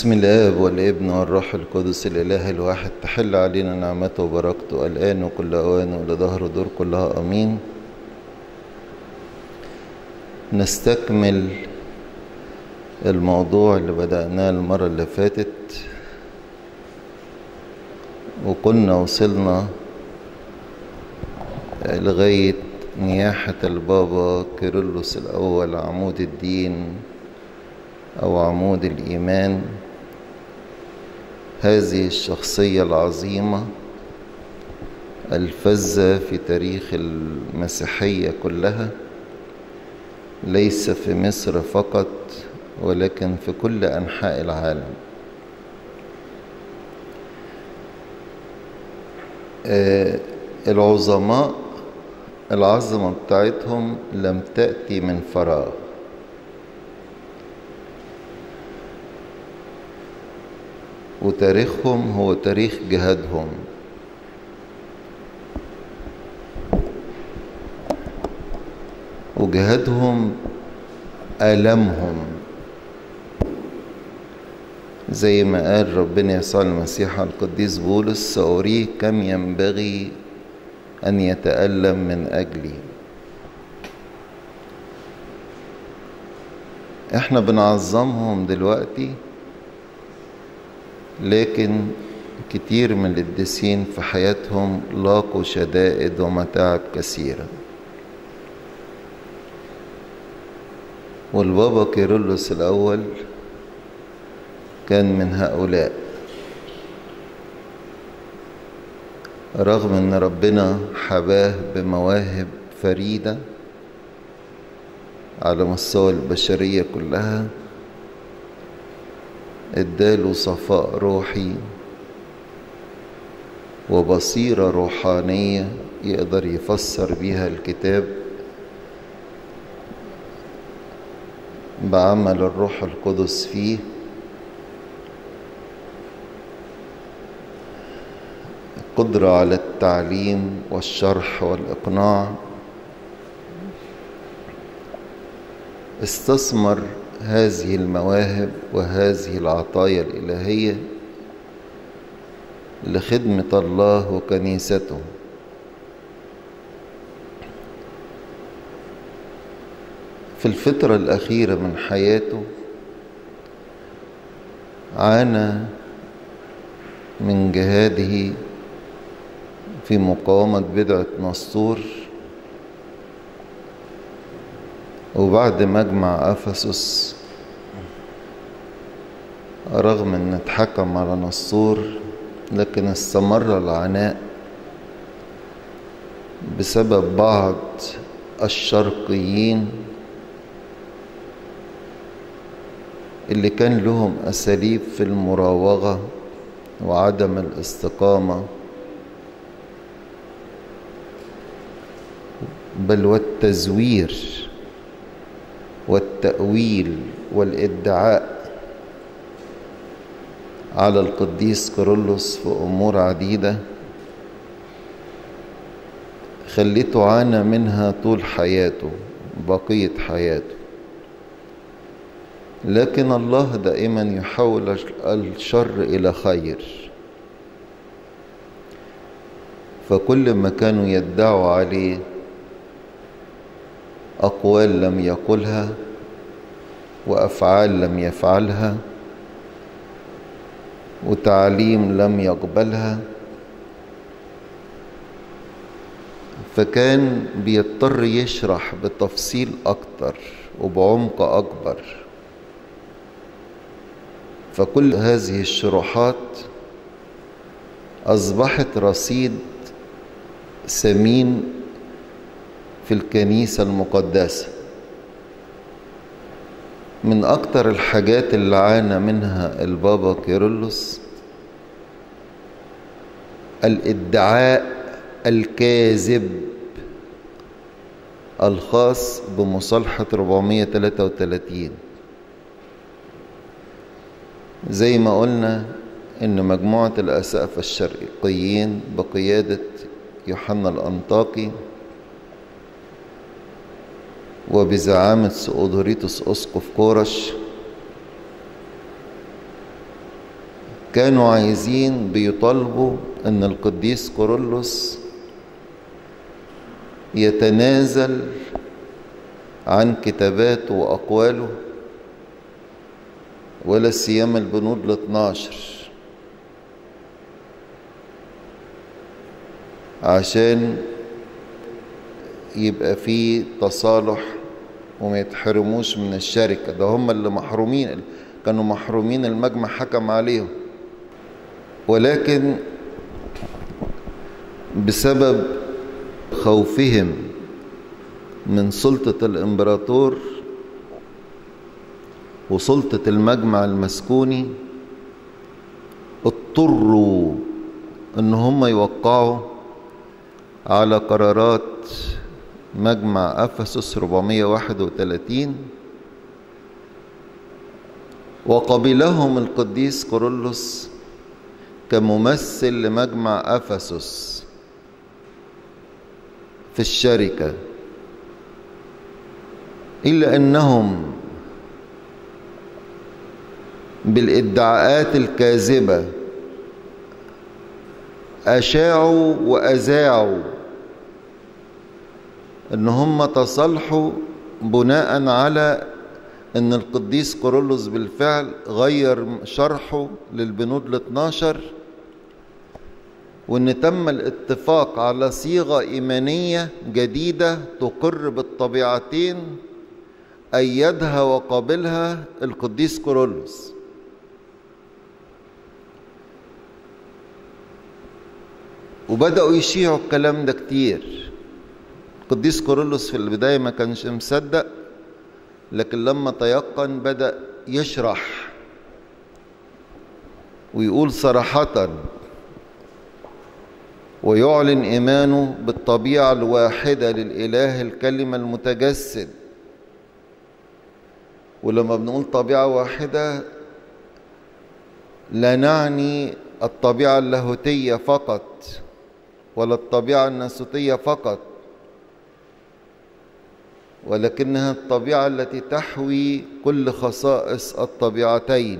بسم الله والابن والروح القدس الإله الواحد تحل علينا نعمته وبركته. الآن وكل أوان ولظهر دور كلها. أمين. نستكمل الموضوع اللي بدأناه المرة اللي فاتت. وكنا وصلنا لغاية نياحة البابا كيرلس الأول عمود الدين أو عمود الإيمان. هذه الشخصية العظيمة الفذة في تاريخ المسيحية كلها. ليس في مصر فقط ولكن في كل أنحاء العالم. آه العظماء العظمة بتاعتهم لم تأتي من فراغ. وتاريخهم هو تاريخ جهادهم. وجهادهم آلامهم. زي ما قال ربنا يسوع المسيح القديس بولس سأريه كم ينبغي أن يتألم من أجلي. إحنا بنعظمهم دلوقتي لكن كتير من القديسين في حياتهم لاقوا شدائد ومتاعب كثيرة. والبابا كيرلس الأول كان من هؤلاء. رغم إن ربنا حباه بمواهب فريدة على مستوى البشرية كلها اداله صفاء روحي وبصيرة روحانية يقدر يفسر بيها الكتاب بعمل الروح القدس فيه قدرة على التعليم والشرح والإقناع. استثمر هذه المواهب وهذه العطايا الإلهية لخدمة الله وكنيسته. في الفترة الأخيرة من حياته عانى من جهاده في مقاومة بدعة نسطور وبعد مجمع أفسس رغم أن اتحكم على نسطور لكن استمر العناء بسبب بعض الشرقيين اللي كان لهم أساليب في المراوغة وعدم الاستقامة. بل والتزوير والتأويل والإدعاء على القديس كيرلس في أمور عديدة خليته عانى منها طول حياته بقية حياته. لكن الله دائما يحول الشر إلى خير. فكل ما كانوا يدعوا عليه أقوال لم يقلها وأفعال لم يفعلها وتعليم لم يقبلها فكان بيضطر يشرح بتفصيل أكتر وبعمق أكبر فكل هذه الشروحات أصبحت رصيد ثمين في الكنيسة المقدسة. من أكتر الحاجات اللي عانى منها البابا كيرلس الإدعاء الكاذب الخاص بمصالحة 433 زي ما قلنا إن مجموعة الأسقفة الشرقيين بقيادة يوحنا الأنطاكي وبزعامة سؤدوريتوس أسقف كورش. كانوا عايزين بيطالبوا إن القديس كورولوس يتنازل عن كتاباته وأقواله ولا سيما البنود ال 12 عشان يبقى في تصالح وما يتحرموش من الشركة. ده هم اللي محرومين كانوا محرومين المجمع حكم عليهم. ولكن بسبب خوفهم من سلطة الإمبراطور وسلطة المجمع المسكوني اضطروا إن هم يوقعوا على قرارات مجمع أفسس 431 وقبلهم القديس كورولوس كممثل لمجمع أفسس في الشركة إلا أنهم بالإدعاءات الكاذبة أشاعوا وأذاعوا إن هم تصالحوا بناء على إن القديس كورولوس بالفعل غير شرحه للبنود ال 12 وإن تم الاتفاق على صيغة إيمانية جديدة تقر بالطبيعتين ايدها وقابلها القديس كورولوس. وبدأوا يشيعوا الكلام ده كتير. القديس كورولوس في البداية ما كانش مصدق لكن لما تيقن بدأ يشرح ويقول صراحة ويعلن إيمانه بالطبيعة الواحدة للإله الكلمة المتجسد. ولما بنقول طبيعة واحدة لا نعني الطبيعة اللاهوتية فقط ولا الطبيعة الناسوتية فقط. ولكنها الطبيعة التي تحوي كل خصائص الطبيعتين.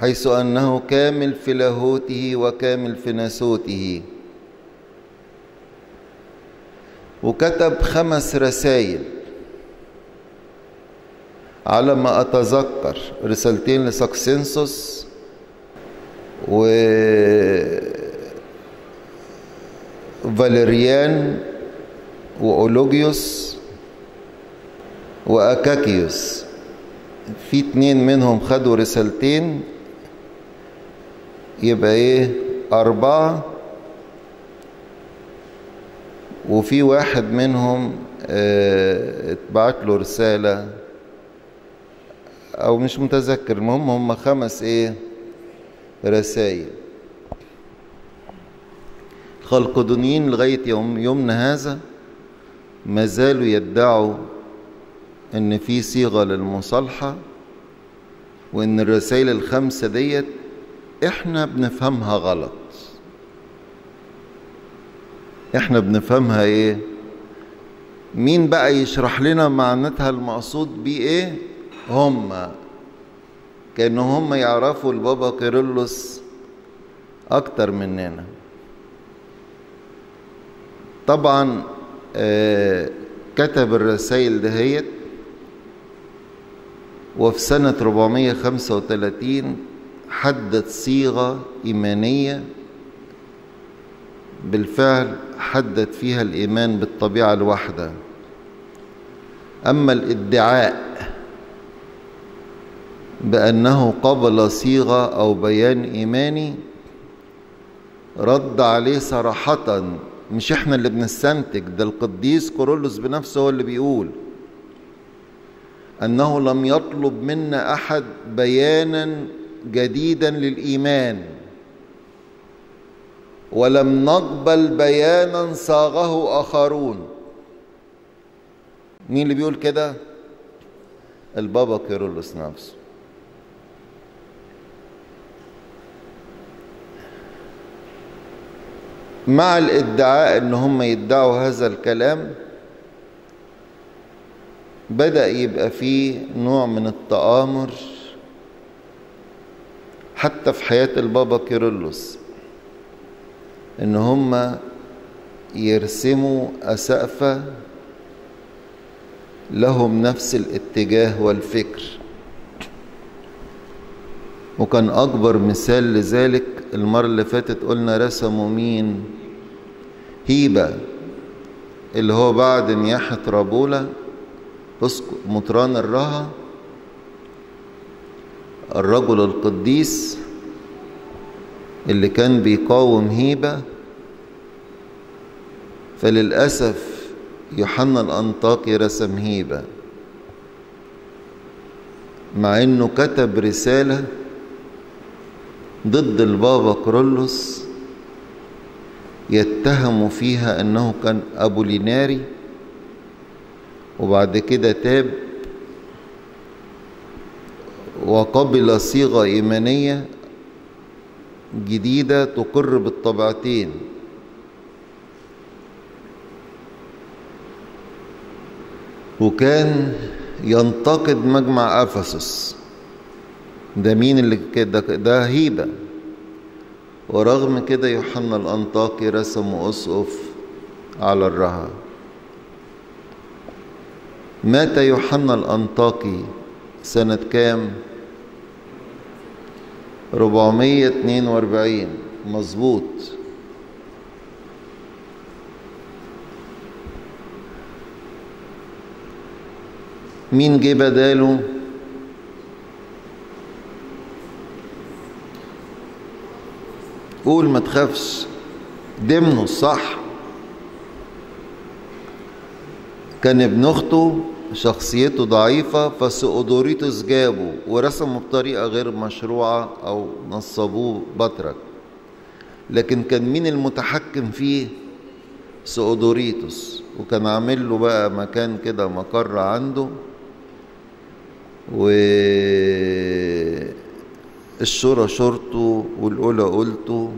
حيث أنه كامل في لاهوته وكامل في ناسوته. وكتب خمس رسائل. على ما أتذكر رسالتين لساكسينسوس و فاليريان وأولوجيوس وأكاكيوس في اتنين منهم خدوا رسالتين. يبقى إيه؟ أربعة. وفي واحد منهم آه اتبعت له رسالة. أو مش متذكر. المهم هم خمس إيه؟ رسائل. الخلقدونيين لغاية يوم يومنا هذا ما زالوا يدعوا إن في صيغة للمصالحة وإن الرسائل الخمسة ديت إحنا بنفهمها غلط. إحنا بنفهمها إيه؟ مين بقى يشرح لنا معناتها المقصود بيه إيه هم. كانوا هم يعرفوا البابا كيرلس أكتر مننا. طبعا آه كتب الرسائل دهيت وفي سنة 435 حدد صيغة إيمانية بالفعل حدد فيها الإيمان بالطبيعة الواحدة. أما الادعاء بأنه قبل صيغة أو بيان إيماني رد عليه صراحة مش إحنا اللي بنستنتج ده القديس كورولوس بنفسه هو اللي بيقول أنه لم يطلب منا أحد بيانا جديدا للإيمان ولم نقبل بيانا صاغه آخرون. مين اللي بيقول كده؟ البابا كيرلس نفسه. مع الإدعاء إن هم يدعوا هذا الكلام بدأ يبقى فيه نوع من التآمر حتى في حياة البابا كيرلس إن هم يرسموا أسقفة لهم نفس الاتجاه والفكر. وكان أكبر مثال لذلك المرة اللي فاتت قلنا رسموا مين؟ هيبة اللي هو بعد نياحة رابولة. مطران الرها الرجل القديس اللي كان بيقاوم هيبة. فللأسف يوحنا الأنطاكي رسم هيبة مع إنه كتب رسالة ضد البابا كرولوس يتهم فيها أنه كان أبو ليناري وبعد كده تاب وقبل صيغة إيمانية جديدة تقر بالطبعتين وكان ينتقد مجمع أفسس. ده مين اللي كده؟ ده هيبة ورغم كده يوحنا الأنطاكي رسم أسقف على الرها مات يوحنا الأنطاكي سنة كام؟ 442 مظبوط. مين جه بداله؟ قول ما تخافش. دمنه صح كان ابن أخته شخصيته ضعيفة فسؤدوريتوس جابه ورسمه بطريقة غير مشروعة أو نصبوه بطرك. لكن كان مين المتحكم فيه؟ سؤدوريتوس وكان عامل له بقى مكان كده مقر عنده. و الشورى شورته والأولى قلته.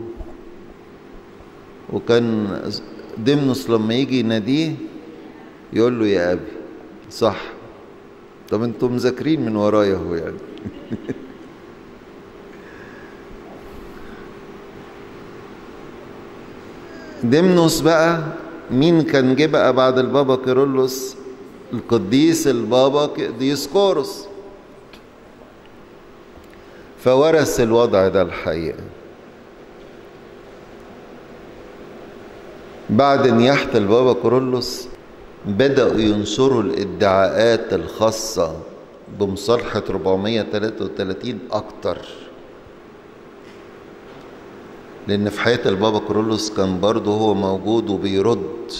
وكان دمنس لما يجي يناديه يقول له يا أبي صح. طب أنتم مذاكرين من ورايا اهو يعني. دمنوس بقى مين كان جه بقى بعد البابا كيرلس؟ القديس البابا ديسقوروس ورث الوضع ده الحقيقة. بعد نياحة البابا كيرلس بدأوا ينشروا الإدعاءات الخاصة بمصالحة 433 أكتر. لأن في حياة البابا كيرلس كان برضه هو موجود وبيرد.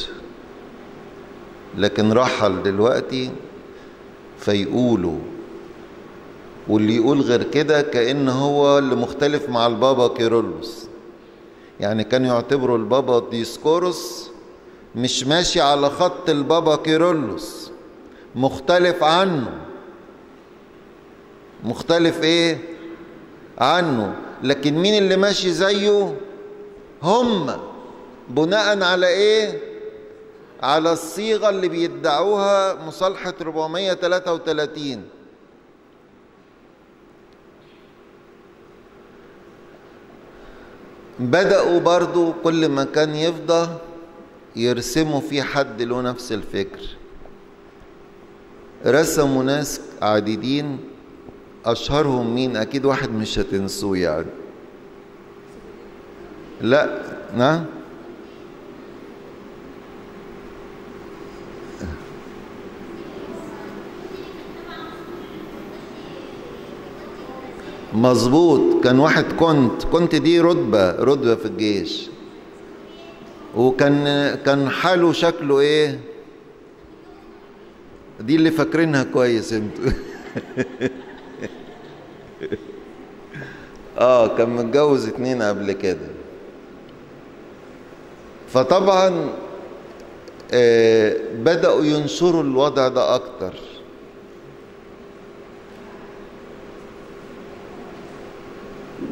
لكن رحل دلوقتي فيقولوا واللي يقول غير كده كأن هو اللي مختلف مع البابا كيرلس يعني كانوا يعتبروا البابا ديسكورس مش ماشي على خط البابا كيرلس مختلف عنه. مختلف إيه؟ عنه. لكن مين اللي ماشي زيه؟ هم. بناء على إيه؟ على الصيغة اللي بيدعوها مصالحة 433 بدأوا برضو كل ما كان يفضى يرسموا فيه حد له نفس الفكر. رسموا ناس عديدين أشهرهم مين؟ أكيد واحد مش هتنسوه يعني. لا نعم؟ مظبوط. كان واحد كنت كنت دي رتبة رتبة في الجيش. وكان كان حاله شكله إيه؟ دي اللي فاكرينها كويس أنتوا. آه كان متجوز اتنين قبل كده. فطبعا آه بدأوا ينشروا الوضع ده أكتر.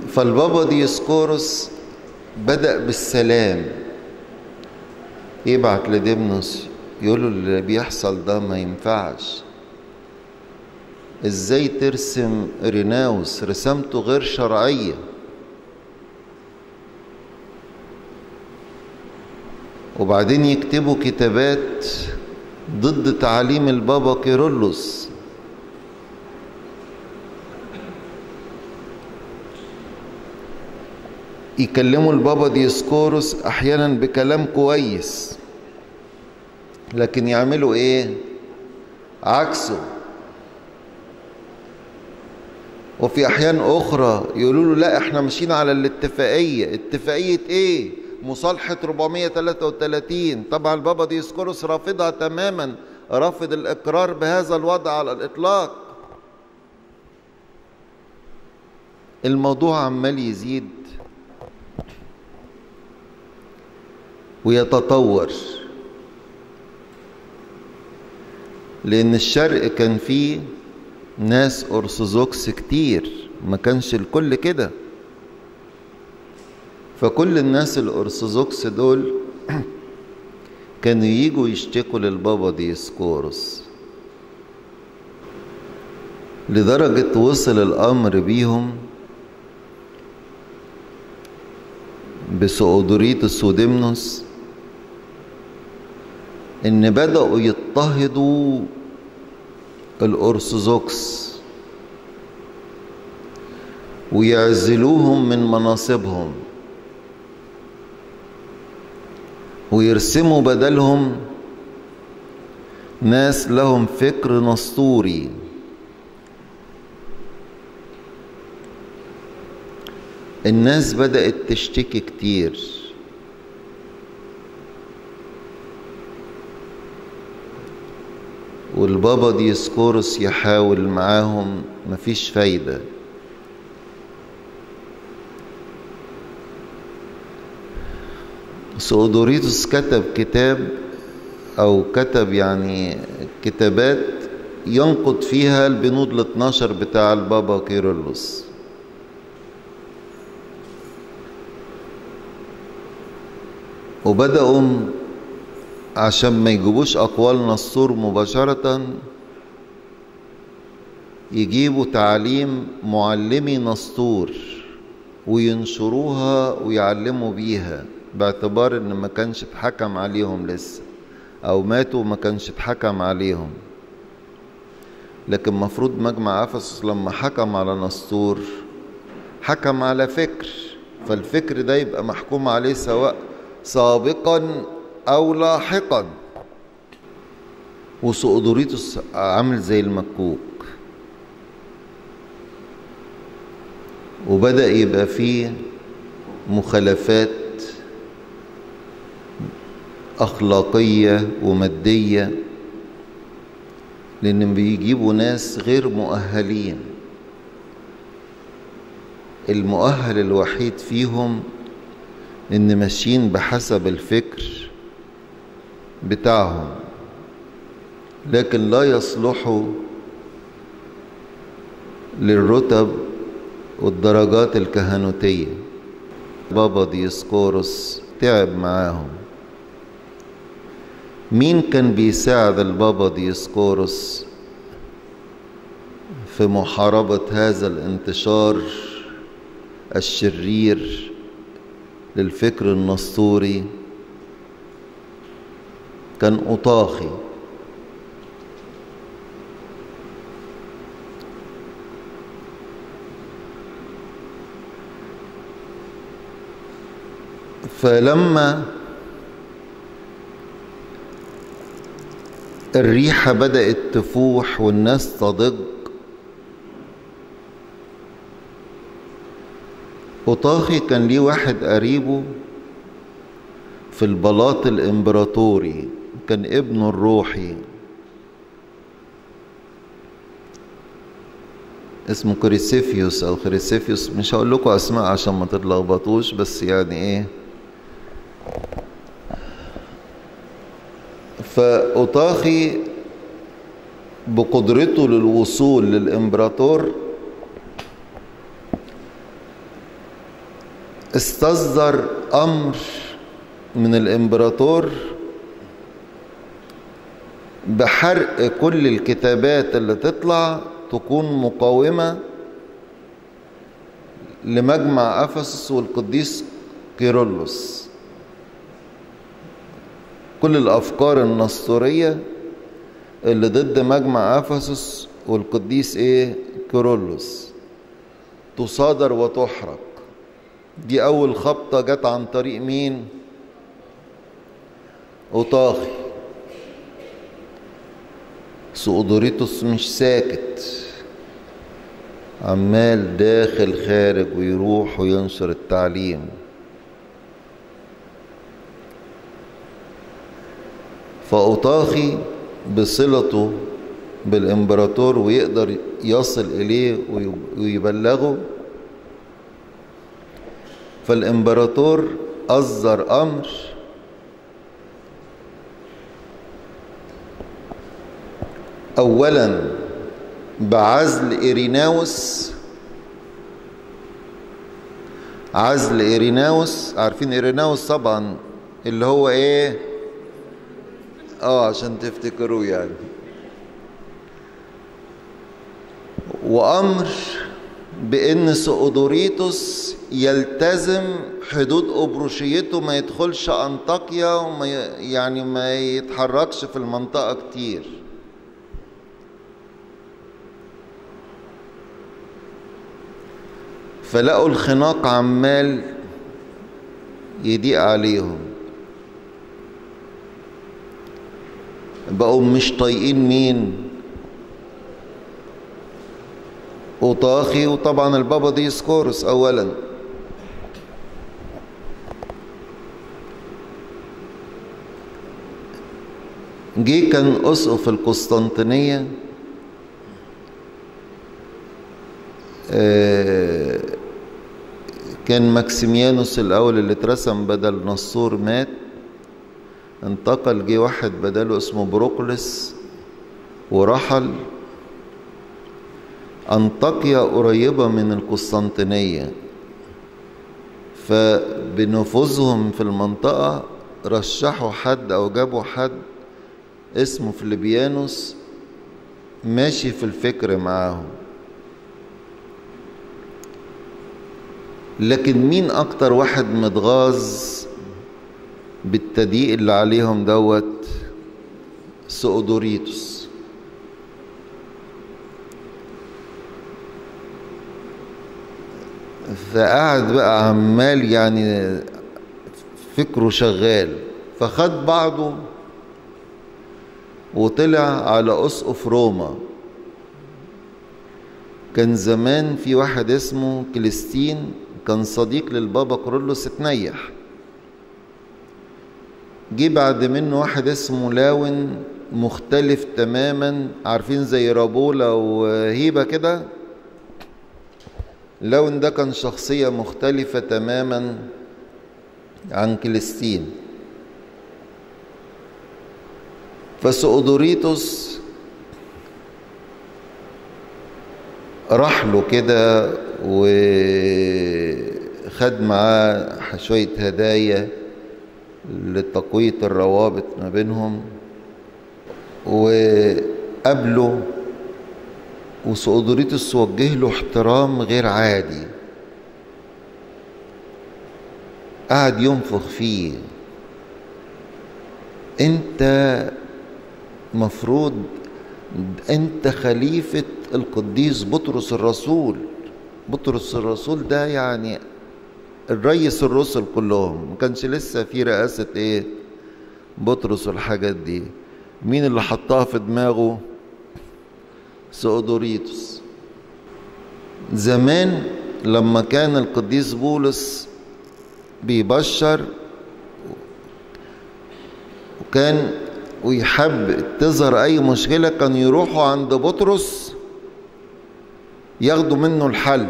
فالبابا ديسكورس بدأ بالسلام. يبعت لدمنس يقول له اللي بيحصل ده ما ينفعش. إزاي ترسم ريناوس؟ رسمته غير شرعية. وبعدين يكتبوا كتابات ضد تعاليم البابا كيرلس. يكلموا البابا ديسكورس أحيانا بكلام كويس لكن يعملوا إيه؟ عكسه. وفي أحيان أخرى يقولوا له لا إحنا ماشيين على الاتفاقية. اتفاقية إيه؟ مصالحة 433 طبعا البابا ديسكورس رافضها تماما رافض الإقرار بهذا الوضع على الإطلاق. الموضوع عمال يزيد. ويتطور. لأن الشرق كان فيه ناس أرثوذكس كتير ما كانش الكل كده. فكل الناس الأرثوذكس دول كانوا يجوا يشتكوا للبابا ديسكورس. لدرجة وصل الأمر بيهم بسؤدوريتوس ودمنوس إن بدأوا يضطهدوا الأرثوذكس ويعزلوهم من مناصبهم ويرسموا بدلهم ناس لهم فكر نسطوري. الناس بدأت تشتكي كتير. والبابا ديسكورس يحاول معاهم مفيش فايدة. سؤدوريتوس كتب كتاب أو كتب يعني كتابات ينقد فيها البنود ال 12 بتاع البابا كيرلس وبدأوا عشان ما يجيبوش أقوال نسطور مباشرة يجيبوا تعاليم معلمي نسطور وينشروها ويعلموا بيها باعتبار إن ما كانش اتحكم عليهم لسه أو ماتوا ما كانش اتحكم عليهم. لكن مفروض مجمع أفسس لما حكم على نسطور حكم على فكر. فالفكر ده يبقى محكوم عليه سواء سابقا أو لاحقا. وسؤدوريتوس عامل زي المكوك. وبدأ يبقى فيه مخالفات أخلاقية ومادية لأن بيجيبوا ناس غير مؤهلين. المؤهل الوحيد فيهم إن ماشيين بحسب الفكر. بتاعهم لكن لا يصلحوا للرتب والدرجات الكهنوتية. بابا ديسكورس تعب معاهم. مين كان بيساعد البابا ديسكورس في محاربة هذا الانتشار الشرير للفكر النسطوري؟ كان أوطاخي فلما الريحة بدأت تفوح والناس تضج أطاخي كان ليه واحد قريبه في البلاط الإمبراطوري. كان ابنه الروحي. اسمه كريسيفيوس. أو خريسيفيوس مش هقول لكم أسماء عشان ما تتلخبطوش بس يعني إيه؟ فأطاخي بقدرته للوصول للإمبراطور استصدر أمر من الإمبراطور بحرق كل الكتابات اللي تطلع تكون مقاومة لمجمع أفسس والقديس كيرلس كل الأفكار النسطورية اللي ضد مجمع أفسس والقديس إيه؟ كيرلس تصادر وتحرق. دي أول خبطة جت عن طريق مين؟ أوطاخي. ثيؤدوريتوس مش ساكت. عمال داخل خارج ويروح وينشر التعليم. فأوطاخي بصلته بالإمبراطور ويقدر يصل إليه ويبلغه. فالإمبراطور أصدر أمر أولا بعزل إيريناوس. عزل إيريناوس عارفين إيريناوس طبعا اللي هو إيه؟ آه عشان تفتكروه يعني. وأمر بأن سؤدوريتوس يلتزم حدود أبروشيته ما يدخلش أنطاكيا وما يعني ما يتحركش في المنطقة كتير. فلقوا الخناق عمال يضيق عليهم. بقوا مش طايقين مين. وطاخي وطبعا البابا ديسكورس اولا. جه كان اسقف القسطنطينية. كان ماكسيميانوس الأول اللي اترسم بدل نصور مات. انتقل جه واحد بداله اسمه بروكلس ورحل. أنطاكيا قريبة من القسطنطينية. فبنفوذهم في المنطقة رشحوا حد أو جابوا حد اسمه فليبيانوس ماشي في الفكر معاهم. لكن مين أكتر واحد متغاظ بالتضييق اللي عليهم دوت؟ سؤدوريتوس فقعد بقى عمال يعني فكره شغال. فخد بعضه وطلع على أسقف روما. كان زمان في واحد اسمه كليستين كان صديق للبابا كيرلس اتنيح. جه بعد منه واحد اسمه لاون مختلف تماما عارفين زي رابولا وهيبا كده. لاون ده كان شخصية مختلفة تماما عن كليستين. فثيؤدوريتوس راح له كده وخد معاه شوية هدايا لتقوية الروابط ما بينهم وقابله وسؤدوريتوس وجه له احترام غير عادي. قعد ينفخ فيه. انت مفروض انت خليفة القديس بطرس الرسول. بطرس الرسول ده يعني الرئيس الرسل كلهم. ما كانش لسه في رئاسة إيه؟ بطرس والحاجات دي. مين اللي حطها في دماغه؟ سؤدوريتوس زمان لما كان القديس بولس بيبشر وكان ويحب تظهر أي مشكلة كان يروحوا عند بطرس ياخدوا منه الحل.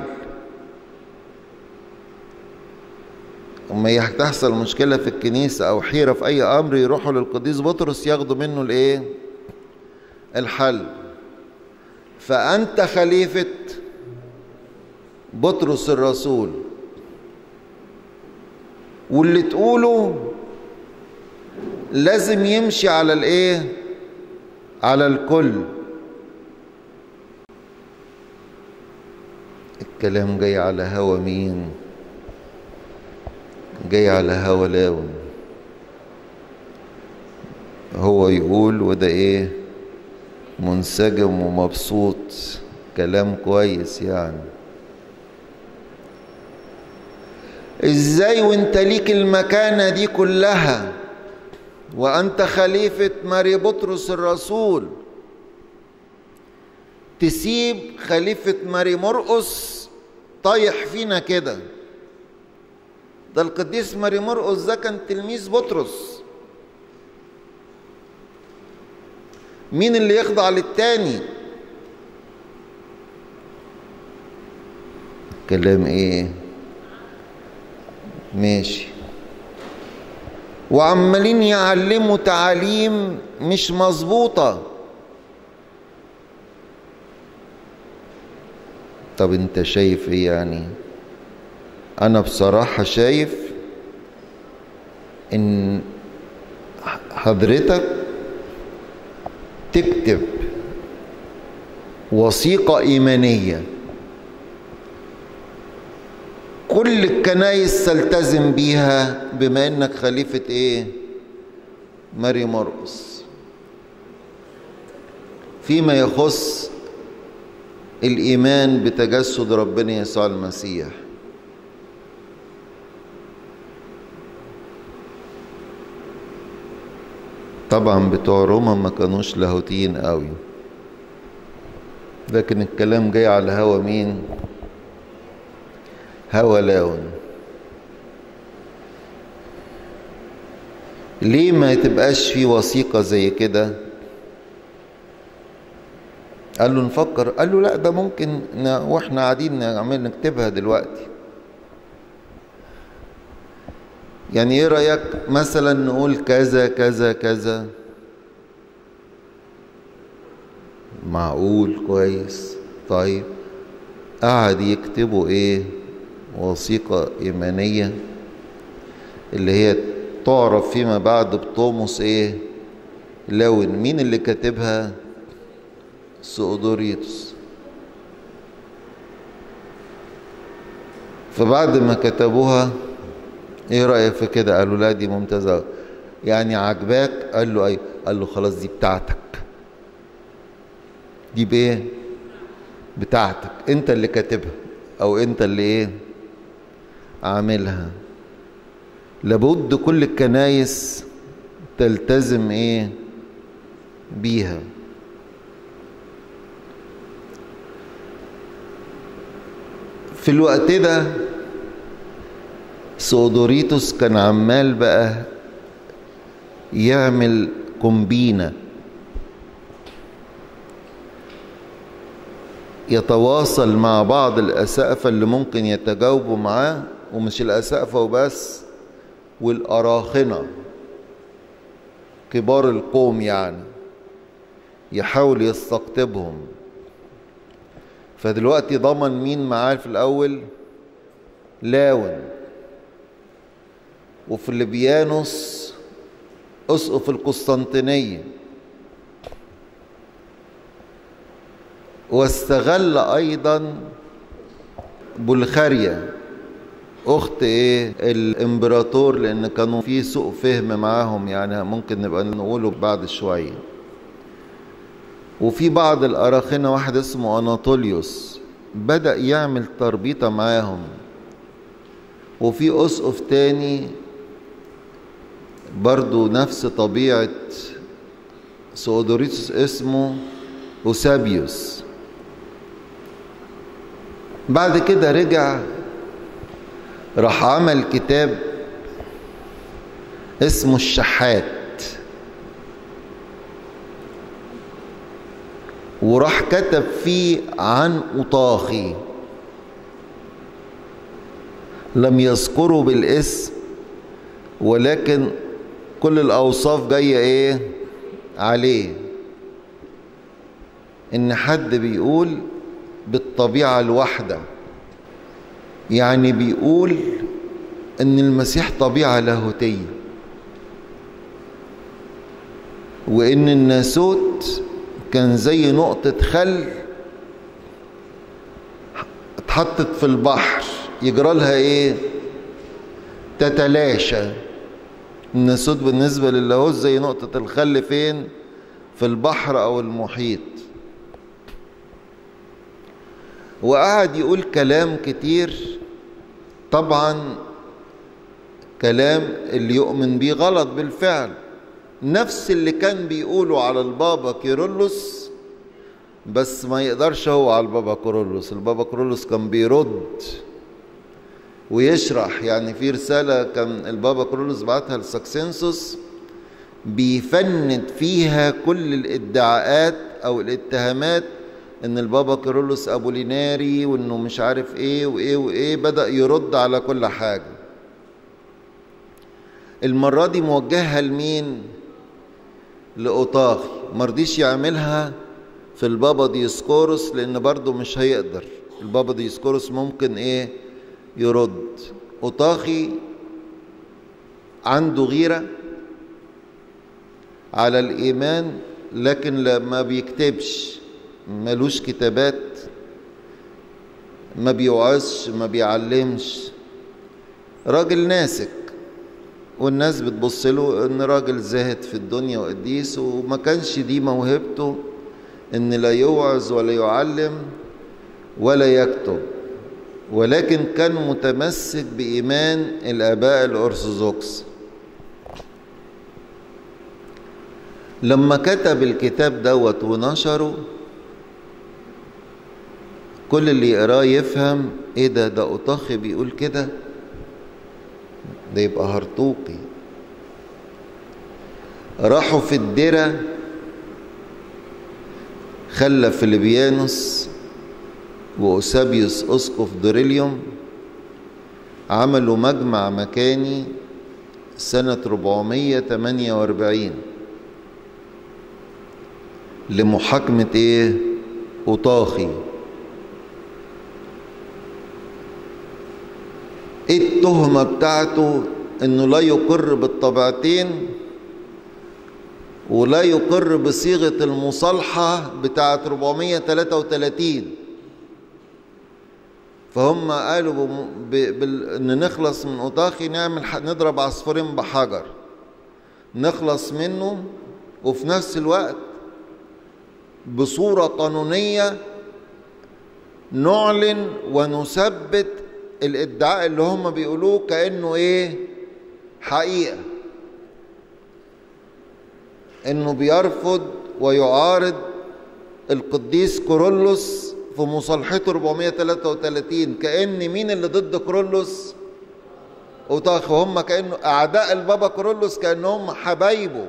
وما تحصل مشكلة في الكنيسة أو حيرة في أي أمر يروحوا للقديس بطرس ياخدوا منه الإيه؟ الحل. فأنت خليفة بطرس الرسول. واللي تقوله لازم يمشي على الإيه؟ على الكل. الكلام جاي على هوا مين؟ جاي على هوا لاون. هو يقول وده إيه؟ منسجم ومبسوط. كلام كويس يعني. إزاي وإنت ليك المكانة دي كلها؟ وأنت خليفة ماري بطرس الرسول. تسيب خليفة ماري مرقس طايح فينا كده. ده القديس ماري مرقس ده كان تلميذ بطرس. مين اللي يخضع للتاني؟ كلام إيه؟ ماشي. وعمالين يعلموا تعاليم مش مظبوطة. طب انت شايف إيه يعني؟ أنا بصراحة شايف ان حضرتك تكتب وثيقة إيمانية. كل الكنايس تلتزم بيها بما إنك خليفة إيه؟ ماري مرقس. فيما يخص الإيمان بتجسد ربنا يسوع المسيح. طبعا بتوع روما ما كانوش لاهوتيين قوي. لكن الكلام جاي على هوا مين؟ هوا لاون. ليه ما تبقاش في وثيقة زي كده؟ قال له نفكر. قال له لا ده ممكن وإحنا قاعدين نعمل نكتبها دلوقتي. يعني إيه رأيك مثلا نقول كذا كذا كذا؟ معقول كويس. طيب قعد يكتبوا إيه؟ وثيقة إيمانية اللي هي تعرف فيما بعد بطوموس إيه؟ لون مين اللي كاتبها؟ سؤدوريتوس فبعد ما كتبوها إيه رأيك في كده؟ قالوا لا دي ممتازة. يعني عجباك؟ قال له اي قال له خلاص دي بتاعتك. دي بإيه؟ بتاعتك. انت اللي كاتبها أو انت اللي إيه؟ عاملها. لابد كل الكنايس تلتزم إيه؟ بيها. في الوقت ده سودوريتوس كان عمال بقى يعمل كومبينة يتواصل مع بعض الأسقفة اللي ممكن يتجاوبوا معاه ومش الأسقفة وبس والأراخنة كبار القوم يعني يحاول يستقطبهم. فدلوقتي ضمن مين معاه في الأول؟ لاون. وفليبيانوس أسقف القسطنطينية. واستغل أيضا بلخاريا أخت إيه؟ الإمبراطور لأن كانوا في سوء فهم معاهم. يعني ممكن نبقى نقوله بعد شوية. وفي بعض الأراخنة واحد اسمه أناطوليوس بدأ يعمل تربيطة معاهم. وفي أسقف تاني برضو نفس طبيعة سودوريتوس اسمه أوسابيوس. بعد كده رجع راح عمل كتاب اسمه الشحات. وراح كتب فيه عن أطاخي. لم يذكره بالاسم ولكن كل الأوصاف جاية إيه؟ عليه. إن حد بيقول بالطبيعة الواحدة. يعني بيقول إن المسيح طبيعة لاهوتية. وإن الناسوت كان زي نقطة خل اتحطت في البحر. يجرى لها إيه؟ تتلاشى. النسود بالنسبة للاهوت زي نقطة الخل فين؟ في البحر أو المحيط. وقعد يقول كلام كتير. طبعا كلام اللي يؤمن بيه غلط بالفعل. نفس اللي كان بيقوله على البابا كيرلس بس ما يقدرش هو على البابا كيرلس. البابا كيرلس كان بيرد ويشرح. يعني في رسالة كان البابا كيرلس بعتها لسكسينسوس بيفند فيها كل الادعاءات أو الاتهامات إن البابا كيرلس أبوليناري وإنه مش عارف إيه وإيه وإيه بدأ يرد على كل حاجة. المرة دي موجهة لمين؟ لأوطاخي مرضيش يعملها في البابا ديسكورس لأن برضه مش هيقدر. البابا ديسكورس ممكن إيه؟ يرد. أوطاخي عنده غيرة على الإيمان لكن ما بيكتبش. ملوش كتابات. ما بيوعظش ما بيعلمش. راجل ناسك. والناس بتبص له إن راجل زاهد في الدنيا وقديس وما كانش دي موهبته إن لا يوعظ ولا يعلم ولا يكتب ولكن كان متمسك بإيمان الآباء الأرثوذكس. لما كتب الكتاب دوت ونشره كل اللي يقراه يفهم إيه ده ده أطاخي بيقول كده؟ ده يبقى هرطوقي. راحوا في الدرة خلى فيليبيانوس وأوسابيوس أسقف دوريليوم عملوا مجمع مكاني سنة 448 لمحاكمة إيه؟ أطاخي إيه التهمة بتاعته إنه لا يقر بالطبيعتين ولا يقر بصيغة المصالحة بتاعة 433 فهم قالوا. ب... بال... إن نخلص من أطاخي نعمل. نضرب عصفورين بحجر نخلص منه وفي نفس الوقت بصورة قانونية نعلن ونثبت الادعاء اللي هم بيقولوه كأنه إيه؟ حقيقة. إنه بيرفض ويعارض القديس كورولوس في مصالحته 433 كأن مين اللي ضد كورولوس وطاخ هم كأنه أعداء البابا كورولوس كأنهم حبايبه.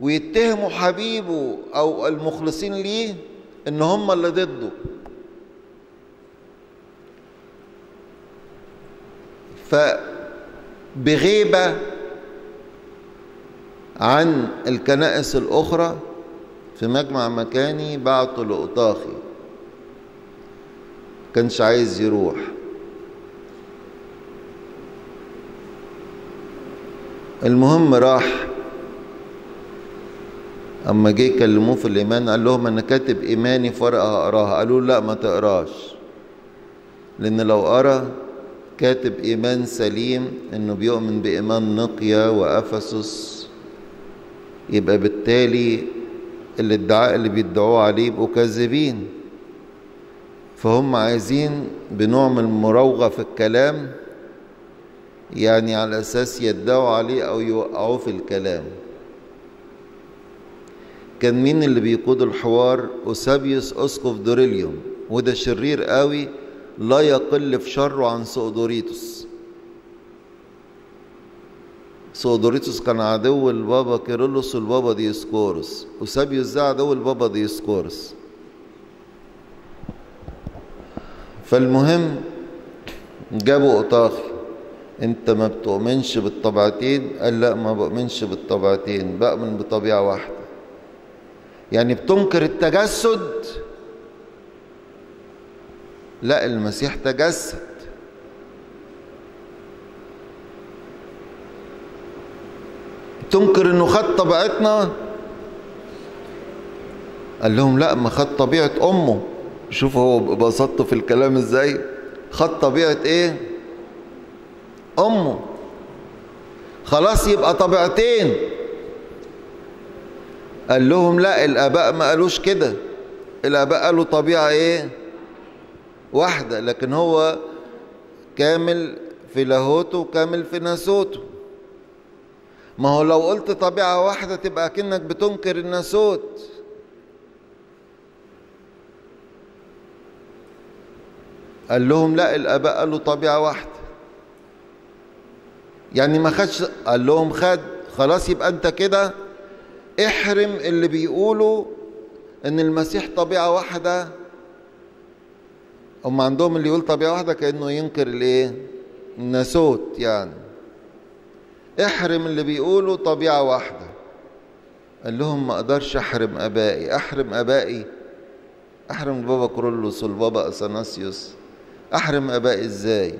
ويتهموا حبيبه أو المخلصين ليه إن هم اللي ضده. فبغيبة عن الكنائس الأخرى في مجمع مكاني بعته لأطاخي. كانش عايز يروح. المهم راح. أما جه يكلموه في الإيمان قال لهم أنا كاتب إيماني في ورقه هقراها. قالوا لا ما تقراش. لأن لو قرأ كاتب إيمان سليم إنه بيؤمن بإيمان نقيا وأفسس يبقى بالتالي الادعاء اللي بيدعوه عليه يبقوا كاذبين. فهم عايزين بنوع من المراوغة في الكلام يعني على أساس يدعوا عليه أو يوقعوه في الكلام. كان مين اللي بيقود الحوار؟ أوسابيوس أسقف دوريليوم وده شرير قوي لا يقل في شره عن سؤدوريتوس ثيؤدوريتوس كان عدو البابا كيرلس والبابا ديسكورس أوسابيوس ده عدو البابا ديسكورس. فالمهم جابوا أوطاخي انت ما بتؤمنش بالطبيعتين؟ قال لا ما بؤمنش بالطبيعتين بؤمن بطبيعة واحدة. يعني بتنكر التجسد؟ لا المسيح تجسد. تنكر إنه خد طبيعتنا؟ قال لهم لا ما خد طبيعة أمه. شوف هو بسطته في الكلام إزاي. خد طبيعة إيه؟ أمه. خلاص يبقى طبيعتين. قال لهم لا الآباء ما قالوش كده. الآباء قالوا طبيعة إيه؟ واحدة لكن هو كامل في لاهوته وكامل في ناسوته. ما هو لو قلت طبيعة واحدة تبقى كأنك بتنكر الناسوت. قال لهم لا الآباء قالوا طبيعة واحدة. يعني ما خدش قال لهم خد خلاص يبقى أنت كده احرم اللي بيقولوا إن المسيح طبيعة واحدة هم عندهم اللي يقول طبيعة واحدة كأنه ينكر الإيه؟ الناسوت يعني. احرم اللي بيقولوا طبيعة واحدة. قال لهم ما أقدرش أحرم آبائي. أحرم آبائي. أحرم البابا كرولوس والبابا اثناسيوس أحرم آبائي إزاي؟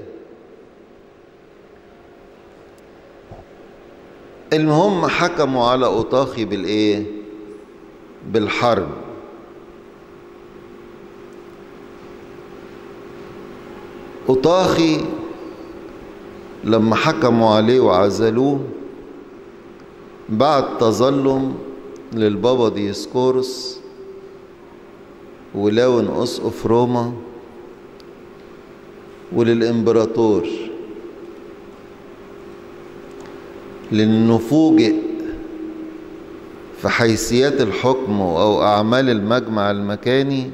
المهم حكموا على أوطاخي بالإيه؟ بالحرب. اوطاخي لما حكموا عليه وعزلوه بعد تظلم للبابا ديسكورس ولاون أسقف روما وللإمبراطور. لأنه فوجئ في حيثيات الحكم أو أعمال المجمع المكاني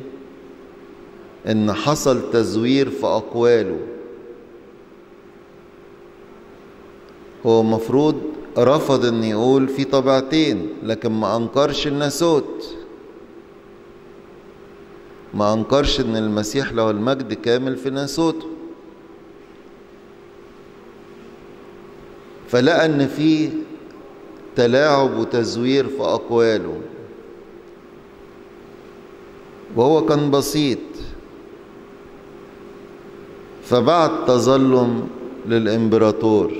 إن حصل تزوير في أقواله. هو مفروض رفض إن يقول في طبيعتين لكن ما أنكرش الناسوت ما أنكرش إن المسيح له المجد كامل في ناسوته فلقى إن في تلاعب وتزوير في أقواله. وهو كان بسيط. فبعت تظلم للإمبراطور.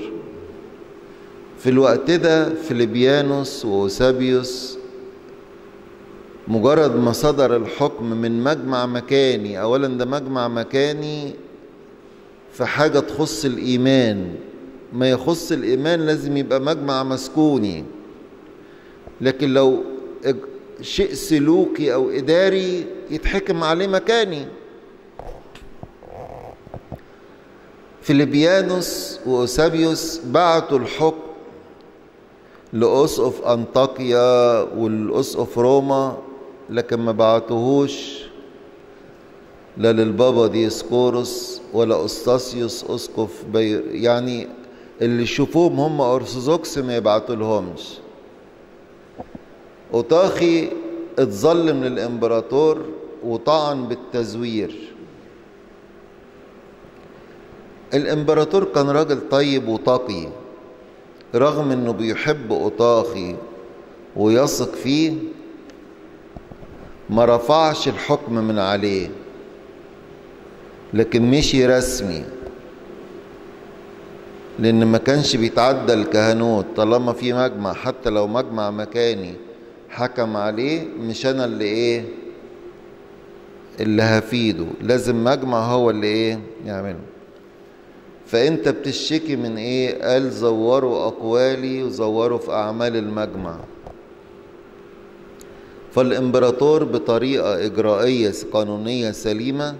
في الوقت ده فيليبيانوس وأوسابيوس مجرد ما صدر الحكم من مجمع مكاني أولا ده مجمع مكاني في حاجة تخص الإيمان. ما يخص الإيمان لازم يبقى مجمع مسكوني. لكن لو شيء سلوكي أو إداري يتحكم عليه مكاني. فيليبيانوس وأوسابيوس بعتوا الحكم لأسقف أنطاكيا والأسقف روما لكن ما بعتوهوش لا للبابا ديسكورس ولا أوستاثيوس أسقف بيروت يعني اللي يشوفوهم هم أرثوذكس ما يبعتوا لهمش. أوطاخي اتظلم للإمبراطور وطعن بالتزوير. الإمبراطور كان راجل طيب وتقي رغم إنه بيحب أوطاخي ويثق فيه ما رفعش الحكم من عليه لكن مشي رسمي لأن ما كانش بيتعدى الكهنوت طالما في مجمع حتى لو مجمع مكاني حكم عليه مش أنا اللي إيه اللي هفيده لازم مجمع هو اللي إيه يعمله. فأنت بتشتكي من إيه؟ قال زوروا أقوالي وزوروا في أعمال المجمع. فالإمبراطور بطريقة إجرائية قانونية سليمة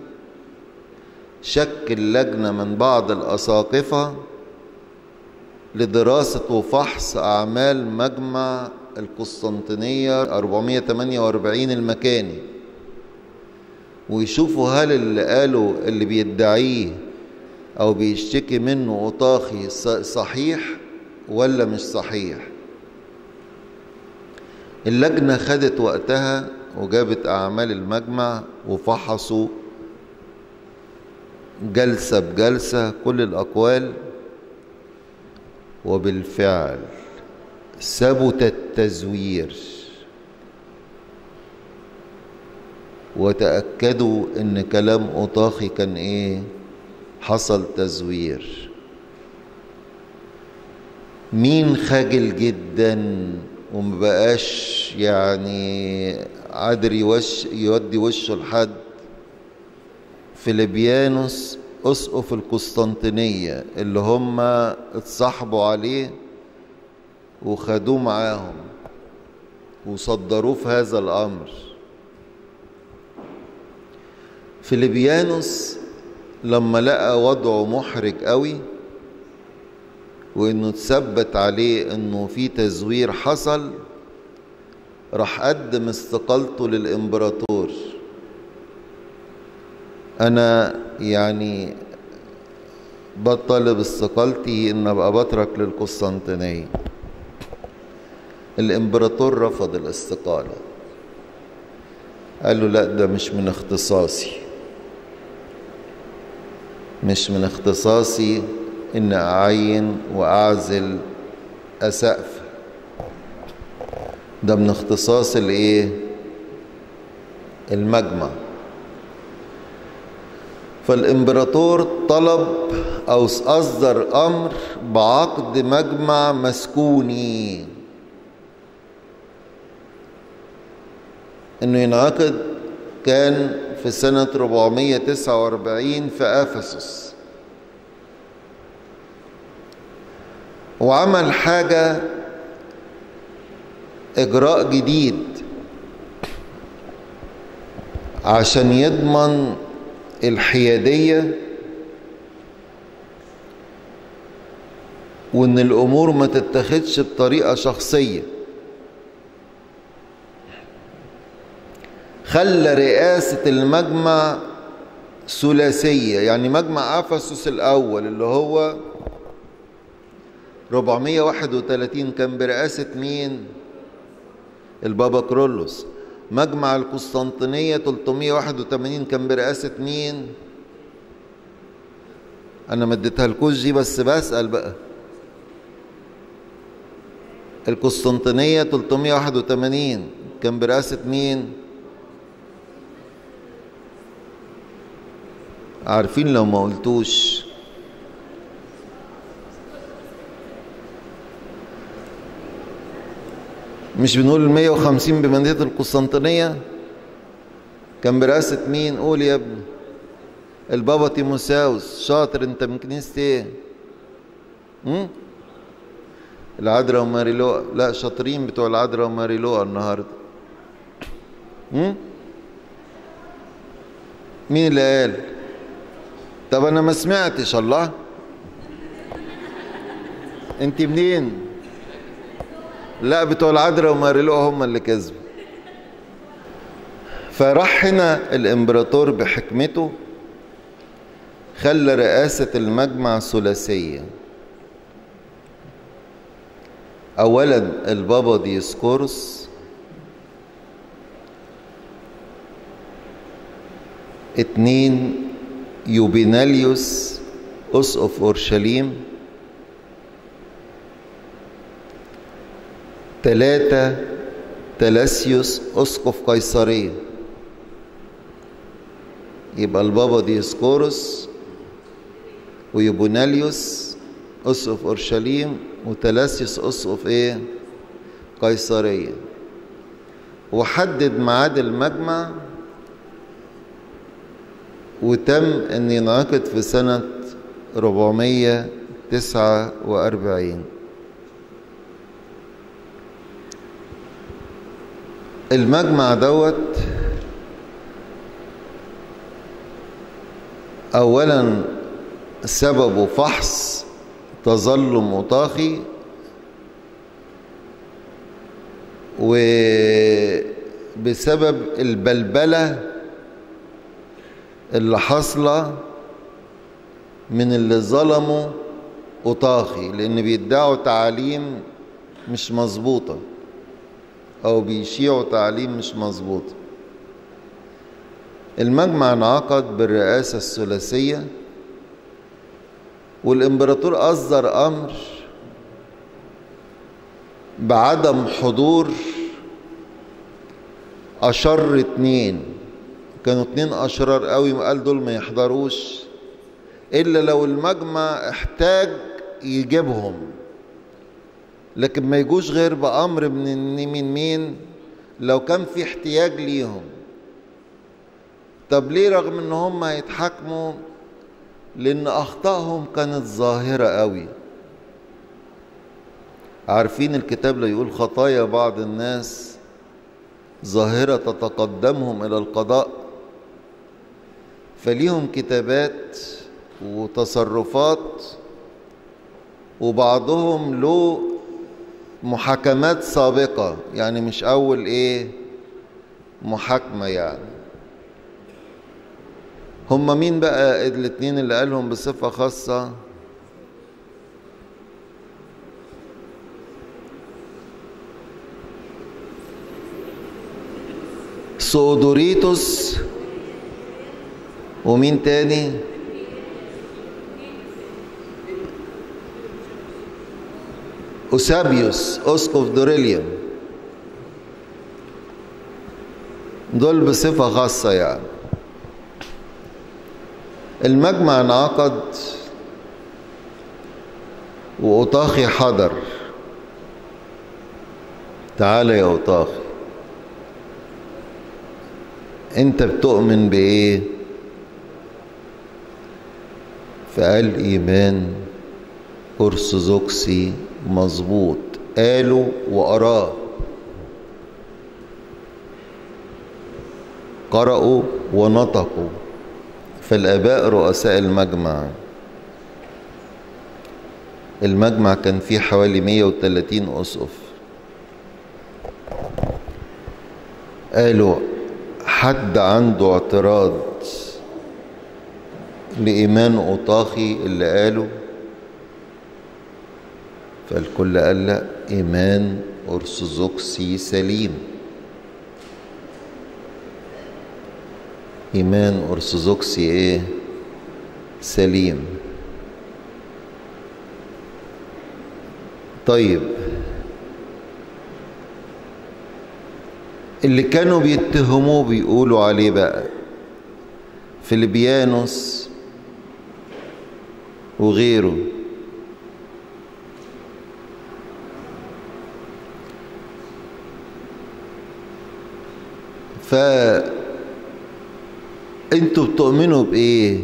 شكل لجنه من بعض الأساقفة لدراسة وفحص أعمال مجمع القسطنطينية 448 المكاني ويشوفوا هل اللي قالوا اللي بيدعيه أو بيشتكي منه اوطاخي صحيح ولا مش صحيح. اللجنة خدت وقتها وجابت أعمال المجمع وفحصوا جلسة بجلسة كل الأقوال وبالفعل ثبت التزوير. وتأكدوا إن كلام أوطاخي كان إيه؟ حصل تزوير. مين خجل جدا ومبقاش يعني قادر يوش يودي وشه لحد؟ فيليبيانوس أسقف القسطنطينية اللي هم اتصاحبوا عليه وخدوه معاهم وصدروه في هذا الأمر. فيليبيانوس لما لقى وضعه محرج قوي وإنه تثبت عليه إنه في تزوير حصل راح قدم استقالته للإمبراطور. أنا يعني بطلب استقالتي إن أبقى بترك للقسطنطينية. الإمبراطور رفض الاستقالة. قال له لا ده مش من اختصاصي. مش من اختصاصي إن أعين وأعزل أسقف. ده من اختصاص الإيه؟ المجمع. فالإمبراطور طلب أو أصدر أمر بعقد مجمع مسكوني. إنه ينعقد كان في سنة 449 في أفسس. وعمل حاجة إجراء جديد عشان يضمن الحيادية وإن الأمور ما تتخذش بطريقة شخصية. خلى رئاسة المجمع ثلاثية يعني مجمع أفسس الأول اللي هو 431 كان برئاسة مين؟ البابا كرولوس مجمع القسطنطينية 381 كان برئاسة مين؟ أنا ما اديتها لكوش دي بس بسأل بقى القسطنطينية 381 كان برئاسة مين؟ عارفين لو ما قلتوش. مش بنقول ال 150 بمدينة القسطنطينية؟ كان برئاسة مين؟ قول يا ابني. البابا تيموساوس. شاطر انت من كنيسة إيه؟ العذراء وماريلوقا لا شاطرين بتوع العذراء وماريلوقا النهارده؟ مين اللي قال؟ طب أنا ما سمعتش الله. انت منين؟ لا بتوع العذراء وماريلوقا هم اللي كذبوا. فراح هنا الإمبراطور بحكمته خلى رئاسة المجمع ثلاثية. أولا البابا ديسكورس. اتنين يوبيناليوس أسقف أورشليم تلاتة ثالاسيوس أسقف قيصرية يبقى البابا ديسكورس ويوبوناليوس أسقف أورشليم وتلاسيوس أسقف إيه؟ قيصرية وحدد ميعاد المجمع وتم أن ينعقد في سنة 449 المجمع دوت أولا سببه فحص تظلم وطاخي وبسبب البلبلة اللي حاصلة من اللي ظلموا وطاخي لأن بيدعوا تعاليم مش مظبوطة أو بيشيعوا تعليم مش مظبوطة. المجمع انعقد بالرئاسة الثلاثية والإمبراطور أصدر أمر بعدم حضور أشر اتنين. كانوا اتنين أشرار قوي وقال دول ما يحضروش. إلا لو المجمع احتاج يجيبهم. لكن ما يجوش غير بأمر من من مين لو كان في احتياج ليهم. طب ليه رغم إن هم هيتحاكموا لأن أخطائهم كانت ظاهرة قوي. عارفين الكتاب لا يقول خطايا بعض الناس ظاهرة تتقدمهم إلى القضاء. فليهم كتابات وتصرفات وبعضهم له محاكمات سابقة يعني مش أول إيه محاكمة يعني. هم مين بقى الاتنين اللي قالهم بصفة خاصة؟ سودوريتوس ومين تاني؟ أوسابيوس أسقف دوريليوم دول بصفة خاصة يعني. المجمع انعقد وأطاخي حضر. تعال يا أطاخي أنت بتؤمن بإيه؟ فقال إيمان أرثوذكسي مظبوط. قالوا وأراه. قرأوا ونطقوا. فالآباء رؤساء المجمع. المجمع كان فيه حوالي 130 أسقف. قالوا حد عنده اعتراض لإيمان أوطاخي اللي قاله. فالكل قال لا إيمان أرثوذكسي سليم. إيمان أرثوذكسي إيه؟ سليم. طيب اللي كانوا بيتهموه بيقولوا عليه بقى فيلبيانوس وغيره. ف أنتوا بتؤمنوا بإيه؟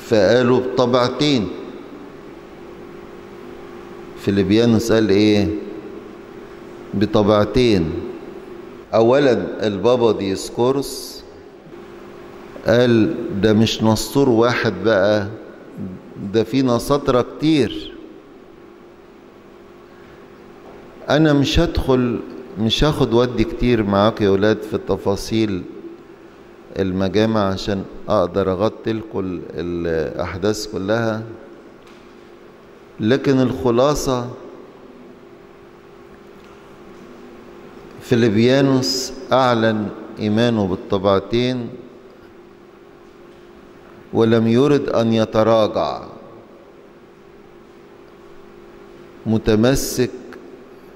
فقالوا بطبعتين فيليبيانوس قال إيه؟ بطبعتين اولا البابا ديسكورس قال ده مش نسطور واحد بقى ده في نساطرة كتير. أنا مش هدخل مش هاخد ودي كتير معاك يا ولاد في تفاصيل المجامع عشان أقدر أغطي لكم الأحداث كلها لكن الخلاصة فيليبيانوس أعلن إيمانه بالطبعتين ولم يرد أن يتراجع. متمسك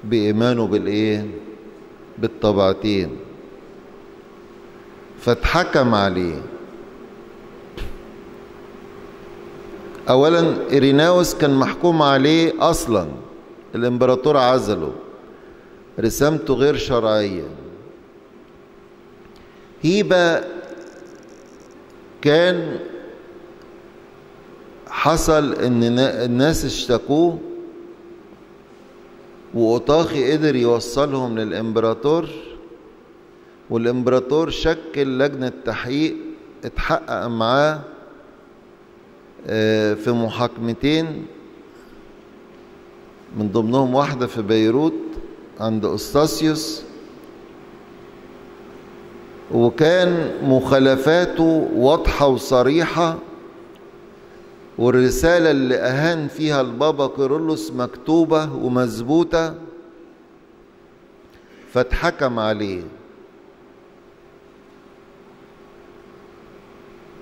بإيمانه بالإيه؟ بالطبعتين فاتحكم عليه. أولا إيريناوس كان محكوم عليه أصلا. الإمبراطور عزله. رسامته غير شرعية. هيبة كان حصل إن الناس اشتكوه وأوطاخي قدر يوصلهم للإمبراطور والإمبراطور شكل لجنة تحقيق اتحقق معاه في محاكمتين من ضمنهم واحدة في بيروت عند أستاسيوس وكان مخالفاته واضحة وصريحة والرسالة اللي أهان فيها البابا كيرلس مكتوبة ومثبوتة فاتحكم عليه.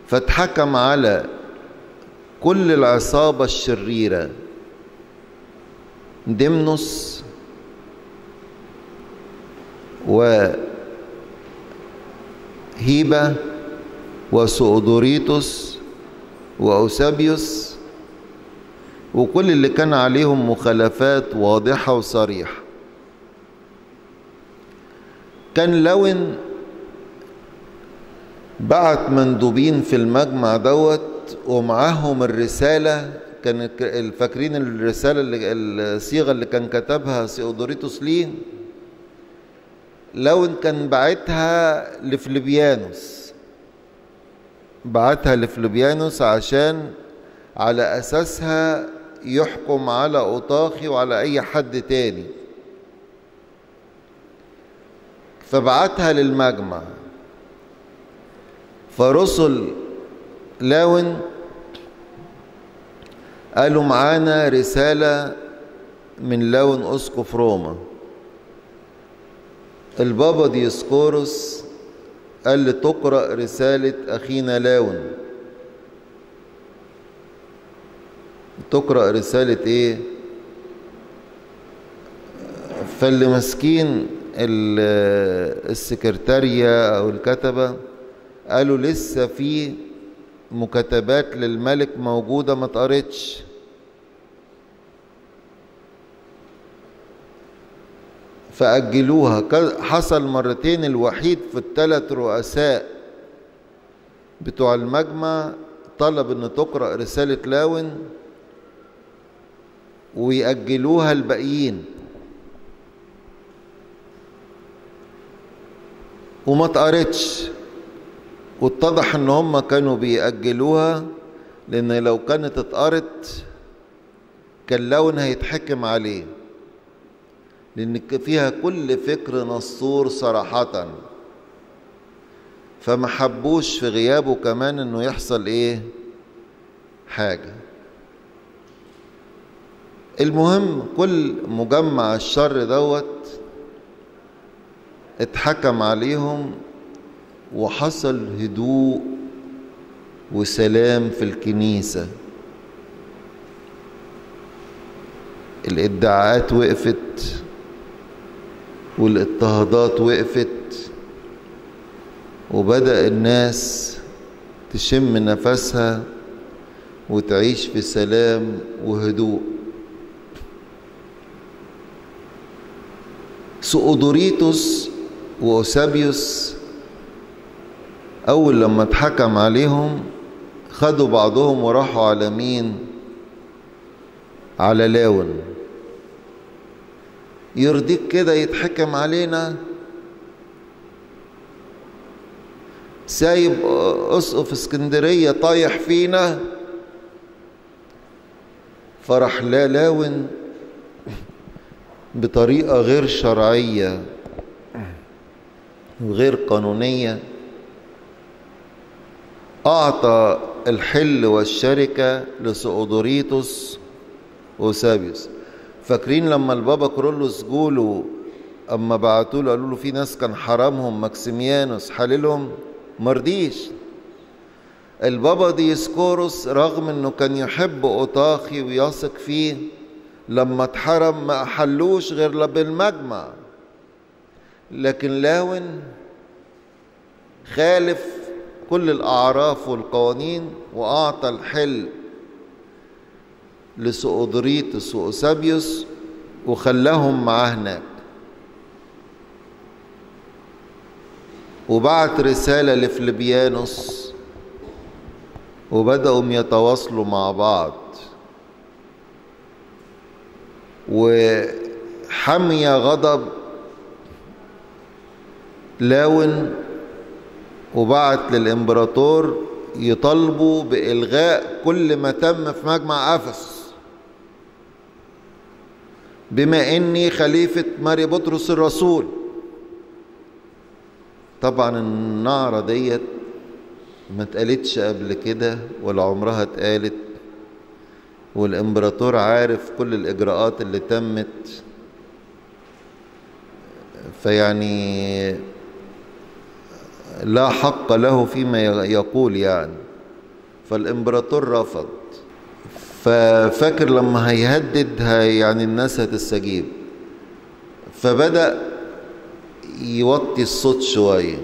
فاتحكم على كل العصابة الشريرة. دمنس وهيبة وسؤدوريتوس وأوسابيوس وكل اللي كان عليهم مخالفات واضحة وصريحة. كان لون بعت مندوبين في المجمع دوت ومعاهم الرسالة كان فاكرين الرسالة اللي الصيغة اللي كان كتبها سيودوريتوس ليه لون كان بعتها لفليبيانوس بعتها لفليبيانوس عشان على أساسها يحكم على أوطاخي وعلى أي حد تاني. فبعتها للمجمع. فرسل لاون قالوا معانا رسالة من لاون أسقف روما. البابا ديسكوروس قال لتقرأ رسالة أخينا لاون. تقرأ رسالة إيه؟ فاللي ماسكين السكرتارية أو الكتبة قالوا لسه في مكاتبات للملك موجودة ما اتقرتش. فأجلوها. حصل مرتين الوحيد في الثلاث رؤساء بتوع المجمع. طلب إن تقرأ رسالة لاون ويأجلوها الباقيين. وما اتقرتش. واتضح إن هم كانوا بيأجلوها لأن لو كانت اتقرت كان لون هيتحكم عليه. لأن فيها كل فكر نصور صراحة. فما حبوش في غيابه كمان إنه يحصل إيه؟ حاجة. المهم كل مجمع الشر دوت اتحكم عليهم وحصل هدوء وسلام في الكنيسة. الإدعاءات وقفت. والاضطهادات وقفت وبدأ الناس تشم نفسها وتعيش في سلام وهدوء. سؤدوريتوس وأوسابيوس أول لما اتحكم عليهم خدوا بعضهم وراحوا على مين؟ على لاون. يرضيك كده يتحكم علينا. سايب أسقف اسكندرية طايح فينا. فرح لا لاون بطريقة غير شرعية وغير قانونية. أعطى الحل والشركة لسؤدوريتوس وسابيوس. فاكرين لما البابا كيرلس جوله لما بعتوا له قالوا له في ناس كان حرمهم ماكسيميانوس حللهم مرضيش. البابا ديسكوروس رغم إنه كان يحب أوطاخي ويثق فيه لما اتحرم ما احلوش غير بالمجمع. لكن لاون خالف كل الأعراف والقوانين وأعطى الحل لسؤدريتس وأوسابيوس وخلاهم معاه هناك. وبعت رسالة لفلبيانوس وبدأوا يتواصلوا مع بعض. وحمي غضب لاون وبعت للإمبراطور يطالبوا بإلغاء كل ما تم في مجمع أفس. بما إني خليفة ماري بطرس الرسول. طبعا النعرة ديت ما اتقالتش قبل كده ولا عمرها اتقالت والإمبراطور عارف كل الإجراءات اللي تمت. فيعني لا حق له فيما يقول يعني. فالإمبراطور رفض. ففاكر لما هيهدد هي يعني الناس هتستجيب. فبدأ يوطي الصوت شوية.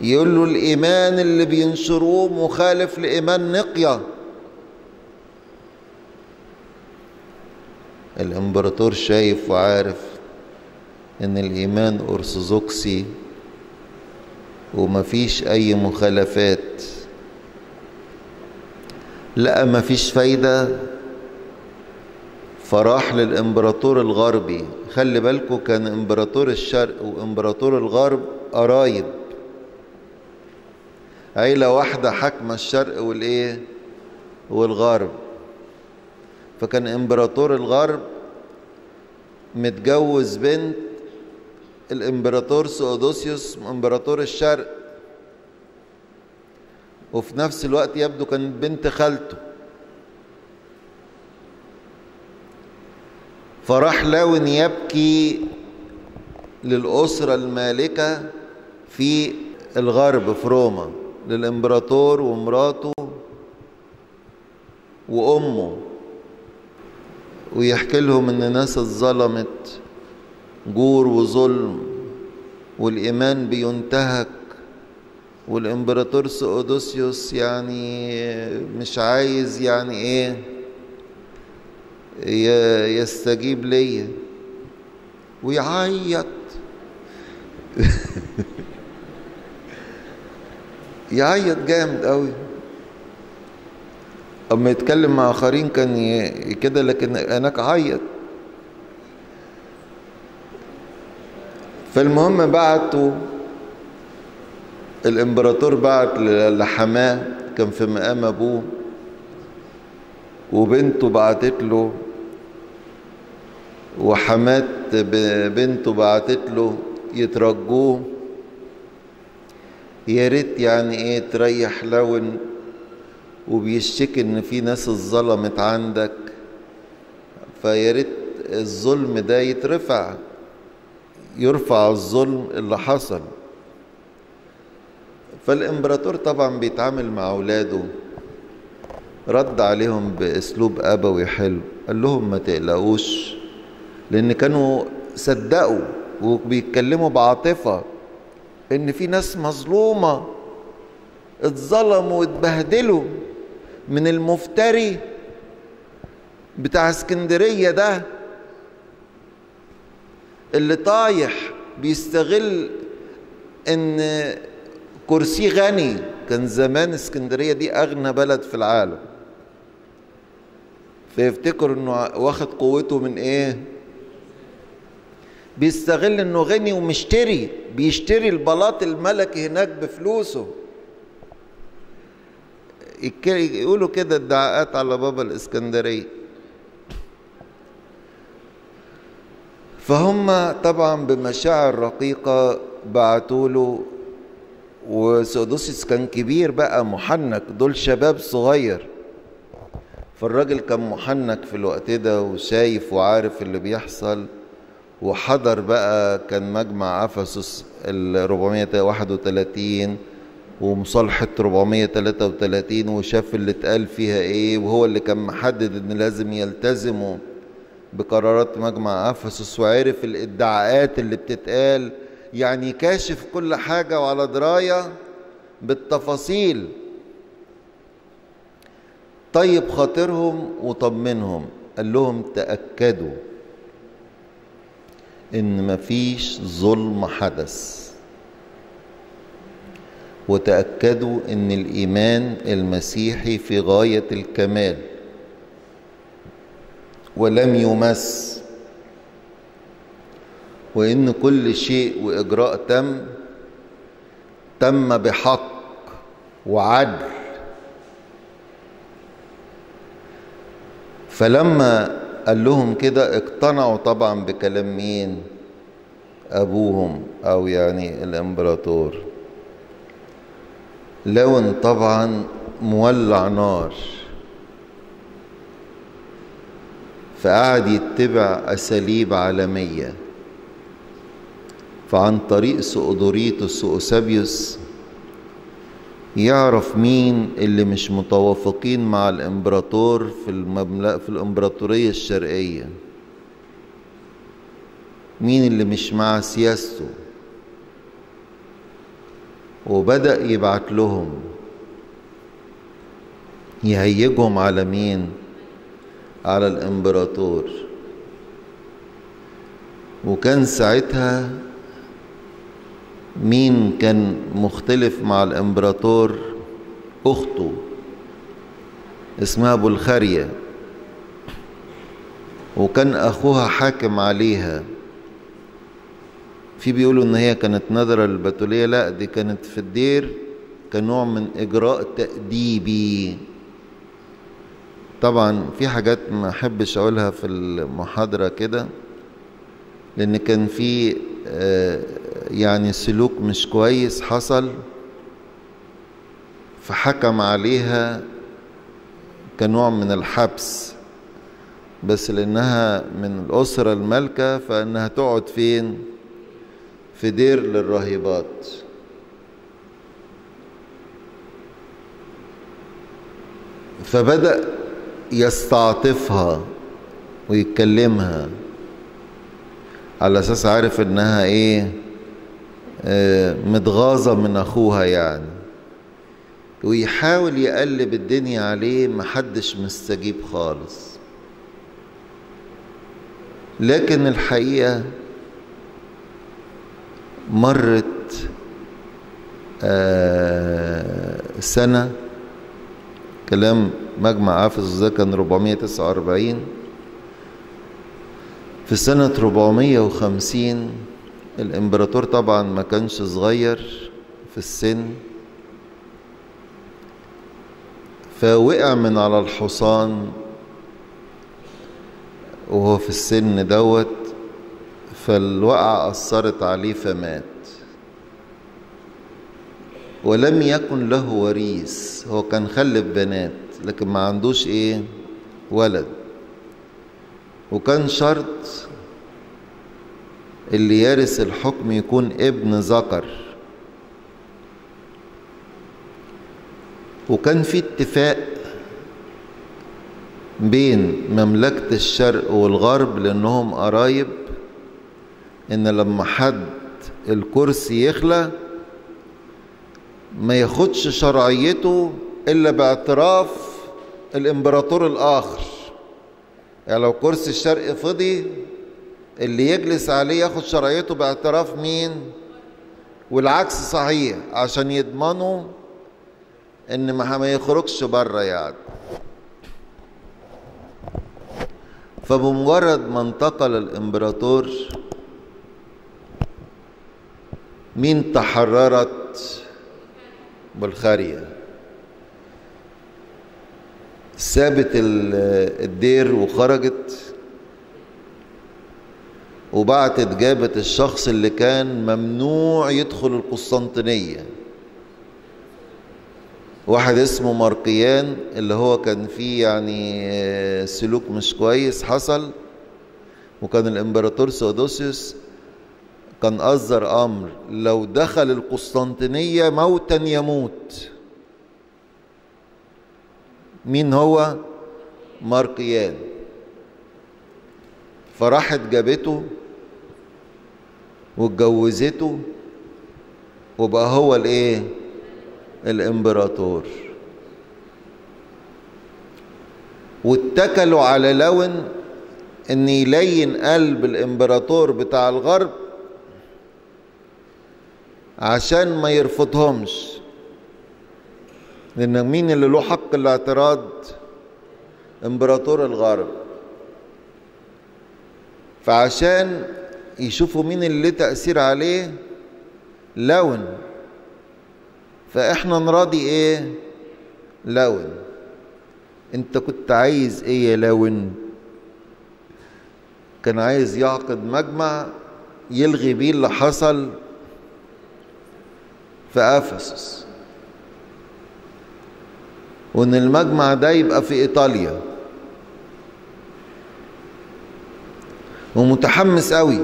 يقول له الإيمان اللي بينشروه مخالف لإيمان نقية الإمبراطور شايف وعارف إن الإيمان أرثوذكسي ومفيش أي مخالفات. لقى مفيش فايدة فراح للإمبراطور الغربي. خلي بالكو كان إمبراطور الشرق وإمبراطور الغرب قرايب. عيلة واحدة حاكمة الشرق والإيه؟ والغرب. فكان إمبراطور الغرب متجوز بنت الإمبراطور ثيؤدوسيوس امبراطور الشرق وفي نفس الوقت يبدو كانت بنت خالته. فراح لاون يبكي للأسرة المالكة في الغرب في روما للإمبراطور ومراته وأمه ويحكي لهم إن ناس اتظلمت جور وظلم والإيمان بينتهك. والإمبراطور سؤدوسيوس يعني مش عايز يعني إيه يستجيب ليا. ويعيط. يعيط جامد قوي أما يتكلم مع آخرين كان كده لكن هناك عيط. فالمهم بعتوا الامبراطور بعت لحماة كان في مقام أبوه وبنته بعتت له وحمات بنته بعتت له يترجوه. يا ريت يعني إيه تريح لون وبيشتكي إن في ناس اتظلمت عندك. فيا ريت الظلم ده يترفع يرفع الظلم اللي حصل. فالإمبراطور طبعا بيتعامل مع أولاده. رد عليهم بأسلوب أبوي حلو. قال لهم ما تقلقوش لأن كانوا صدقوا وبيتكلموا بعاطفة إن في ناس مظلومة اتظلموا واتبهدلوا من المفتري بتاع اسكندرية ده اللي طايح بيستغل إن كرسي غني. كان زمان اسكندرية دي أغنى بلد في العالم. فيفتكر إنه واخد قوته من إيه؟ بيستغل إنه غني ومشتري. بيشتري البلاط الملكي هناك بفلوسه. يقولوا كده ادعاءات على بابا الاسكندريه فهم طبعا بمشاعر رقيقة بعتوا له وسودوسيس كان كبير بقى محنك دول شباب صغير. فالراجل كان محنك في الوقت ده وشايف وعارف اللي بيحصل وحضر بقى كان مجمع افسس ال 431 ومصالحة 433 وشاف اللي اتقال فيها إيه وهو اللي كان محدد إن لازم يلتزموا بقرارات مجمع افسس وعرف الادعاءات اللي بتتقال. يعني كاشف كل حاجة وعلى دراية بالتفاصيل. طيب خاطرهم وطمنهم قال لهم تأكدوا إن مفيش ظلم حدث. وتأكدوا إن الإيمان المسيحي في غاية الكمال. ولم يمس. وإن كل شيء وإجراء تم تم بحق وعدل. فلما قال لهم كده اقتنعوا طبعا بكلام مين؟ أبوهم أو يعني الإمبراطور. لون طبعا مولع نار. فقعد يتبع أساليب عالمية. فعن طريق سؤدوريتوس وأوسابيوس يعرف مين اللي مش متوافقين مع الإمبراطور في المملكة في الإمبراطورية الشرقية. مين اللي مش مع سياسته. وبدأ يبعت لهم يهيجهم على مين؟ على الإمبراطور. وكان ساعتها مين كان مختلف مع الإمبراطور؟ أخته اسمها بلخاريا وكان أخوها حاكم عليها. في بيقولوا إن هي كانت نذرة للبتولية. لا دي كانت في الدير كنوع من إجراء تأديبي. طبعا في حاجات ما أحبش أقولها في المحاضرة كده لأن كان في يعني سلوك مش كويس حصل فحكم عليها كنوع من الحبس. بس لأنها من الأسرة المالكة فإنها تقعد فين؟ في دير للراهبات. فبدأ يستعطفها ويتكلمها على أساس عارف إنها إيه؟ آه متغاظة من أخوها يعني. ويحاول يقلب الدنيا عليه محدش مستجيب خالص. لكن الحقيقة مرت آه سنة كلام مجمع افسس ده كان 449 في سنة 450 الامبراطور طبعا ما كانش صغير في السن. فوقع من على الحصان وهو في السن دوت فالوقعة أثرت عليه فمات. ولم يكن له وريث هو كان خلف بنات لكن ما عندوش إيه؟ ولد. وكان شرط اللي يرث الحكم يكون ابن ذكر. وكان في اتفاق بين مملكة الشرق والغرب لأنهم قرايب إن لما حد الكرسي يخلى ما ياخدش شرعيته إلا باعتراف الإمبراطور الآخر. يعني لو كرسي الشرق فضي اللي يجلس عليه ياخد شرعيته باعتراف مين؟ والعكس صحيح عشان يضمنوا إن ما يخرجش بره يعني. فبمجرد ما انتقل الإمبراطور مين تحررت بلخاريا سابت الدير وخرجت. وبعتت جابت الشخص اللي كان ممنوع يدخل القسطنطينية. واحد اسمه مارقيان اللي هو كان فيه يعني سلوك مش كويس حصل. وكان الإمبراطور سودوسيوس كان أصدر أمر لو دخل القسطنطينية موتا يموت. مين هو؟ مارقيان فراحت جابته. واتجوزته وبقى هو الإيه؟ الإمبراطور. واتكلوا على لون إن يلين قلب الإمبراطور بتاع الغرب عشان ما يرفضهمش. لأن مين اللي له حق الاعتراض؟ إمبراطور الغرب. فعشان يشوفوا مين اللي تأثير عليه؟ لون. فإحنا نراضي إيه؟ لون. أنت كنت عايز إيه يا لون؟ كان عايز يعقد مجمع يلغي بيه اللي حصل في أفسس. وإن المجمع ده يبقى في إيطاليا. ومتحمس قوي.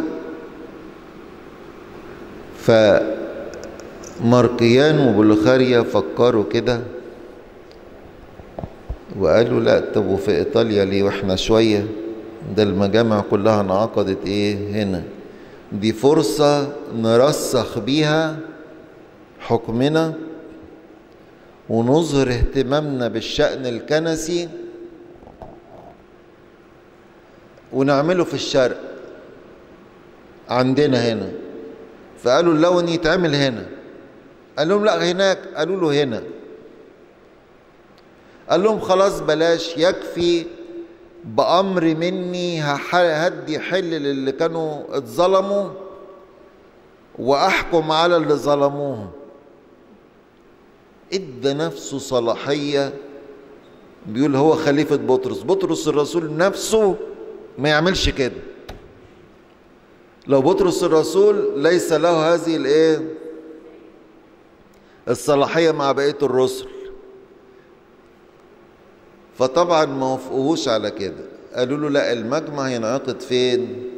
فمارقيان وبلخاريا فكروا كده وقالوا لا طب وفي إيطاليا ليه؟ وإحنا شوية. ده المجامع كلها انعقدت إيه؟ هنا. دي فرصة نرسخ بيها حكمنا ونظهر اهتمامنا بالشأن الكنسي ونعمله في الشرق عندنا هنا. فقالوا اللون يتعمل هنا. قال لهم لا هناك. قالوا له هنا. قال لهم خلاص بلاش يكفي بأمر مني هدي حل للي كانوا اتظلموا وأحكم على اللي ظلموهم. إدى نفسه صلاحية. بيقول هو خليفة بطرس. بطرس الرسول نفسه ما يعملش كده. لو بطرس الرسول ليس له هذه الايه؟ الصلاحية مع بقية الرسل. فطبعا ما وافقوهوش على كده. قالوا له لا المجمع هينعقد فين؟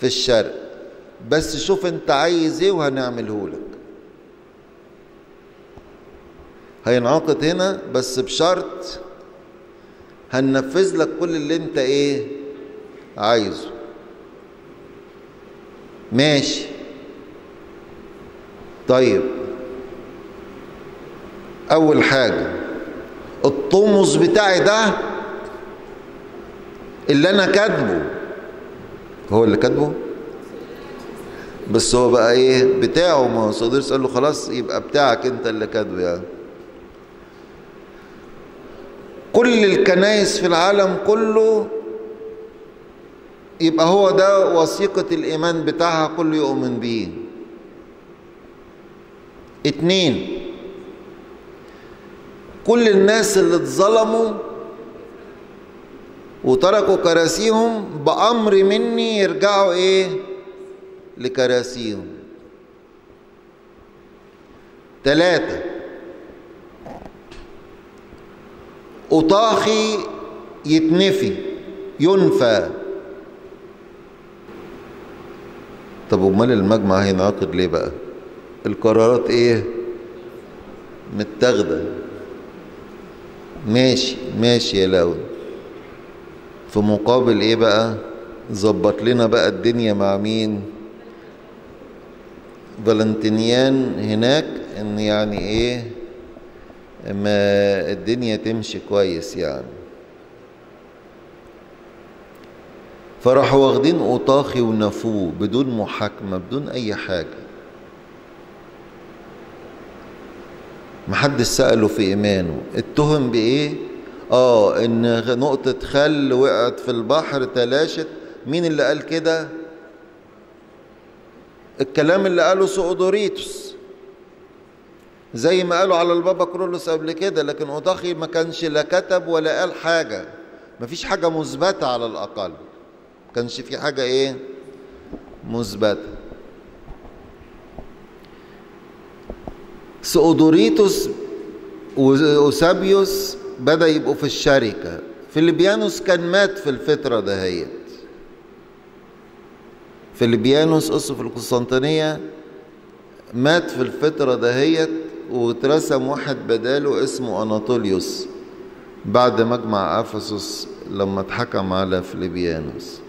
في الشرق. بس شوف انت عايز إيه وهنعمله لك. هينعقد هنا بس بشرط هننفذ لك كل اللي انت إيه؟ عايزه. ماشي. طيب. أول حاجة الطمس بتاعي ده اللي أنا كاتبه. هو اللي كاتبه؟ بس هو بقى إيه بتاعه. ما هو صدير قال له خلاص يبقى بتاعك أنت اللي كاتبه يعني. كل الكنايس في العالم كله يبقى هو ده وثيقة الإيمان بتاعها كله يؤمن بيه. اتنين كل الناس اللي اتظلموا وتركوا كراسيهم بأمر مني يرجعوا إيه؟ لكراسيهم. ثلاثة أطاخي يتنفي ينفى. طب أمال المجمع هينعقد ليه بقى؟ القرارات إيه؟ متاخدة. ماشي ماشي يا لون في مقابل إيه بقى؟ ظبط لنا بقى الدنيا مع مين؟ فالنتينيان هناك إن يعني إيه؟ ما الدنيا تمشي كويس يعني. فراحوا واخدين أوطاخي ونفوه بدون محاكمة بدون أي حاجة. محدش سأله في إيمانه. اتهم بإيه؟ آه إن نقطة خل وقعت في البحر تلاشت. مين اللي قال كده؟ الكلام اللي قاله سؤدوريتوس زي ما قالوا على البابا كرولوس قبل كده لكن أوطاخي ما كانش لا كتب ولا قال حاجة. مفيش حاجة مثبتة على الأقل. كانش في حاجة إيه؟ مثبتة. سؤدوريتوس وأوسابيوس بدأ يبقوا في الشركة. فيليبيانوس كان مات في الفترة دهيت. فيليبيانوس أسقف القسطنطينية مات في الفترة دهيت واترسم واحد بداله اسمه أناطوليوس بعد مجمع أفسس لما اتحكم على فيليبيانوس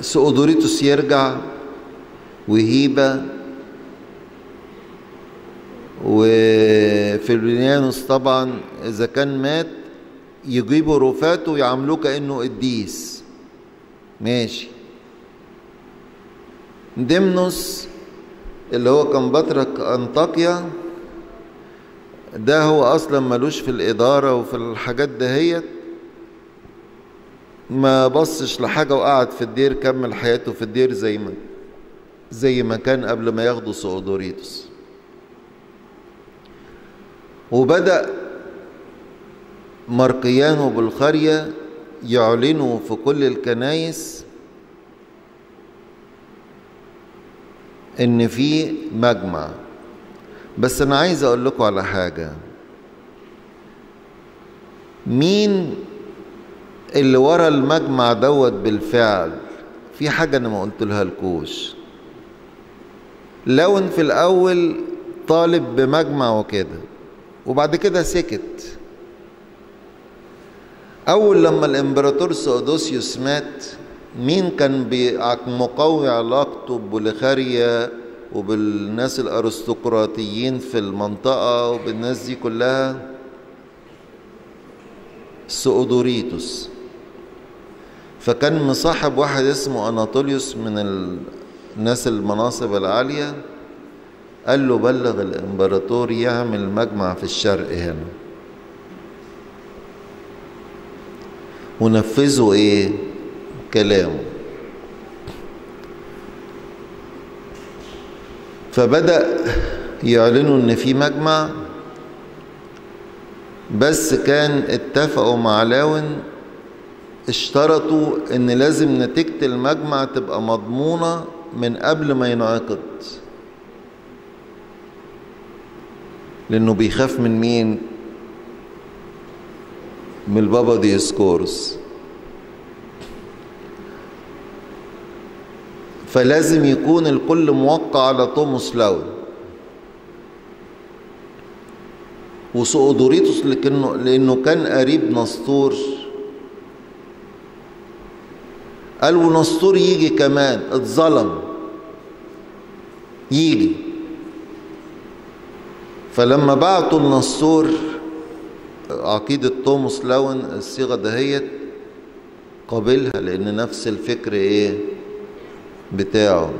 فسؤدوريتوس يرجع وهيبة وفيلبينيانوس طبعا إذا كان مات يجيبوا رفاته ويعاملوه كأنه قديس ماشي. ديمنوس اللي هو كان بطرك أنطاكيا ده هو أصلا ملوش في الإدارة وفي الحاجات دهيت. ما بصش لحاجة وقعد في الدير كمل حياته في الدير زي ما زي ما كان قبل ما ياخدوا سؤدوريتوس وبدأ مارقيان وبلخاريا يعلنوا في كل الكنايس إن في مجمع. بس أنا عايز أقول لكم على حاجة. مين اللي ورا المجمع دوت بالفعل في حاجة أنا ما قلتلها لكوش لون في الأول طالب بمجمع وكده وبعد كده سكت. أول لما الإمبراطور سودوسيوس مات مين كان مقوي علاقته ببوليخاريا وبالناس الأرستقراطيين في المنطقة وبالناس دي كلها؟ سؤدوريتوس. فكان مصاحب واحد اسمه أناطوليوس من الناس المناصب العالية قال له بلغ الإمبراطور يعمل مجمع في الشرق هنا. ونفذوا إيه؟ كلامه. فبدأ يعلنوا إن في مجمع بس كان اتفقوا مع لاون اشترطوا إن لازم نتيجة المجمع تبقى مضمونة من قبل ما ينعقد. لأنه بيخاف من مين؟ من البابا ديسقورس فلازم يكون الكل موقع على طومس لاون وسؤدوريتوس لكنه لأنه كان قريب نسطور قال ونسطور يجي كمان اتظلم. يجي. فلما بعتوا النسطور عقيدة توماس لاون الصيغة دهيت قابلها لأن نفس الفكر إيه؟ بتاعه.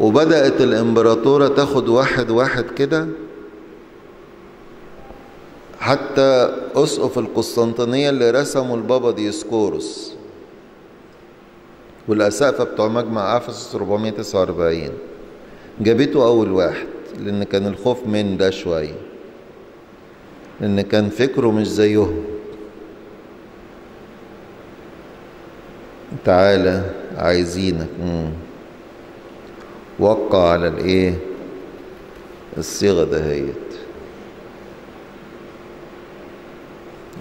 وبدأت الإمبراطورة تاخد واحد واحد كده حتى أسقف القسطنطينية اللي رسموا البابا ديسكوروس والأسقفة بتوع مجمع أفسس 449 جابته أول واحد لأن كان الخوف من ده شوية. لأن كان فكره مش زيهم. تعالى عايزينك. مم. وقع على الإيه؟ الصيغة دهيت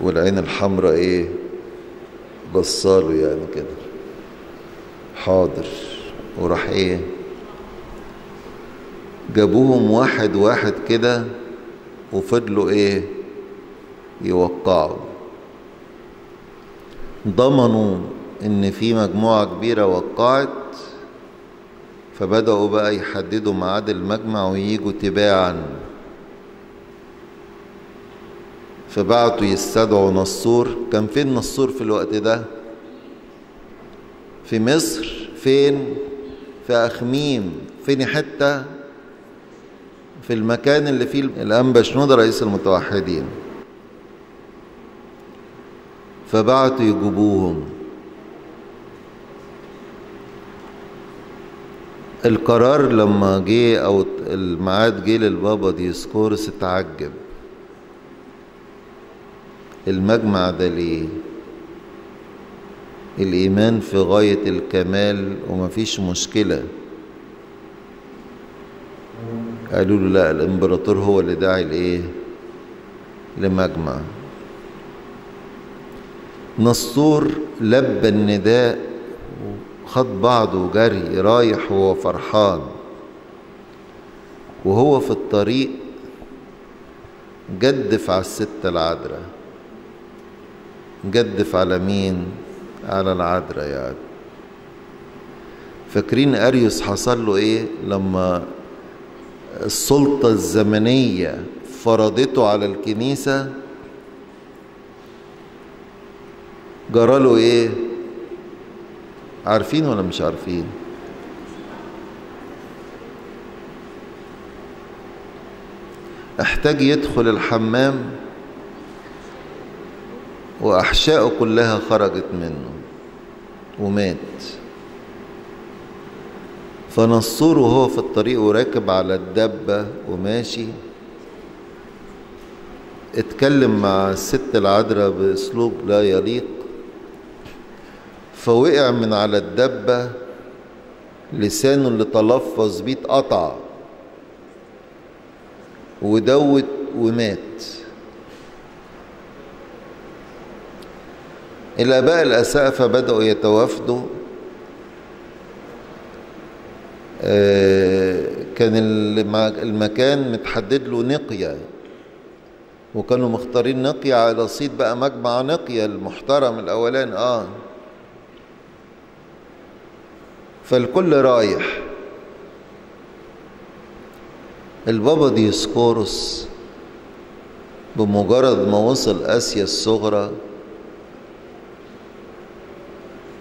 والعين الحمراء إيه؟ بصاله يعني كده. حاضر. وراح إيه؟ جابوهم واحد واحد كده وفضلوا إيه؟ يوقعوا. ضمنوا إن في مجموعة كبيرة وقعت فبدأوا بقى يحددوا ميعاد المجمع وييجوا تباعا. فبعتوا يستدعوا نصور كان فين نصور في الوقت ده؟ في مصر؟ فين؟ في أخميم؟ فين حتة؟ في المكان اللي فيه الأنبا شنودة رئيس المتوحدين. فبعتوا يجيبوهم. القرار لما جه أو الميعاد جه للبابا ديسكورس اتعجب المجمع ده ليه؟ الإيمان في غاية الكمال ومفيش مشكلة. قالوا له لا الإمبراطور هو اللي داعي لإيه؟ لمجمع. نسطور لبى النداء خد بعضه وجري رايح وهو فرحان. وهو في الطريق جدف على الست العذراء. جدف على مين؟ على العذراء يعني. فاكرين أريوس حصل له إيه؟ لما السلطة الزمنية فرضته على الكنيسة جراله إيه؟ عارفين ولا مش عارفين؟ احتاج يدخل الحمام وأحشائه كلها خرجت منه ومات. فنصور وهو في الطريق وراكب على الدبة وماشي. اتكلم مع الست العذراء بأسلوب لا يليق. فوقع من على الدبة لسانه اللي تلفظ بيه اتقطع. ودوت ومات. الآباء الأسقفة بدأوا يتوافدوا. كان المكان متحدد له نقية وكانوا مختارين نقية على صيد بقى مجمع نقية المحترم الأولاني. آه. فالكل رايح. البابا ديسكورس بمجرد ما وصل آسيا الصغرى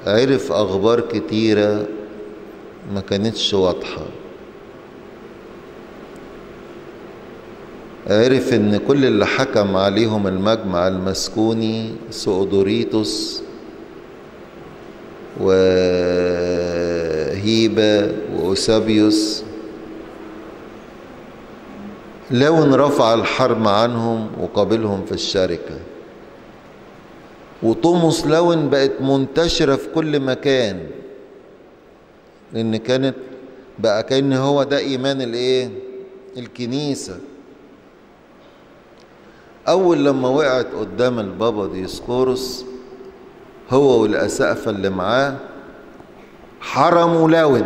عرف أخبار كتيرة ما كانتش واضحة. عرف إن كل اللي حكم عليهم المجمع المسكوني سؤدوريتوس وهيبة وأوسابيوس لون رفع الحرب عنهم وقابلهم في الشركة وطوموس لون بقت منتشرة في كل مكان لأن كانت بقى كأن هو ده إيمان الإيه؟ الكنيسة أول لما وقعت قدام البابا ديسكورس هو والأسقفة اللي معاه حرموا لون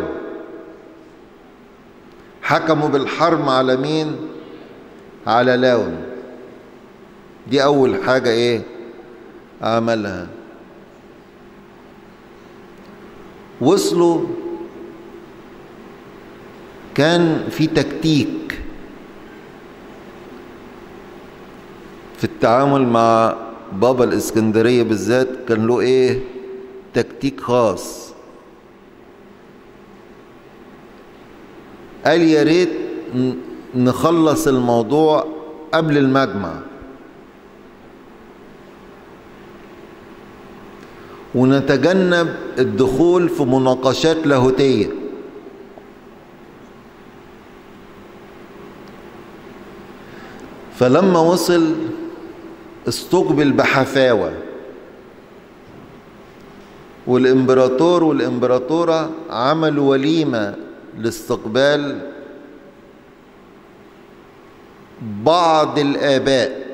حكموا بالحرم على مين؟ على لون دي أول حاجة إيه؟ عملها. وصلوا كان في تكتيك في التعامل مع بابا الإسكندرية بالذات كان له إيه؟ تكتيك خاص. قال يا ريت نخلص الموضوع قبل المجمع. ونتجنب الدخول في مناقشات لاهوتية. فلما وصل استقبل بحفاوة والإمبراطور والإمبراطورة عملوا وليمة لاستقبال بعض الآباء.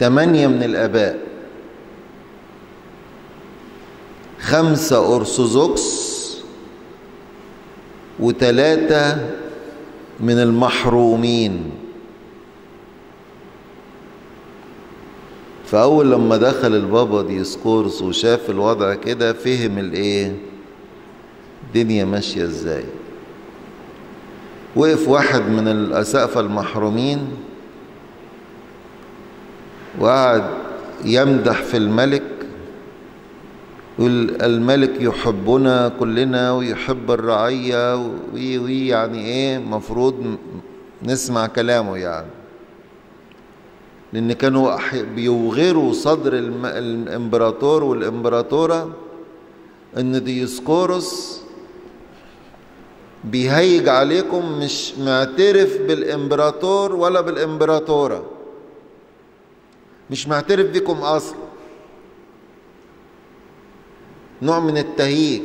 ثمانية من الآباء. خمسة أرثوذكس وثلاثة من المحرومين. فأول لما دخل البابا ديسقورس وشاف الوضع كده فهم الإيه؟ الدنيا ماشية إزاي. وقف واحد من الأساقفة المحرومين. وقعد يمدح في الملك يقول الملك يحبنا كلنا ويحب الرعية وي وي يعني إيه مفروض نسمع كلامه يعني. لأن كانوا بيوغروا صدر الإمبراطور والإمبراطورة إن ديسكورس بيهيج عليكم مش معترف بالإمبراطور ولا بالإمبراطورة. مش معترف بكم أصلا نوع من التهيج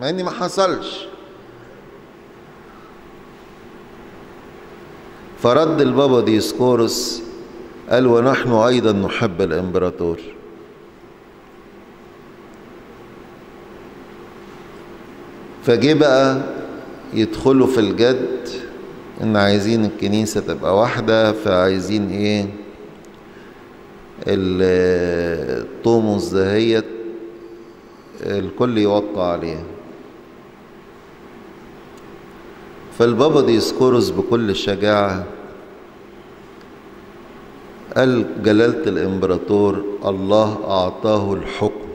مع إني ما حصلش. فرد البابا ديسكورس قال ونحن أيضا نحب الإمبراطور. فجه بقى يدخلوا في الجد إن عايزين الكنيسة تبقى واحدة فعايزين إيه؟ الطوموس دهيت الكل يوقع عليها. فالبابا ديسكورس بكل شجاعة قال جلالة الإمبراطور الله أعطاه الحكم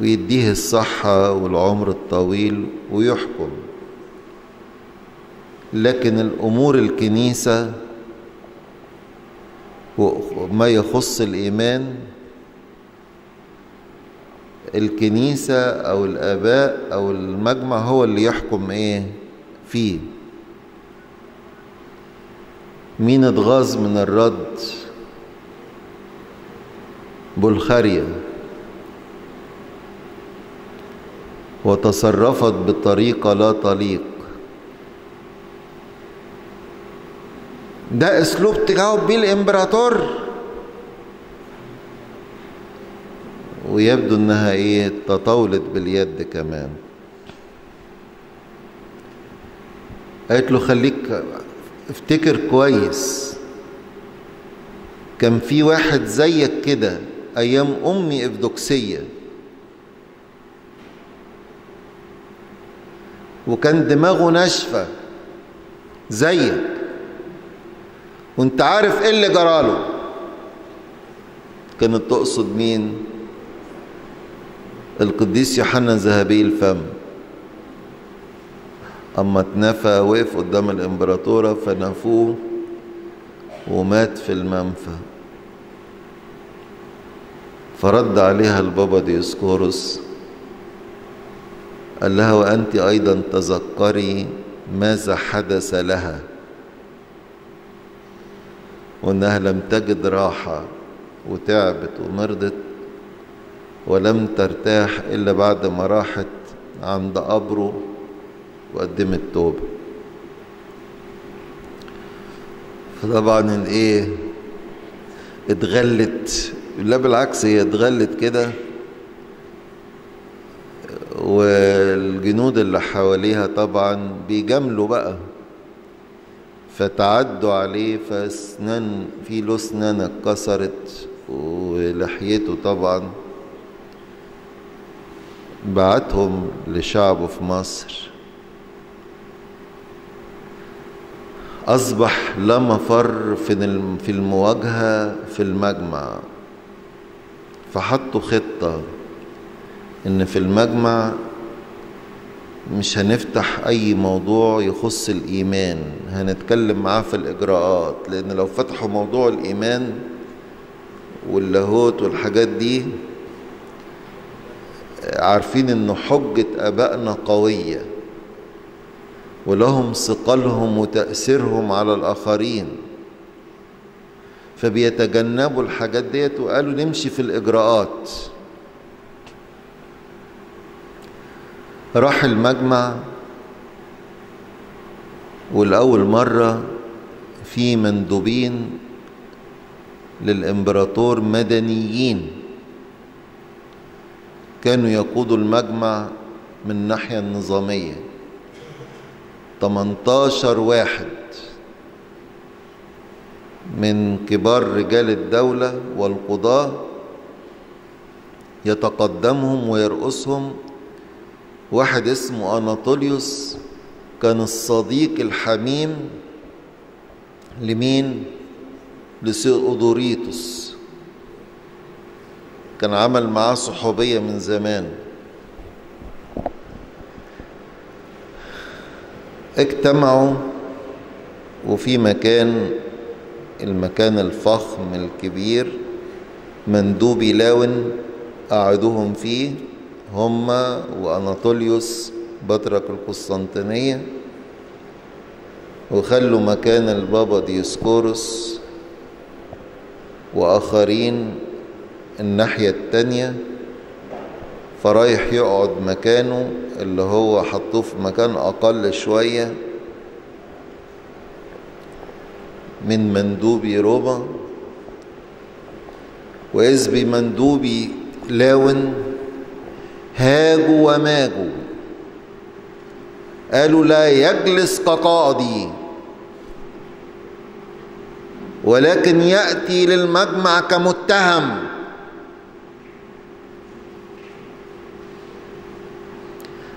ويديه الصحة والعمر الطويل ويحكم. لكن الأمور الكنيسة وما يخص الإيمان الكنيسة أو الآباء أو المجمع هو اللي يحكم إيه؟ فيه. مين اتغاظ من الرد؟ بلخاريا. وتصرفت بطريقة لا تليق. ده اسلوب تجاوب بيه الامبراطور ويبدو انها إيه تطاولت باليد كمان. قالت له خليك افتكر كويس. كان في واحد زيك كده أيام أمي إفدوكسية. وكان دماغه ناشفة. زيك. وانت عارف إيه اللي جراله كانت تقصد مين؟ القديس يوحنا ذهبي الفم. أما اتنفى وقف قدام الإمبراطورة فنفوه ومات في المنفى. فرد عليها البابا ديسكورس. قال لها وأنت أيضا تذكري ماذا حدث لها؟ وأنها لم تجد راحة وتعبت ومرضت ولم ترتاح إلا بعد ما راحت عند قبره وقدمت توبة. فطبعا الايه اتغلت لا بالعكس هي اتغلت كده والجنود اللي حواليها طبعا بيجاملوا بقى. فتعدوا عليه فاسنان في له اسنان اتكسرت ولحيته طبعا. بعتهم لشعبه في مصر. أصبح لا مفر في المواجهة في المجمع. فحطوا خطة إن في المجمع مش هنفتح أي موضوع يخص الإيمان. هنتكلم معاه في الإجراءات. لأن لو فتحوا موضوع الإيمان واللاهوت والحاجات دي عارفين إن حجة آبائنا قوية. ولهم ثقلهم وتأثيرهم على الآخرين. فبيتجنبوا الحاجات ديت وقالوا نمشي في الإجراءات. راح المجمع والأول مرة في مندوبين للإمبراطور مدنيين كانوا يقودوا المجمع من الناحية النظامية. 18 واحد من كبار رجال الدولة والقضاة يتقدمهم ويرقصهم واحد اسمه أناطوليوس كان الصديق الحميم لمين؟ لسيودوريتوس كان عمل معاه صحوبية من زمان. اجتمعوا وفي مكان المكان الفخم الكبير مندوبي لاون قعدوهم فيه. هما وأناطوليوس بطرك القسطنطينية وخلوا مكان البابا ديسقورس وآخرين الناحية التانية. فرايح يقعد مكانه اللي هو حطوه في مكان أقل شوية من مندوبي روما. وإذ بمندوبي لاون هاجوا وماجوا قالوا لا يجلس كقاضي. ولكن يأتي للمجمع كمتهم.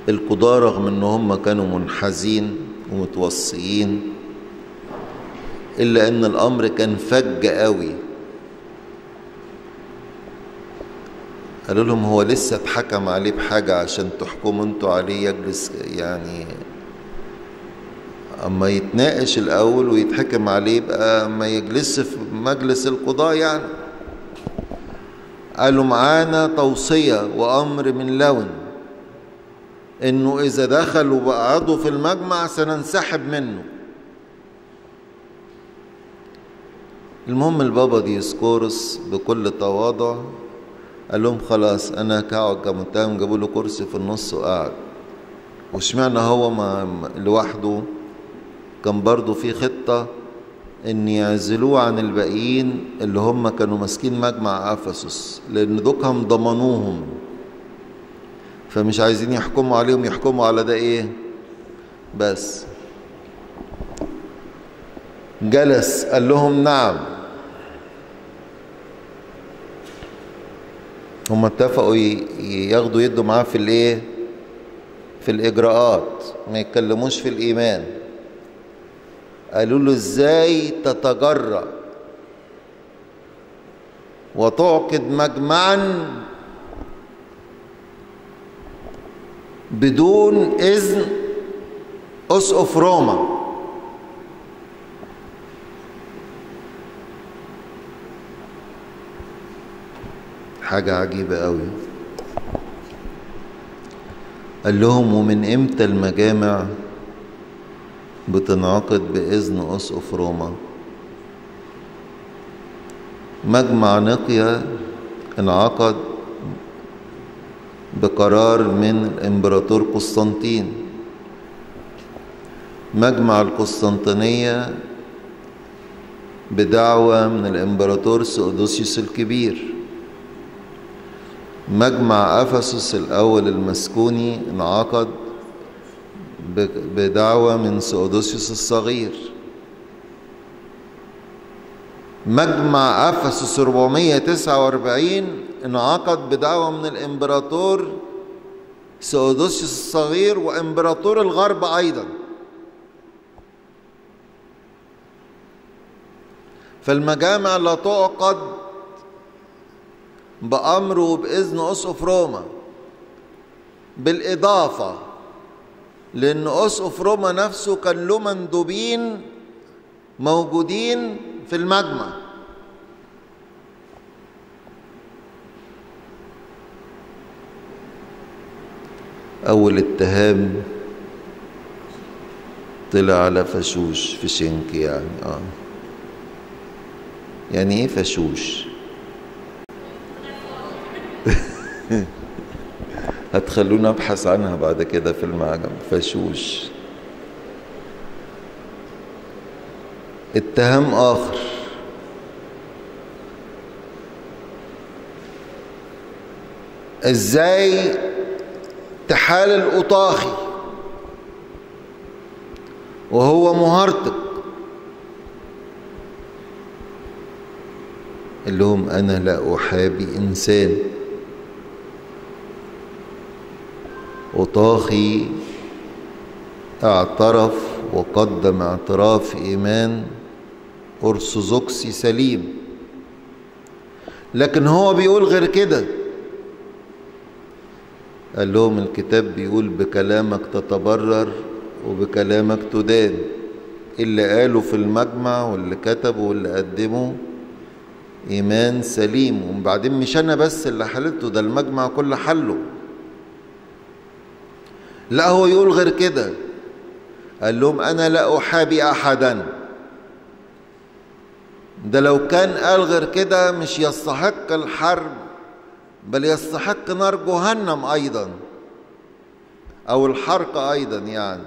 القضاة رغم إن هم كانوا منحازين ومتوصيين إلا إن الأمر كان فج قوي. قالوا لهم هو لسه اتحكم عليه بحاجة عشان تحكموا أنتوا عليه يجلس يعني أما يتناقش الأول ويتحكم عليه يبقى ما يجلس في مجلس القضاء يعني. قالوا معانا توصية وأمر من لون إنه إذا دخل وبقى عضو في المجمع سننسحب منه. المهم البابا ديسكورس بكل تواضع قال لهم خلاص أنا هقعد كمتهم جابوا له كرسي في النص وقعد. واشمعنى هو ما لوحده؟ كان برضه في خطة إن يعزلوه عن الباقيين اللي هم كانوا ماسكين مجمع أفسس لأن دوكهم ضمنوهم. فمش عايزين يحكموا عليهم يحكموا على ده إيه؟ بس. جلس قال لهم نعم. هم اتفقوا ياخدوا يدوا معاه في الايه؟ في الإجراءات ما يتكلموش في الإيمان. قالوا له إزاي تتجرأ وتعقد مجمعا بدون إذن اسقف روما حاجة عجيبة قوي. قال لهم ومن إمتى المجامع بتنعقد بإذن أسقف روما؟ مجمع نقيا انعقد بقرار من الإمبراطور قسطنطين. مجمع القسطنطينية بدعوة من الإمبراطور سؤدوسيوس الكبير. مجمع أفسس الأول المسكوني انعقد بدعوة من سؤدوسيوس الصغير. مجمع أفسس 449 انعقد بدعوة من الإمبراطور سؤدوسيوس الصغير وإمبراطور الغرب أيضا. فالمجامع لا تعقد بأمر وبإذن أسقف روما. بالإضافة لأن أسقف روما نفسه كان له مندوبين موجودين في المجمع. أول اتهام طلع على فشوش في شنك يعني آه. يعني إيه فشوش؟ هتخلونا أبحث عنها بعد كده في المعجم. فشوش. اتهام آخر. إزاي تحال الأطاخي وهو مهرطق قال لهم أنا لا أحابي إنسان. وطاخي اعترف وقدم اعتراف إيمان ارثوذكسي سليم. لكن هو بيقول غير كده. قال لهم الكتاب بيقول بكلامك تتبرر وبكلامك تدان. اللي قاله في المجمع واللي كتبه واللي قدمه إيمان سليم. وبعدين مش أنا بس اللي حلته ده المجمع كله حله. لا هو يقول غير كده. قال لهم أنا لا أحابي احدا. ده لو كان قال غير كده مش يستحق الحرب بل يستحق نار جهنم أيضا. أو الحرق أيضا يعني.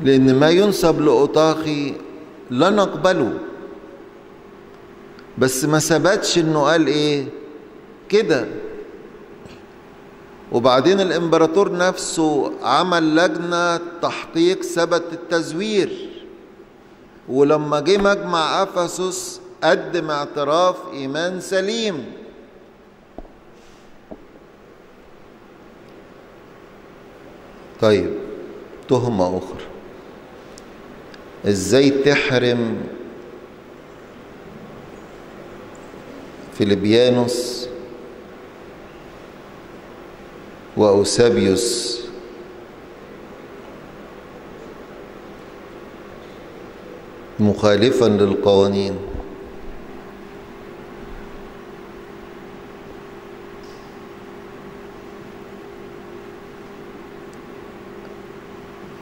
لأن ما ينسب لاوطاخي لا نقبله. بس ما ثبتش إنه قال إيه؟ كده. وبعدين الإمبراطور نفسه عمل لجنة تحقيق ثبت التزوير. ولما جه مجمع أفسس قدم اعتراف إيمان سليم. طيب تهمة أخرى. إزاي تحرم فيليبيانوس وأوسابيوس. مخالفا للقوانين.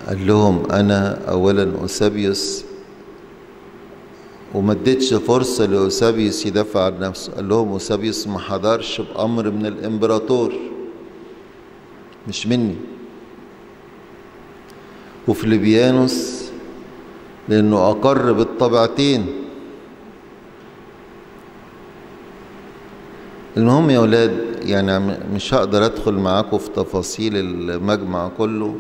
قال لهم أنا أولا أوسابيوس. وما اديتش فرصة لأوسابيوس يدافع عن نفسه. قال لهم أوسابيوس ما حضرش بأمر من الإمبراطور. مش مني. وفليبيانوس لأنه أقر بالطبيعتين. المهم يا ولاد يعني مش هقدر أدخل معاكم في تفاصيل المجمع كله.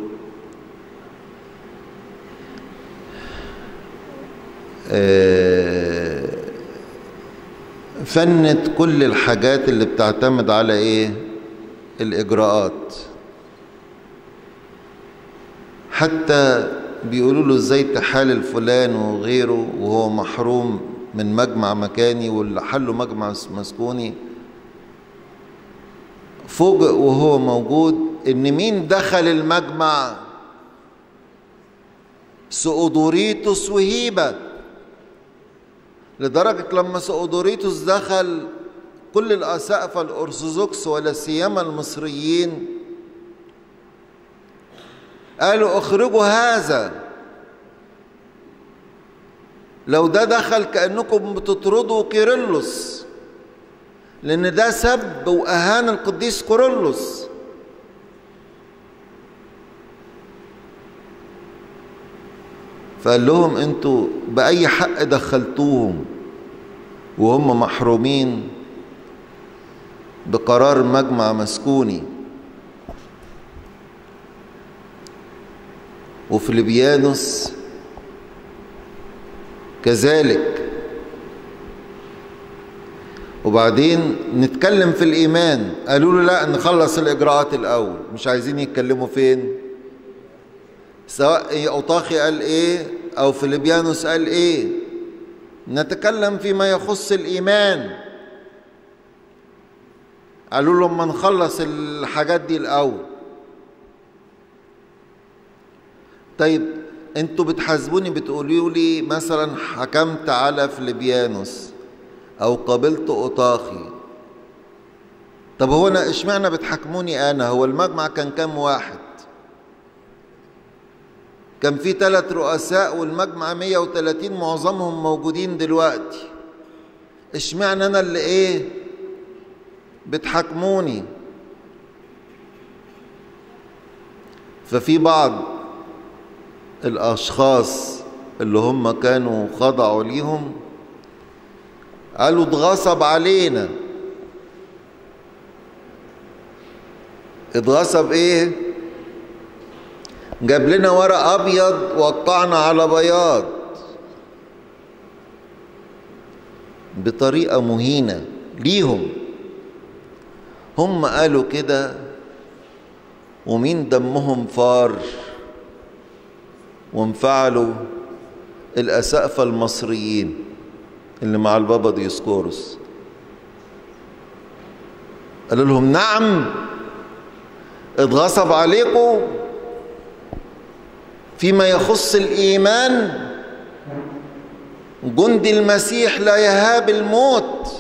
فنت كل الحاجات اللي بتعتمد على إيه؟ الإجراءات. حتى بيقولوا له إزاي تحالل فلان وغيره وهو محروم من مجمع مكاني واللي حله مجمع مسكوني. فوجئ وهو موجود إن مين دخل المجمع؟ سؤدوريتوس وهيبة لدرجة لما سؤدوريتوس دخل كل الأسقفة الأرثوذكس ولا سيما المصريين قالوا اخرجوا هذا. لو ده دخل كأنكم بتطردوا كيرلس لأن ده سب وأهان القديس كورولوس فقال لهم أنتوا بأي حق دخلتوهم وهم محرومين بقرار مجمع مسكوني؟ وفليبيانوس كذلك. وبعدين نتكلم في الإيمان. قالوا له لا نخلص الإجراءات الأول. مش عايزين يتكلموا فين؟ سواء أوطاخي قال إيه أو فيليبيانوس قال إيه. نتكلم فيما يخص الإيمان. قالوا له ما نخلص الحاجات دي الأول. طيب أنتوا بتحاسبوني بتقولوا لي مثلا حكمت على فليبيانوس أو قابلت أوطاخي. طب هو أنا إشمعنى بتحكموني أنا؟ هو المجمع كان كام واحد؟ كان في ثلاث رؤساء والمجمع 130 معظمهم موجودين دلوقتي. إشمعنى أنا اللي إيه بتحكموني؟ ففي بعض الأشخاص اللي هم كانوا خضعوا ليهم قالوا اتغصب علينا. اتغصب إيه؟ جاب لنا ورق أبيض وقعنا على بياض. بطريقة مهينة ليهم. هم قالوا كده ومين دمهم فار؟ وانفعلوا الأسقفة المصريين اللي مع البابا ديسكورس. قالوا لهم نعم اتغصب عليكم فيما يخص الإيمان. جندي المسيح لا يهاب الموت.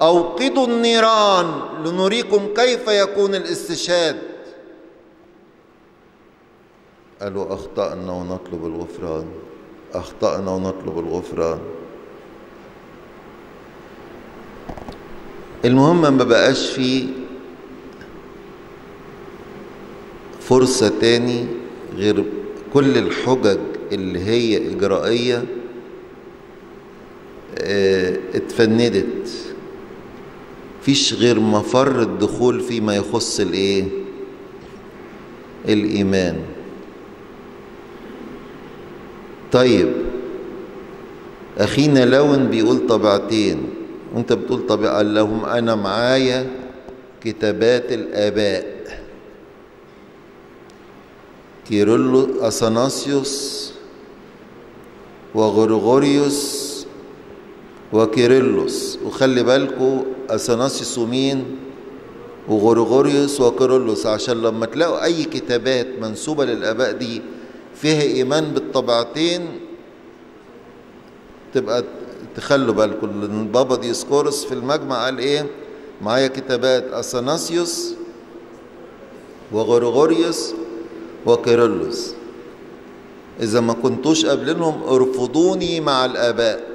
أوقدوا النيران لنريكم كيف يكون الاستشهاد. قالوا أخطأنا ونطلب الغفران. أخطأنا ونطلب الغفران. المهم ما بقاش في فرصة تاني غير كل الحجج اللي هي إجرائية آه اتفندت. فيش غير مفر الدخول فيما يخص الإيه؟ الإيمان. طيب. أخينا لاون بيقول طبيعتين وأنت بتقول طبيعة قال لهم أنا معايا كتابات الآباء. كيرلو أثناسيوس وغريغوريوس وكيرلس وخلي بالكوا أثناسيوس ومين؟ وغريغوريوس وكيرلس عشان لما تلاقوا أي كتابات منسوبة للآباء دي فيها إيمان بالطبيعتين تبقى تخلوا بالكم. البابا ديسقورس في المجمع قال إيه؟ معايا كتابات أثناسيوس وغريغوريوس وكيرلس إذا ما كنتوش قابلينهم ارفضوني مع الآباء.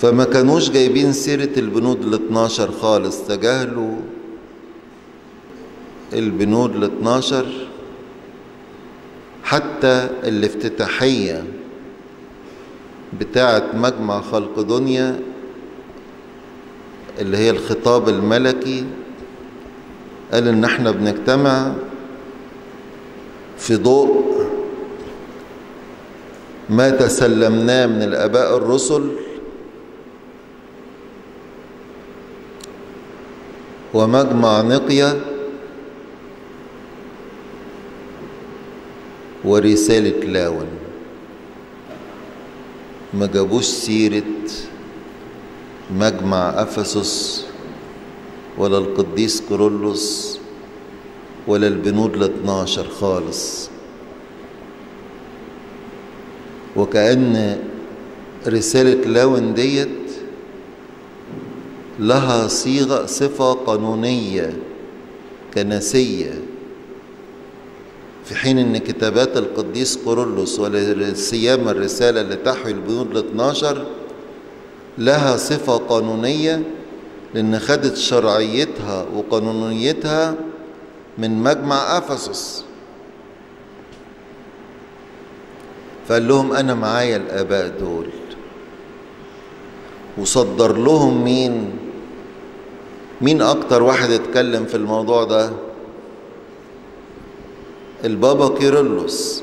فما كانوش جايبين سيرة البنود ال 12 خالص تجاهلوا البنود ال 12 حتى الافتتاحية بتاعة مجمع خلق دنيا اللي هي الخطاب الملكي قال إن إحنا بنجتمع في ضوء ما تسلمناه من الآباء الرسل ومجمع نقية ورسالة لاون. ما جابوش سيرة مجمع أفسس ولا القديس كورولوس ولا البنود الاثناشر خالص. وكأن رسالة لاون ديت لها صيغة صفة قانونية كنسية. في حين إن كتابات القديس كورولوس ولا سيما الرسالة اللي تحوي البنود ال 12 لها صفة قانونية لأن خدت شرعيتها وقانونيتها من مجمع أفسس. فقال لهم أنا معايا الآباء دول. وصدر لهم مين؟ مين أكتر واحد اتكلم في الموضوع ده؟ البابا كيرلس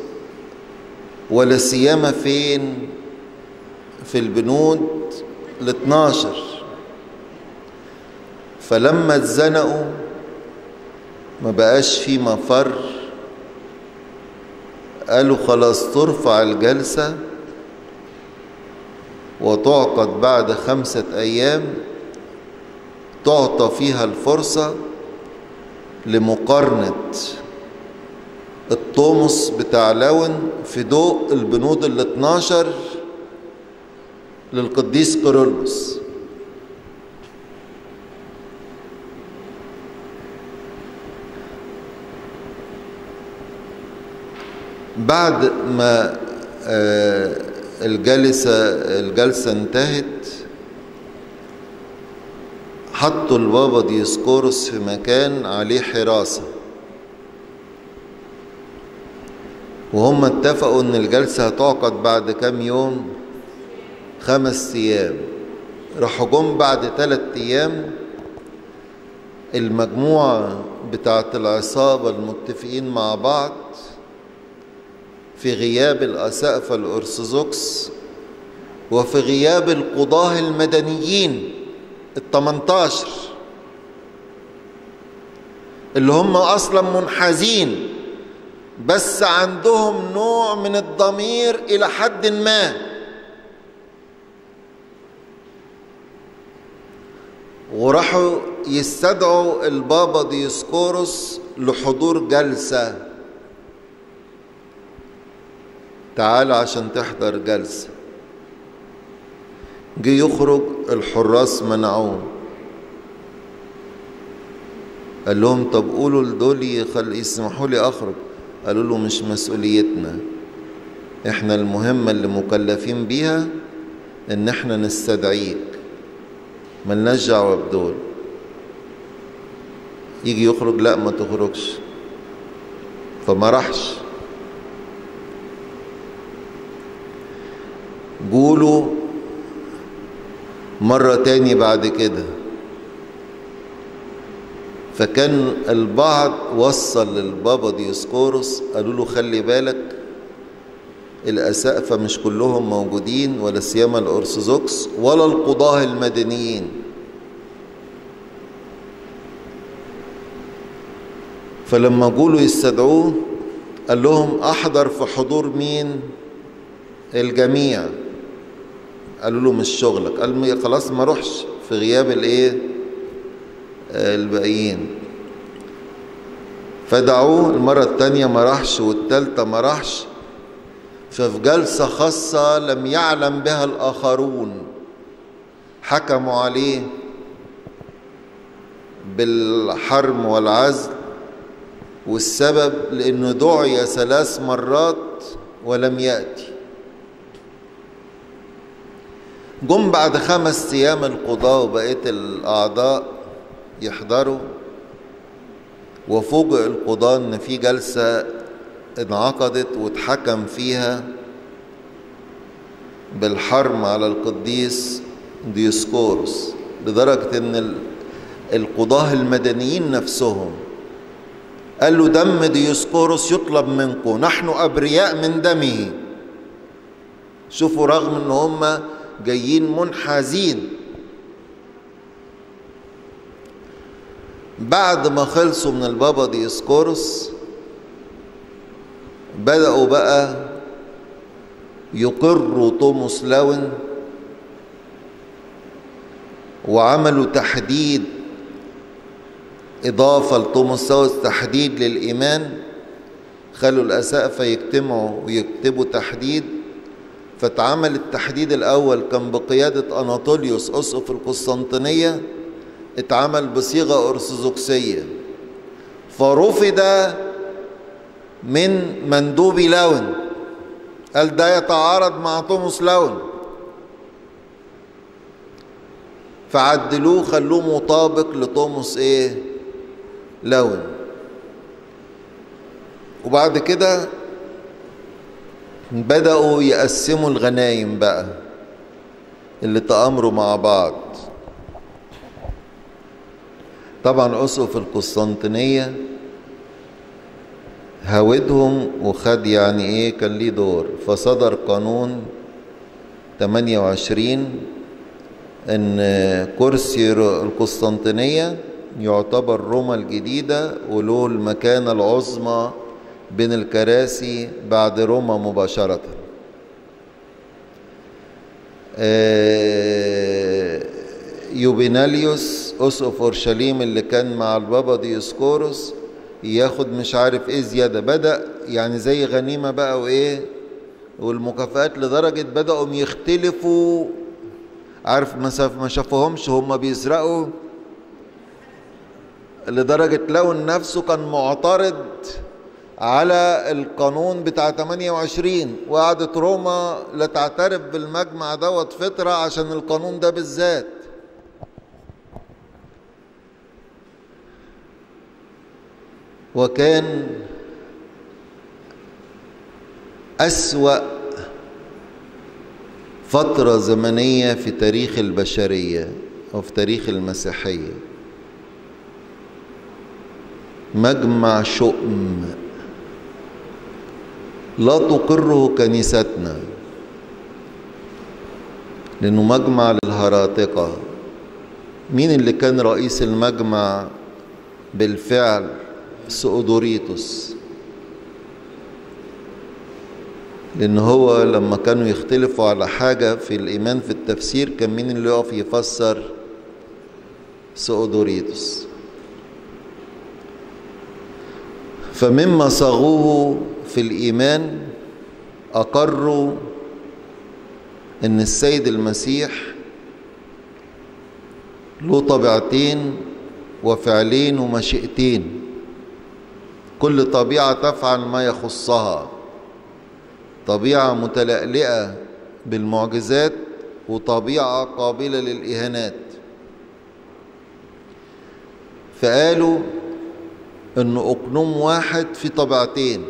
ولا سيما فين؟ في البنود ال 12 فلما اتزنقوا ما بقاش في مفر. قالوا خلاص ترفع الجلسة وتعقد بعد خمسة أيام تعطى فيها الفرصة لمقارنة الطومس بتاع لون في ضوء البنود ال 12 للقديس كورولوس بعد ما الجلسة الجلسة انتهت حطوا البابا ديسكورس في مكان عليه حراسة. وهم اتفقوا إن الجلسة هتعقد بعد كام يوم؟ خمس أيام. راحوا جم بعد ثلاث أيام. المجموعة بتاعت العصابة المتفقين مع بعض في غياب الأسقفة الأرثوذكس وفي غياب القضاة المدنيين التمنتاشر اللي هم أصلا منحازين. بس عندهم نوع من الضمير إلى حد ما. وراحوا يستدعوا البابا ديسكورس لحضور جلسة. تعال عشان تحضر جلسة. جه يخرج الحراس منعوه. قال لهم طب قولوا لدول يسمحوا لي أخرج. قالوا له مش مسؤوليتنا. إحنا المهمة اللي مكلفين بيها إن إحنا نستدعيك. ملناش دعوة بدول. يجي يخرج لا ما تخرجش. فما راحش. قولوا مرة تاني بعد كده. فكان البعض وصل للبابا ديسكورس قالوا له خلي بالك الأسقفة مش كلهم موجودين ولا سيما الأرثوذكس ولا القضاة المدنيين. فلما قولوا يستدعوه قال لهم أحضر في حضور مين؟ الجميع. قالوا له مش شغلك. قال خلاص ما اروحش في غياب الإيه؟ الباقيين. فدعوه المرة التانية ما راحش والتالتة ما راحش. ففي جلسة خاصة لم يعلم بها الآخرون. حكموا عليه بالحرم والعزل. والسبب لأنه دعي ثلاث مرات ولم يأتي. جم بعد خمس أيام القضاة وبقية الأعضاء. يحضروا وفوجئ القضاة إن في جلسة انعقدت واتحكم فيها بالحرم على القديس ديسقورس لدرجة إن القضاة المدنيين نفسهم قال له دم ديسقورس يطلب منكم نحن أبرياء من دمه. شوفوا رغم إن هم جايين منحازين. بعد ما خلصوا من البابا ديسقورس بدأوا بقى يقروا طومس لاون وعملوا تحديد إضافة لطومس لاون تحديد للإيمان خلوا الأساقفة يجتمعوا ويكتبوا تحديد. فاتعمل التحديد الأول كان بقيادة أناطوليوس أسقف القسطنطينية. اتعمل بصيغة أرثوذكسية. فرفض من مندوبي لاون قال ده يتعارض مع طومس لاون فعدلوه خلوه مطابق لطومس إيه؟ لاون وبعد كده بدأوا يقسموا الغنايم بقى اللي تآمروا مع بعض. طبعا أسقف القسطنطينية. هاودهم وخد يعني إيه كان ليه دور. فصدر قانون 28 إن كرسي القسطنطينية يعتبر روما الجديدة وله المكانة العظمى بين الكراسي بعد روما مباشرة. يوبيناليوس أسقف أورشليم اللي كان مع البابا ديسكوروس ياخد مش عارف إيه زيادة. بدأ يعني زي غنيمة بقى وإيه والمكافآت لدرجة بدأوا يختلفوا. عارف ما شافوهمش هم بيسرقوا. لدرجة لون نفسه كان معترض على القانون بتاع 28 وقعدت روما لا تعترف بالمجمع دوت فترة عشان القانون ده بالذات. وكان أسوأ فترة زمنية في تاريخ البشرية أو في تاريخ المسيحية. مجمع شؤم. لا تقره كنيستنا. لأنه مجمع للهراطقة مين اللي كان رئيس المجمع؟ بالفعل سؤدوريتوس لأن هو لما كانوا يختلفوا على حاجة في الإيمان في التفسير كان مين اللي يقف يفسر سؤدوريتوس فمما صاغوه في الإيمان أقروا أن السيد المسيح له طبيعتين وفعلين ومشيئتين. كل طبيعة تفعل ما يخصها. طبيعة متلألئة بالمعجزات وطبيعة قابلة للإهانات. فقالوا أن أقنوم واحد في طبيعتين.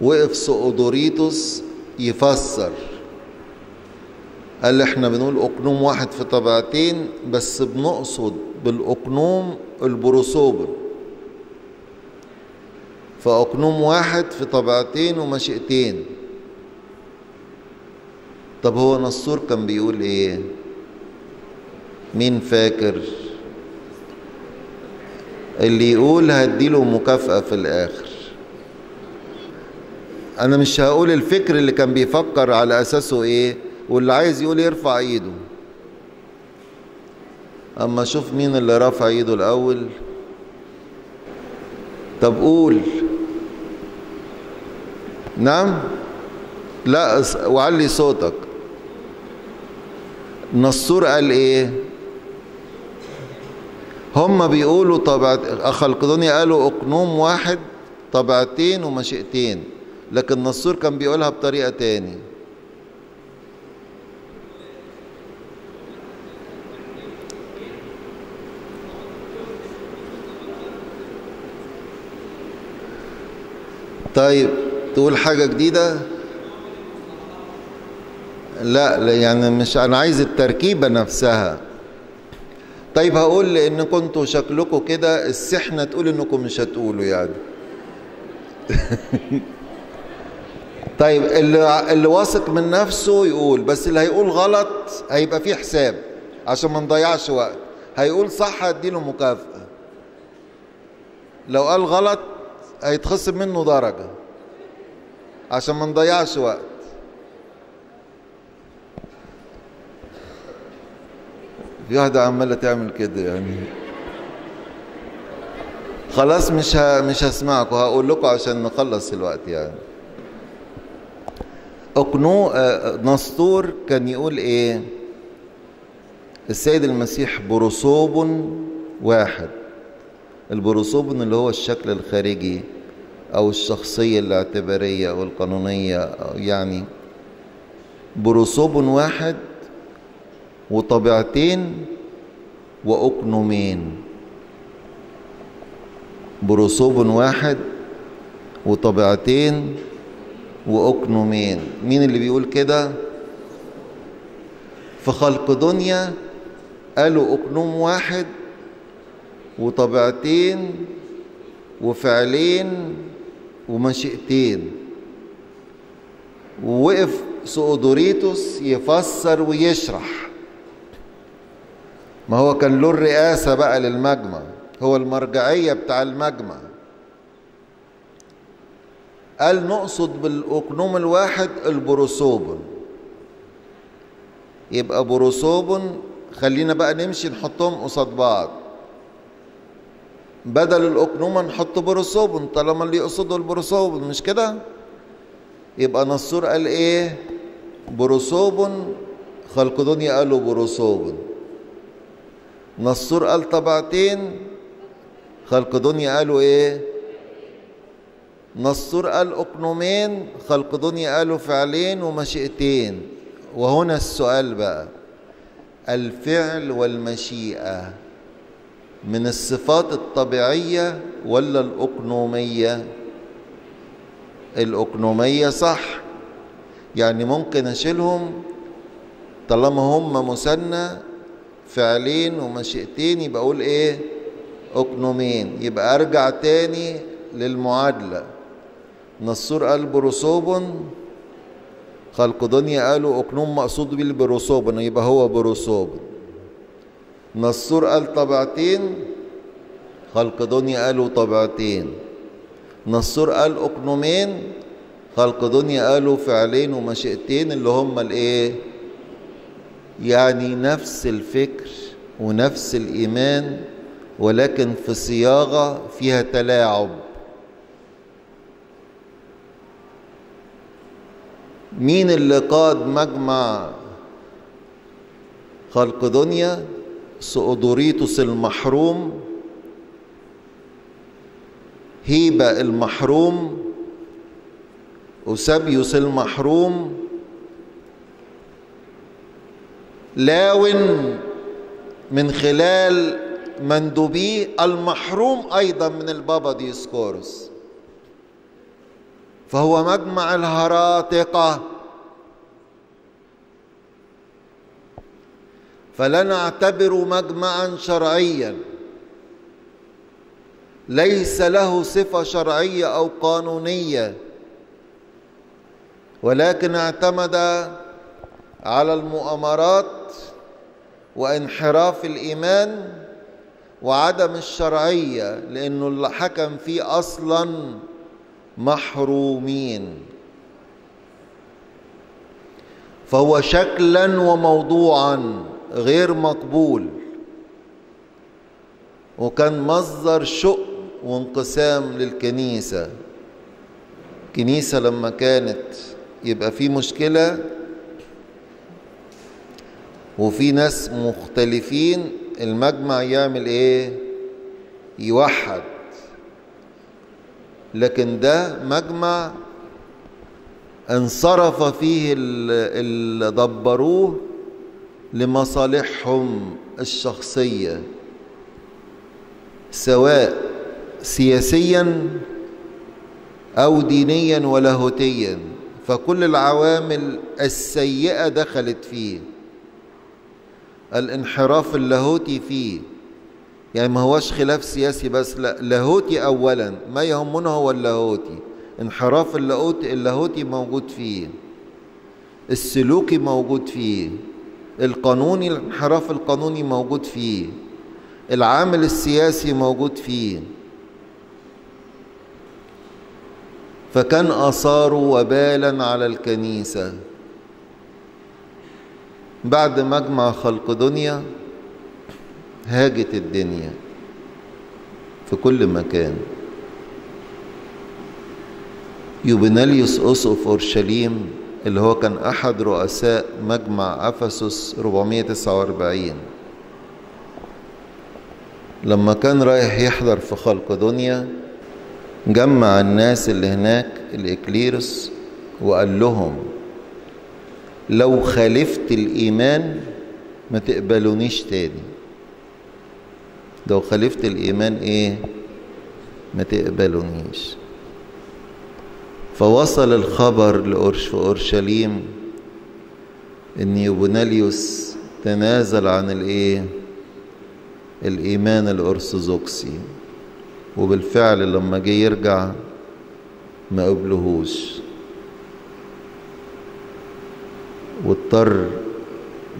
وقف سؤدوريتوس يفسر. قال إحنا بنقول أقنوم واحد في طبيعتين بس بنقصد بالأقنوم البروسوبل. فأقنوم واحد في طبيعتين ومشيئتين. طب هو نصور كان بيقول إيه؟ مين فاكر؟ اللي يقول هديله مكافأة في الآخر. أنا مش هقول الفكر اللي كان بيفكر على أساسه إيه واللي عايز يقول يرفع إيده. أما شوف مين اللي رفع إيده الأول. طب قول. نعم؟ لا وعلي صوتك. نصور قال إيه؟ هم بيقولوا طبعت خلقدونيا قالوا أقنوم واحد طبيعتين ومشيئتين لكن نصور كان بيقولها بطريقة تاني. طيب. تقول حاجة جديدة؟ لا يعني مش أنا عايز التركيبة نفسها. طيب هقول لأن كنتوا شكلكم كده السحنة تقول إنكم مش هتقولوا يعني. طيب اللي, اللي واثق من نفسه يقول بس اللي هيقول غلط هيبقى فيه حساب عشان ما نضيعش وقت. هيقول صح هديله مكافأة. لو قال غلط هيتخصم منه درجة. نضيعش وقت في واحدة عمالة تعمل كده يعني. خلاص مش. مش هسمعكم هقول لكم عشان نخلص الوقت يعني. أقنو آه، نسطور كان يقول إيه؟ السيد المسيح بروسوب واحد. البروسوب اللي هو الشكل الخارجي. أو الشخصية الاعتبارية أو القانونية أو يعني بروسوب واحد وطبيعتين واقنومين بروسوب واحد وطبيعتين واقنومين مين؟ اللي بيقول كده؟ في خلق دنيا قالوا اقنوم واحد وطبيعتين وفعلين ومشيئتين ووقف سؤدوريتوس يفسر ويشرح. ما هو كان له الرئاسة بقى للمجمع. هو المرجعية بتاع المجمع. قال نقصد بالأقنوم الواحد البروسوبن يبقى بروسوبن خلينا بقى نمشي نحطهم قصاد بعض. بدل الأقنوم نحط بروسوبن طالما اللي يقصده البروسوبن مش كده؟ يبقى نسطور قال إيه بروسوبن خلق دنيا قالوا بروسوبن نصور قال طبعتين خلق دنيا قالوا إيه؟ نصور قال أقنومين خلق دنيا قالوا فعلين ومشيئتين. وهنا السؤال بقى الفعل والمشيئة. من الصفات الطبيعية ولا الأقنومية؟ الأقنومية صح. يعني ممكن أشيلهم طالما هم مثنى فعلين ومشيئتين يبقى أقول إيه؟ أقنومين يبقى أرجع تاني للمعادلة. نسطور قال بروسوبن خلقدونية قالوا أقنوم مقصود بيه البروسوبن يبقى هو بروسوبن نسطور قال طبيعتين؟ خلق دنيا قالوا طبعتين. نصور قال أقنومين؟ خلق دنيا قالوا فعلين ومشيئتين اللي هم الإيه؟ يعني نفس الفكر ونفس الإيمان ولكن في صياغة فيها تلاعب. مين اللي قاد مجمع خلقدونية؟ ثيؤدوريتوس المحروم. هيبا المحروم. يوسابيوس المحروم. لاون من خلال مندوبيه المحروم أيضا من البابا ديسقورس. فهو مجمع الهراطقة فلا نعتبر مجمعا شرعيا. ليس له صفة شرعية أو قانونية. ولكن اعتمد على المؤامرات وانحراف الإيمان وعدم الشرعية لأنه اللي حكم فيه أصلاً محرومين. فهو شكلا وموضوعا. غير مقبول. وكان مصدر شؤم وانقسام للكنيسة. كنيسة لما كانت يبقى في مشكلة وفي ناس مختلفين المجمع يعمل إيه؟ يوحد. لكن ده مجمع انصرف فيه اللي دبروه لمصالحهم الشخصية سواء سياسيا أو دينيا ولاهوتيا فكل العوامل السيئة دخلت فيه. الانحراف اللاهوتي فيه. يعني ما هوش خلاف سياسي بس لا لاهوتي اولا ما يهمنا هو اللاهوتي. انحراف اللاهوتي اللاهوتي موجود فيه. السلوكي موجود فيه. القانوني الانحراف القانوني موجود فيه. العامل السياسي موجود فيه. فكان آثاره وبالا على الكنيسة. بعد مجمع خلق دنيا هاجت الدنيا في كل مكان. يوبناليوس أسقف أورشليم اللي هو كان أحد رؤساء مجمع أفسس 449 لما كان رايح يحضر في خلق دنيا جمع الناس اللي هناك الإكليرس وقال لهم لو خالفت الإيمان ما تقبلونيش تاني. لو خالفت الإيمان إيه؟ ما تقبلونيش. فوصل الخبر لأورش أورشليم إن يوبناليوس تنازل عن الإيه؟ الإيمان الأرثوذكسي. وبالفعل لما جه يرجع ما قبلهوش. واضطر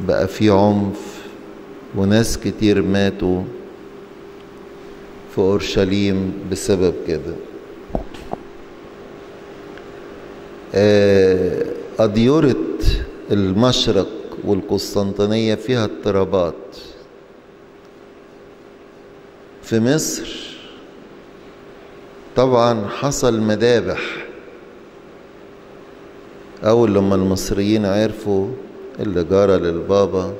بقى في عنف وناس كتير ماتوا في أورشليم بسبب كده. أديرة المشرق والقسطنطينية فيها اضطرابات. في مصر طبعا حصل مذابح. أول لما المصريين عرفوا اللي جرى للبابا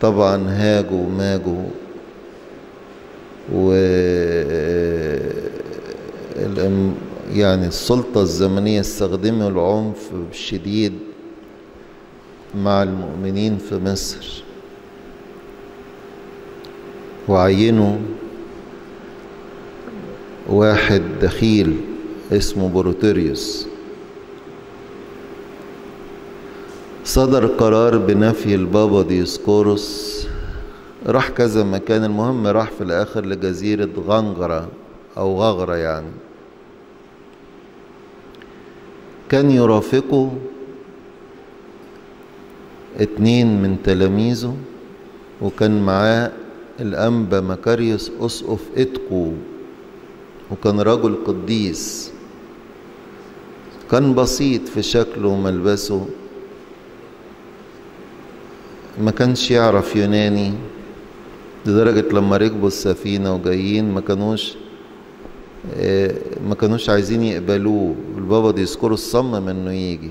طبعا هاجوا وماجوا و يعني السلطة الزمنية استخدموا العنف الشديد مع المؤمنين في مصر. وعينوا واحد دخيل اسمه بروتيريوس صدر قرار بنفي البابا ديسكوروس راح كذا مكان المهم راح في الآخر لجزيرة غنغرة أو غاغرا يعني. كان يرافقه اتنين من تلاميذه وكان معاه الأنبا مكاريوس أسقف إتكو وكان رجل قديس. كان بسيط في شكله وملبسه. ما كانش يعرف يوناني لدرجة لما ركبوا السفينة وجايين ما كانوش ما كانوش عايزين يقبلوه. البابا ديسكوروس صمم إنه يجي.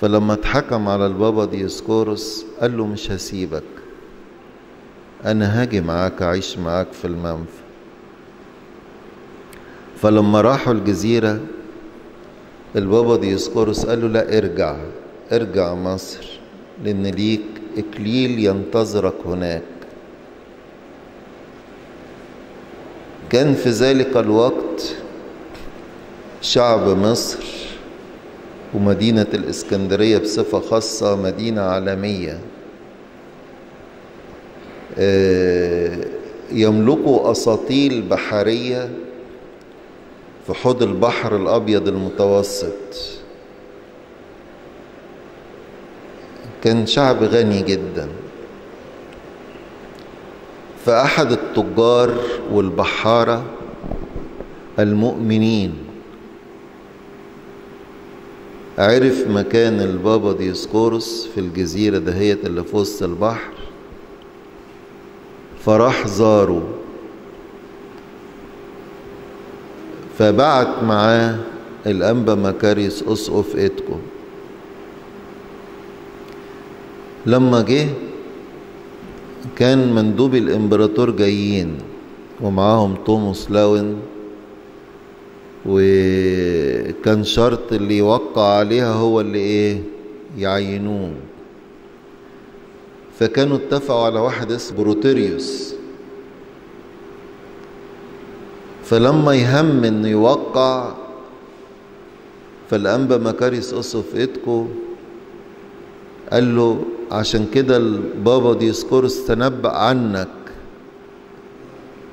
فلما اتحكم على البابا ديسكوروس قال له مش هسيبك. أنا هاجي معاك أعيش معاك في المنفى فلما راحوا الجزيرة البابا ديسكورس قال له لا ارجع. ارجع مصر لأن ليك إكليل ينتظرك هناك. كان في ذلك الوقت شعب مصر ومدينة الإسكندرية بصفة خاصة مدينة عالمية. يملكوا أساطيل بحرية في حوض البحر الأبيض المتوسط. كان شعب غني جداً. فأحد التجار والبحارة المؤمنين عرف مكان البابا ديسكورس في الجزيرة دهيت اللي في وسط البحر فراح زاره. فبعت معاه الأنبا مكاريس أسقف إتكو لما جه كان مندوب الإمبراطور جايين ومعاهم توماس لاون وكان شرط اللي يوقع عليها هو اللي إيه؟ يعينوه. فكانوا اتفقوا على واحد اسمه بروتيريوس. فلما يهم إنه يوقع فالأنبا مكاريوس اسقف اتكو قال له عشان كده البابا ديسكوروس تنبأ عنك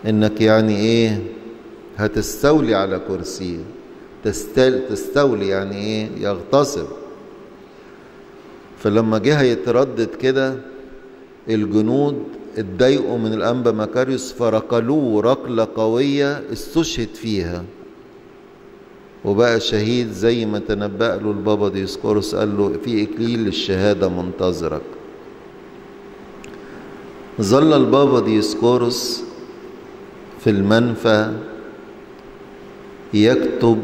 إنك يعني إيه هتستولي على كرسيه تستل تستولي يعني إيه يغتصب. فلما جه يتردد كده الجنود اتضايقوا من الأنبا مكاريوس فركلوه ركلة قوية استشهد فيها. وبقى شهيد زي ما تنبأ له البابا ديسكوروس قال له في إكليل الشهادة منتظرك. ظل البابا ديسكورس في المنفى يكتب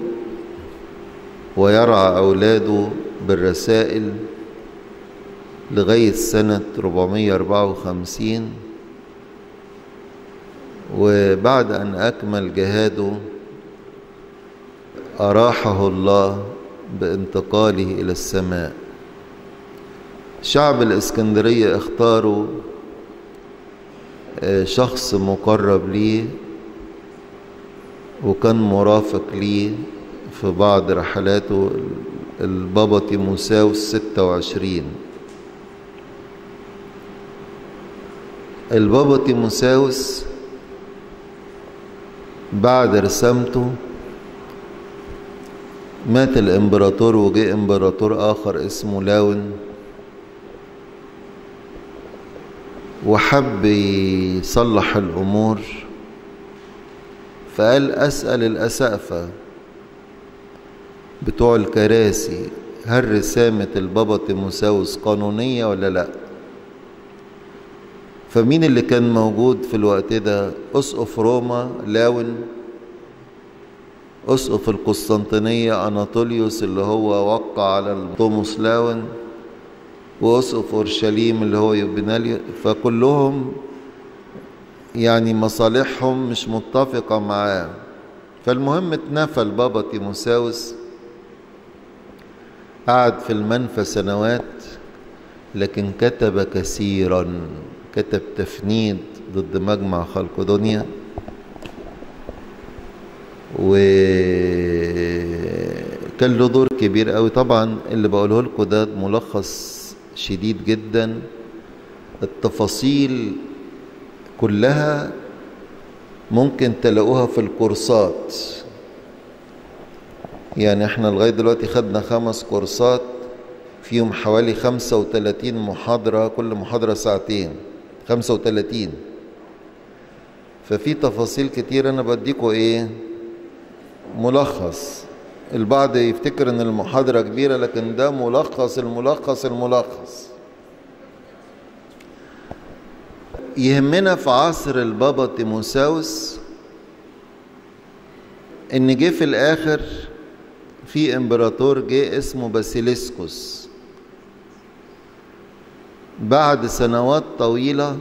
ويرعى أولاده بالرسائل لغاية سنة 454 وبعد أن أكمل جهاده أراحه الله بانتقاله إلى السماء. شعب الإسكندرية اختاروا شخص مقرب ليه وكان مرافق ليه في بعض رحلاته البابا تيموساوس ستة وعشرين. البابا تيموساوس بعد رسامته مات الإمبراطور وجاء إمبراطور آخر اسمه لاون. وحب يصلح الأمور. فقال أسأل الأساقفة بتوع الكراسي هل رسامة البابا تيموثاوس قانونية ولا لأ؟ فمين اللي كان موجود في الوقت ده؟ اسقف روما لاون. اسقف القسطنطينية أناطوليوس اللي هو وقع على توموس لاون واسقف أورشليم اللي هو يوبيناليوس فكلهم يعني مصالحهم مش متفقة معاه. فالمهم اتنفى البابا تيموساوس قعد في المنفى سنوات لكن كتب كثيرا كتب تفنيد ضد مجمع خلق دنيا وكان له دور كبير قوي. طبعا اللي بقوله لكم ده ملخص شديد جدا. التفاصيل كلها ممكن تلاقوها في الكورسات. يعني إحنا لغاية دلوقتي خدنا خمس كورسات فيهم حوالي خمسة وتلاتين محاضرة كل محاضرة ساعتين خمسة وتلاتين. ففي تفاصيل كتير أنا بديكوا إيه؟ ملخص. البعض يفتكر إن المحاضرة كبيرة لكن ده ملخص الملخص الملخص. يهمنا في عصر البابا تيموساوس إن جه في الآخر في إمبراطور جه اسمه باسيليسكوس. بعد سنوات طويلة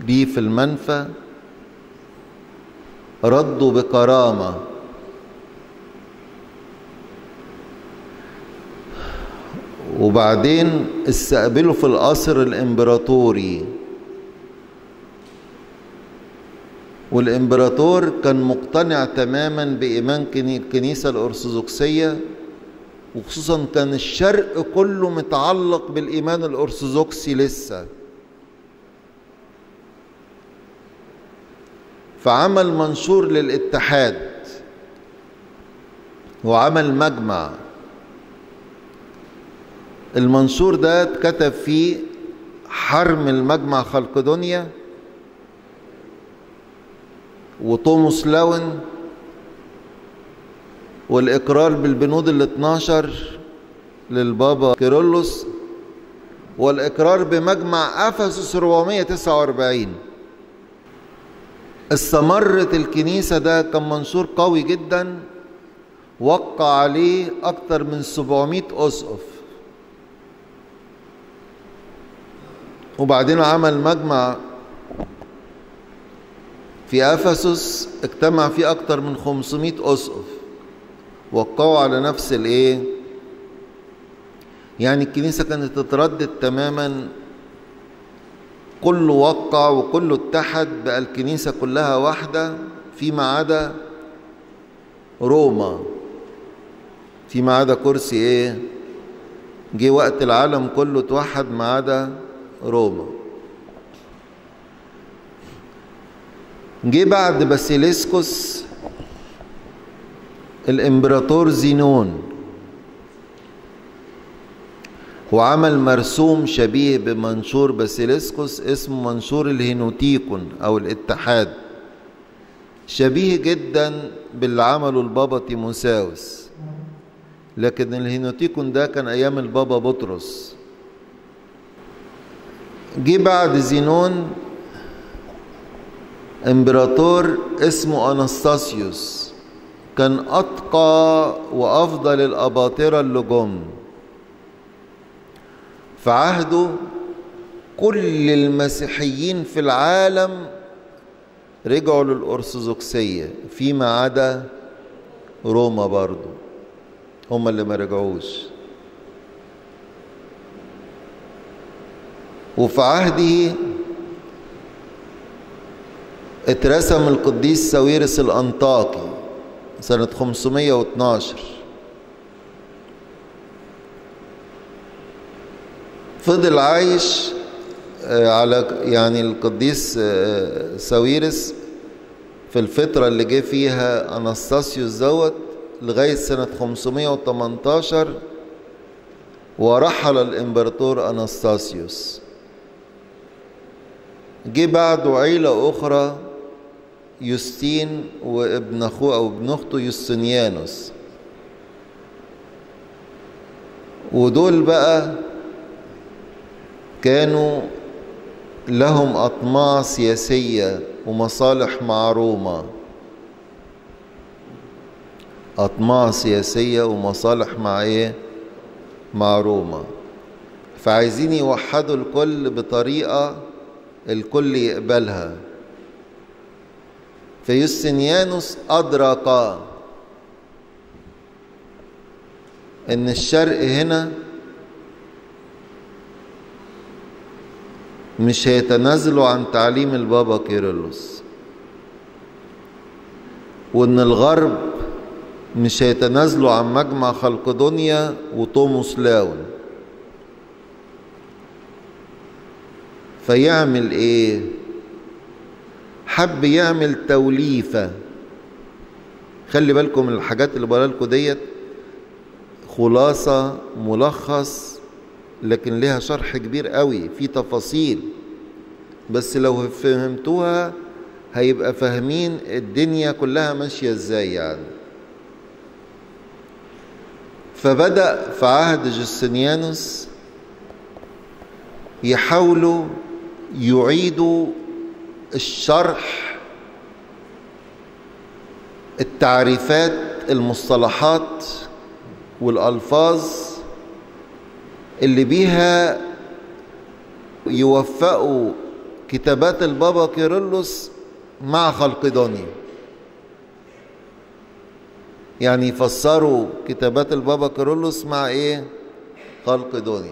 ليه في المنفى ردوا بكرامة. وبعدين استقبلوا في القصر الإمبراطوري. والإمبراطور كان مقتنع تماما بإيمان الكنيسة الأرثوذكسية وخصوصا كان الشرق كله متعلق بالإيمان الأرثوذكسي لسه. فعمل منشور للاتحاد وعمل مجمع. المنشور ده اتكتب فيه حرم لمجمع خلقدونيا وتوموس لاون والإقرار بالبنود ال 12 للبابا كيرلس والإقرار بمجمع أفسس 449 استمرت الكنيسة ده كان منشور قوي جدا وقع عليه أكتر من 700 أسقف. وبعدين عمل مجمع في أفسس اجتمع فيه أكتر من 500 أسقف وقعوا على نفس الإيه؟ يعني الكنيسة كانت تتردد تماما كله وقع وكله اتحد بقى الكنيسة كلها واحدة فيما عدا روما. فيما عدا كرسي إيه؟ جه وقت العالم كله اتوحد ما عدا روما. جه بعد باسيليسكوس الإمبراطور زينون. وعمل مرسوم شبيه بمنشور باسيليسكوس اسمه منشور الهينوتيكون أو الاتحاد. شبيه جدا باللي عمله البابا تيموثاوس. لكن الهينوتيكون ده كان أيام البابا بطرس. جه بعد زينون إمبراطور اسمه انستاسيوس كان أتقى وأفضل الأباطرة اللي جم. في عهده كل المسيحيين في العالم رجعوا للأرثوذكسية فيما عدا روما برضو. هم اللي ما رجعوش. وفي عهده اترسم القديس ساويرس الأنطاكي سنة 512 فضل عايش على يعني القديس ساويرس في الفترة اللي جه فيها أنستاسيوس دوت لغاية سنة 518 ورحل الإمبراطور أنستاسيوس. جه بعده عيلة أخرى يوستين وابن أخوه أو ابن أخته يوستنيانوس ودول بقى كانوا لهم أطماع سياسية ومصالح مع روما أطماع سياسية ومصالح مع إيه؟ مع روما فعايزين يوحدوا الكل بطريقة الكل يقبلها. فيوستنيانوس أدرك إن الشرق هنا مش هيتنازلوا عن تعليم البابا كيرلس. وإن الغرب مش هيتنازلوا عن مجمع خلقدونيا وتوموس لاون. فيعمل إيه؟ حب يعمل توليفة. خلي بالكم الحاجات اللي بقولها لكم ديت خلاصة ملخص لكن لها شرح كبير قوي في تفاصيل. بس لو فهمتوها هيبقى فاهمين الدنيا كلها ماشية إزاي يعني. فبدأ في عهد جستنيانوس يحاولوا يعيدوا الشرح التعريفات المصطلحات والألفاظ اللي بيها يوفقوا كتابات البابا كيرلس مع خلقدونيا يعني يفسروا كتابات البابا كيرلس مع إيه؟ خلقدونيا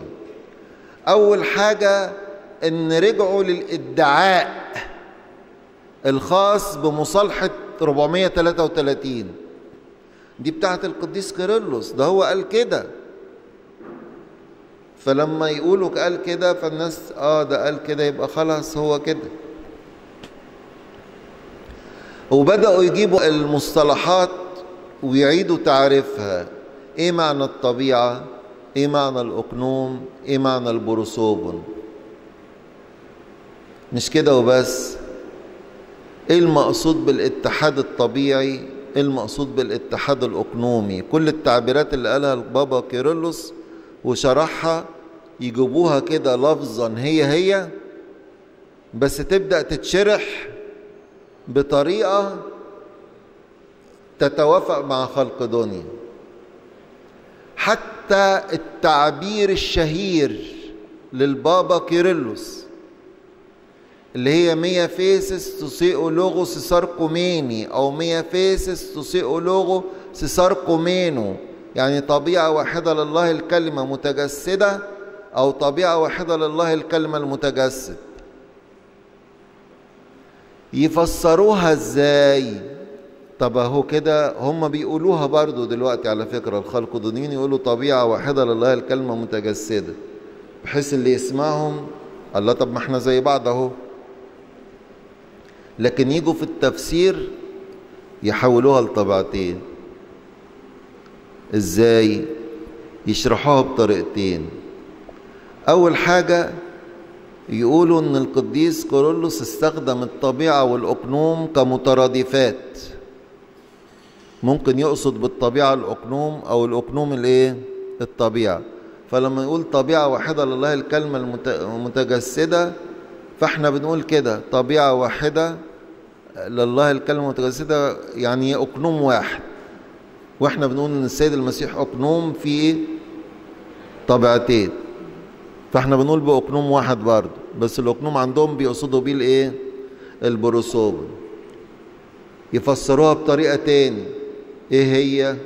أول حاجة إن رجعوا للإدعاء الخاص بمصالحة 433 دي بتاعت القديس كيرلس. ده هو قال كده. فلما يقولوا قال كده فالناس آه ده قال كده يبقى خلاص هو كده. وبدأوا يجيبوا المصطلحات ويعيدوا تعريفها. إيه معنى الطبيعة؟ إيه معنى الأقنوم؟ إيه معنى البروسوبون؟ مش كده وبس. إيه المقصود بالاتحاد الطبيعي؟ إيه المقصود بالاتحاد الأقنومي؟ كل التعبيرات اللي قالها البابا كيرلس وشرحها يجيبوها كده لفظا هي هي بس تبدأ تتشرح بطريقة تتوافق مع خلقدونيا حتى التعبير الشهير للبابا كيرلس اللي هي μία φύσις του Θεού Λόγου σεσαρκωμένη أو μία φύσις του Θεού Λόγου σεσαρκωμένου يعني طبيعة واحدة لله الكلمة متجسدة أو طبيعة واحدة لله الكلمة المتجسد. يفسروها إزاي؟ طب أهو كده هم بيقولوها برضو دلوقتي على فكرة الخلق دونين يقولوا طبيعة واحدة لله الكلمة متجسدة بحيث اللي يسمعهم الله طب ما إحنا زي بعض أهو. لكن يجوا في التفسير يحولوها لطبيعتين. إزاي؟ يشرحوها بطريقتين. أول حاجة يقولوا إن القديس كورولوس استخدم الطبيعة والأقنوم كمترادفات. ممكن يقصد بالطبيعة الأقنوم أو الأقنوم الإيه؟ الطبيعة. فلما يقول طبيعة واحدة لله الكلمة المتجسدة فإحنا بنقول كده طبيعة واحدة لله الكلمة المتجسدة يعني أقنوم واحد. وإحنا بنقول إن السيد المسيح أقنوم في طبيعتين. فاحنا بنقول بأقنوم واحد برضه بس الأقنوم عندهم بيقصدوا بيه الإيه؟ البروسوم. يفسروها بطريقة تاني. إيه هي؟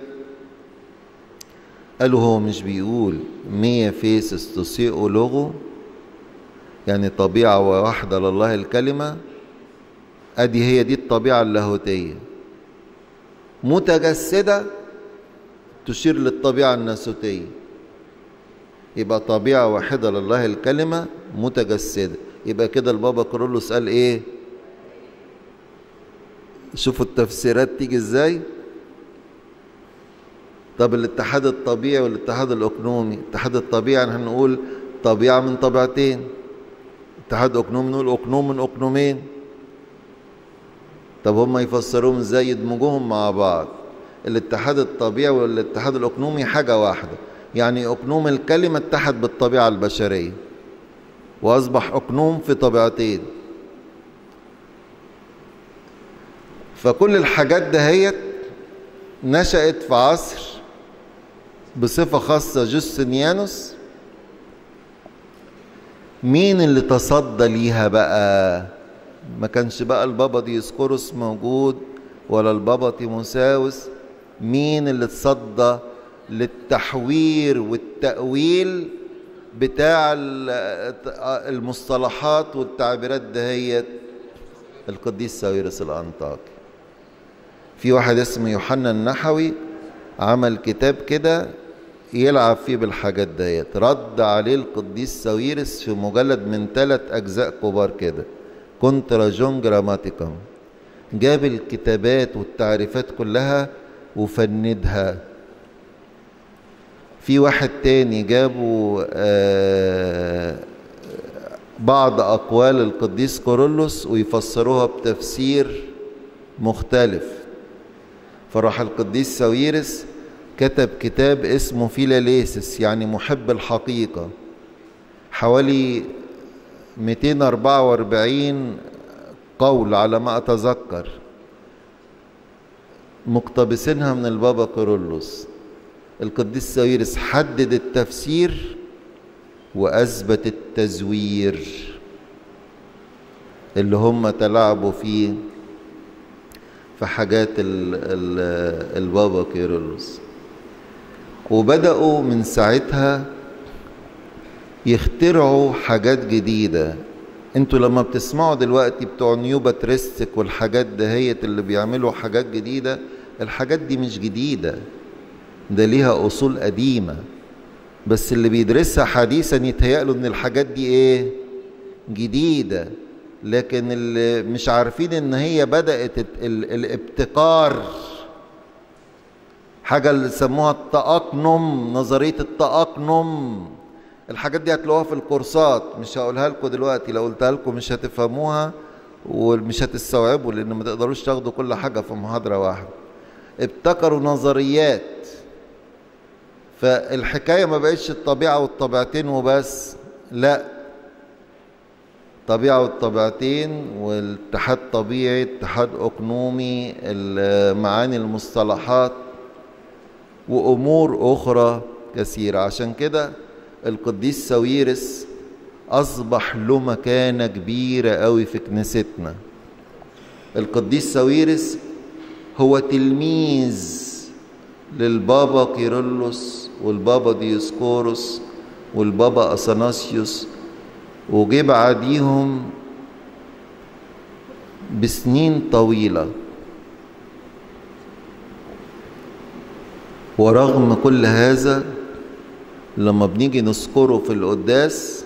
قالوا هو مش بيقول مية فيس استوسيئو لغو يعني طبيعة واحدة لله الكلمة. أدي هي دي الطبيعة اللاهوتية. متجسدة تشير للطبيعة الناسوتية. يبقى طبيعة واحدة لله الكلمة متجسدة. يبقى كده البابا كرولوس قال إيه؟ شوفوا التفسيرات تيجي إزاي. طب الاتحاد الطبيعي والاتحاد الأقنومي. الاتحاد الطبيعي يعني هنقول طبيعة من طبيعتين. اتحاد أقنومي نقول أقنوم من أقنومين. طب هم يفسروهم إزاي؟ يدمجوهم مع بعض. الاتحاد الطبيعي والاتحاد الأقنومي حاجة واحدة. يعني أقنوم الكلمة اتحد بالطبيعة البشرية وأصبح أقنوم في طبيعتين. فكل الحاجات دهيت نشأت في عصر بصفة خاصة جوستنيانوس مين اللي تصدى ليها بقى؟ ما كانش بقى البابا ديسكوروس موجود ولا البابا تيموثاوس. مين اللي تصدى للتحوير والتأويل بتاع المصطلحات والتعبيرات دهيت القديس ساويرس الأنطاكي. في واحد اسمه يوحنا النحوي عمل كتاب كده يلعب فيه بالحاجات ديت. رد عليه القديس ساويرس في مجلد من ثلاث أجزاء كبار كده. Contra John Grammaticum جاب الكتابات والتعريفات كلها وفندها. في واحد تاني جابوا آه بعض أقوال القديس كيرلس ويفسروها بتفسير مختلف. فراح القديس ساويرس كتب كتاب اسمه فيلاليثيس يعني محب الحقيقة. حوالي 244 قول على ما أتذكر مقتبسينها من البابا كورولوس القديس ساويرس حدد التفسير وأثبت التزوير اللي هم تلاعبوا فيه في حاجات ال ال البابا كيرلس. وبدأوا من ساعتها يخترعوا حاجات جديدة. أنتوا لما بتسمعوا دلوقتي بتوع نيو باتريستيك والحاجات دهيت اللي بيعملوا حاجات جديدة الحاجات دي مش جديدة. ده ليها أصول قديمة. بس اللي بيدرسها حديثا يتهيألوا إن الحاجات دي إيه؟ جديدة. لكن اللي مش عارفين إن هي بدأت الابتكار. حاجة اللي سموها التأقنم نظرية التأقنم. الحاجات دي هتلاقوها في الكورسات. مش هقولها لكم دلوقتي لو قلتها لكم مش هتفهموها ومش هتستوعبوا لأن ما تقدروش تاخدوا كل حاجة في محاضرة واحدة. ابتكروا نظريات. فالحكاية ما بقتش الطبيعة والطبيعتين وبس لا. طبيعة والطبيعتين والاتحاد طبيعي اتحاد أقنومي معاني المصطلحات وأمور أخرى كثيرة. عشان كده القديس ساويرس أصبح له مكانة كبيرة قوي في كنيستنا. القديس ساويرس هو تلميذ للبابا كيرلس والبابا ديوسكوروس والبابا أثناسيوس وجه بعديهم بسنين طويلة. ورغم كل هذا لما بنيجي نذكره في القداس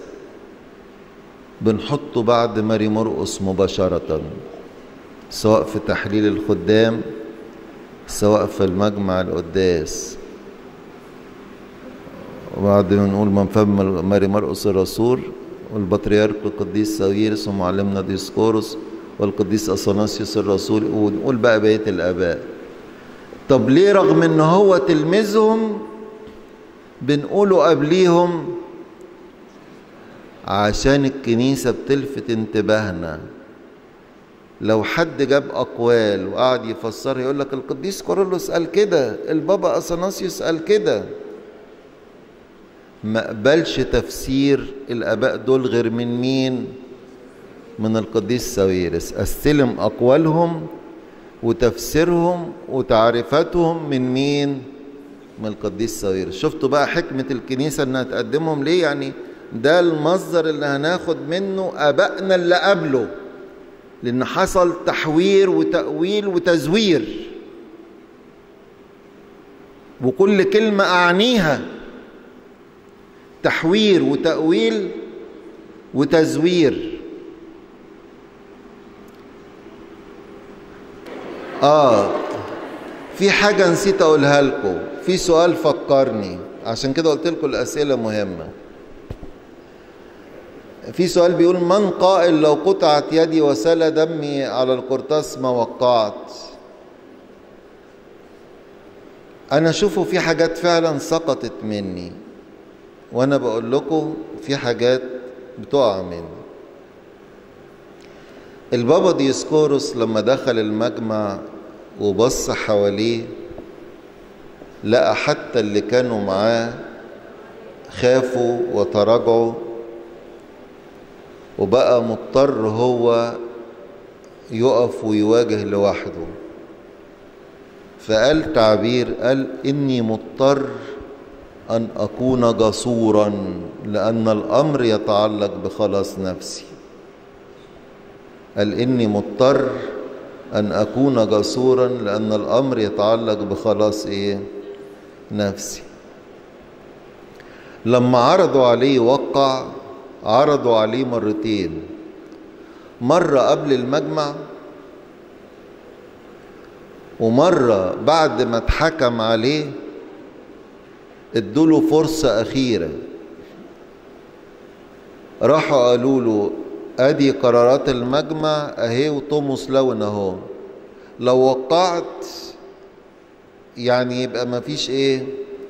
بنحطه بعد ماري مرقس مباشرة سواء في تحليل الخدام سواء في المجمع القداس. وبعد ما نقول من فم ماري مرقس الرسول والبطريرك القديس ساويرس ومعلمنا ديسقوروس والقديس اثناسيوس الرسول. ونقول بقى بقية الآباء. طب ليه رغم إن هو تلميذهم بنقوله قبليهم؟ عشان الكنيسة بتلفت انتباهنا. لو حد جاب أقوال وقعد يفسرها يقول لك القديس كيرلس قال كده البابا اثناسيوس قال كده. ما قبلش تفسير الآباء دول غير من مين؟ من القديس ساويرس. استلم أقوالهم وتفسيرهم وتعريفاتهم من مين؟ من القديس ساويرس. شفتوا بقى حكمة الكنيسة إنها تقدمهم ليه؟ يعني ده المصدر اللي هناخد منه آبائنا اللي قبله. لأن حصل تحوير وتأويل وتزوير. وكل كلمة أعنيها تحوير وتأويل وتزوير. آه في حاجة نسيت أقولها لكم. في سؤال فكرني. عشان كده قلت لكم الأسئلة مهمة. في سؤال بيقول من قائل لو قطعت يدي وسال دمي على القرطاس ما وقعت؟ أنا أشوفه في حاجات فعلا سقطت مني. وأنا بقول لكم في حاجات بتقع مني. البابا ديسكوروس لما دخل المجمع وبص حواليه لقى حتى اللي كانوا معاه خافوا وتراجعوا وبقى مضطر هو يقف ويواجه لوحده. فقال تعبير قال إني مضطر أن أكون جسورا لأن الأمر يتعلق بخلاص نفسي. قال إني مضطر أن أكون جسورا لأن الأمر يتعلق بخلاص إيه؟ نفسي. لما عرضوا عليه وقع عرضوا عليه مرتين. مرة قبل المجمع ومرة بعد ما اتحكم عليه ادوله فرصة أخيرة. راحوا قالوا له أدي قرارات المجمع أهي وتوماس لون أهو. لو وقعت يعني يبقى ما فيش إيه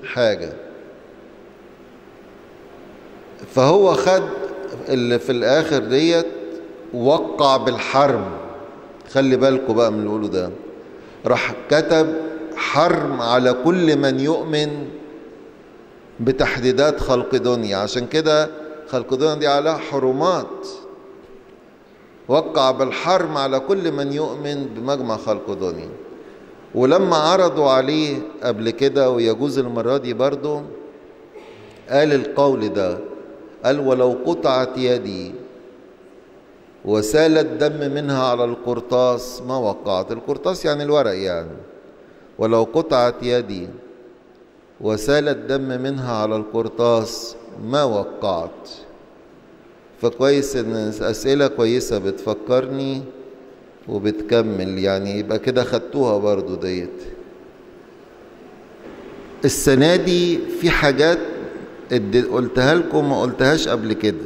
حاجة. فهو خد اللي في الآخر ديت وقع بالحرم. خلي بالكم بقى من اللي ده. راح كتب حرم على كل من يؤمن بتحديدات خلق دنيا. عشان كده خلق دنيا دي عليها حرمات. وقع بالحرم على كل من يؤمن بمجمع خلق دنيا. ولما عرضوا عليه قبل كده ويجوز المرة دي برضه قال القول ده قال ولو قطعت يدي وسال الدم منها على القرطاس ما وقعت. القرطاس يعني الورق يعني. ولو قطعت يدي وسال الدم منها على القرطاس ما وقعت. فكويس إن أسئلة كويسة بتفكرني وبتكمل يعني يبقى كده خدتوها برضو ديت. السنة دي في حاجات قلتها لكم ما قلتهاش قبل كده.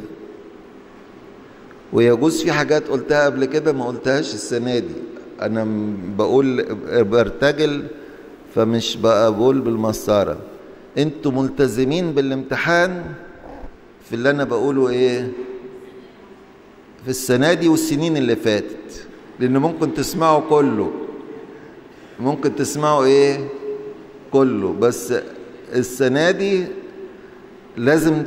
ويجوز في حاجات قلتها قبل كده ما قلتهاش السنة دي. أنا بقول برتجل فمش بقول بالمسطره أنتوا ملتزمين بالامتحان في اللي أنا بقوله إيه؟ في السنة دي والسنين اللي فاتت. لأن ممكن تسمعوا كله. ممكن تسمعوا إيه؟ كله. بس السنة دي لازم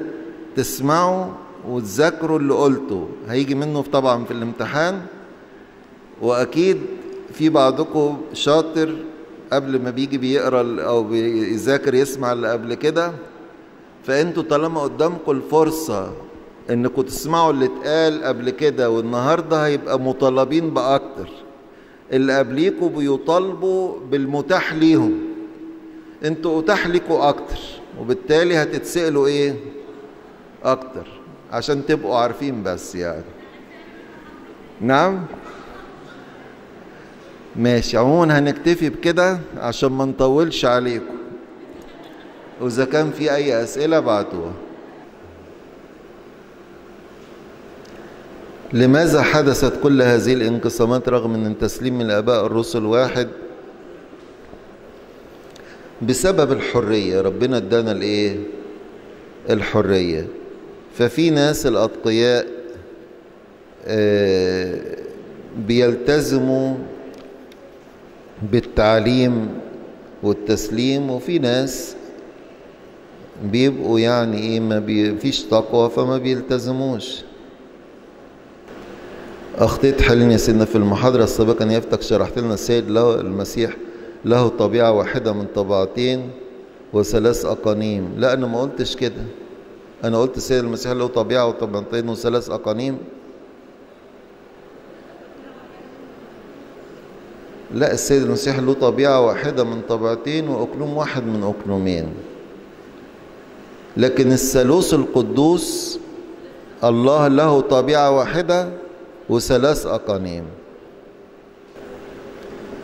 تسمعوا وتذاكروا اللي قلته هيجي منه طبعا في الامتحان. وأكيد في بعضكم شاطر قبل ما بيجي بيقرا أو بيذاكر يسمع اللي قبل كده فأنتوا طالما قدامكم الفرصة إنكم تسمعوا اللي اتقال قبل كده والنهاردة هيبقى مطالبين بأكتر. اللي قبليكوا بيطالبوا بالمتاح ليهم. أنتوا أتاح لكم أكتر وبالتالي هتتسألوا إيه؟ أكتر عشان تبقوا عارفين بس يعني. نعم؟ ماشي. عموما هنكتفي بكده عشان ما نطولش عليكم. وإذا كان في أي أسئلة بعتوها. لماذا حدثت كل هذه الانقسامات رغم أن تسليم الآباء الرسل واحد؟ بسبب الحرية. ربنا ادانا الإيه؟ الحرية. ففي ناس الأتقياء بيلتزموا بالتعليم والتسليم وفي ناس بيبقوا يعني إيه ما فيش تقوى فما بيلتزموش. اخطيت حلم يا سيدنا في المحاضرة السابقة يفتك شرحت لنا السيد له المسيح له طبيعة واحدة من طبيعتين وثلاث أقانيم. لا أنا ما قلتش كده. أنا قلت السيد المسيح له طبيعة وطبيعتين وثلاث أقانيم. لا السيد المسيح له طبيعة واحدة من طبيعتين وأقلوم واحد من أقلومين. لكن الثالوث القدوس الله له طبيعة واحدة وثلاث أقانيم.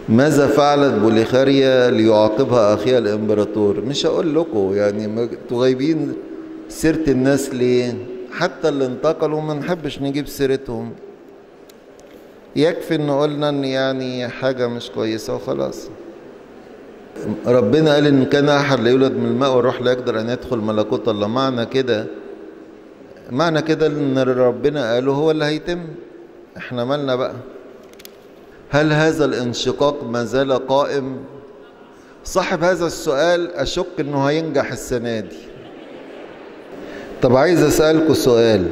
ماذا فعلت بوليخاريا ليعاقبها أخيها الإمبراطور؟ مش هقول لكم يعني تغيبين سيرة الناس ليه؟ حتى اللي انتقلوا ما نحبش نجيب سيرتهم. يكفي ان قلنا إن يعني حاجة مش كويسة وخلاص. ربنا قال إن كان أحد لا يولد من الماء والروح لا يقدر أن يدخل ملكوت الله. معنى كده معنى كده إن ربنا قاله هو اللي هيتم. إحنا مالنا بقى؟ هل هذا الانشقاق ما زال قائم؟ صاحب هذا السؤال أشك إنه هينجح السنة دي. طب عايز اسالكم سؤال.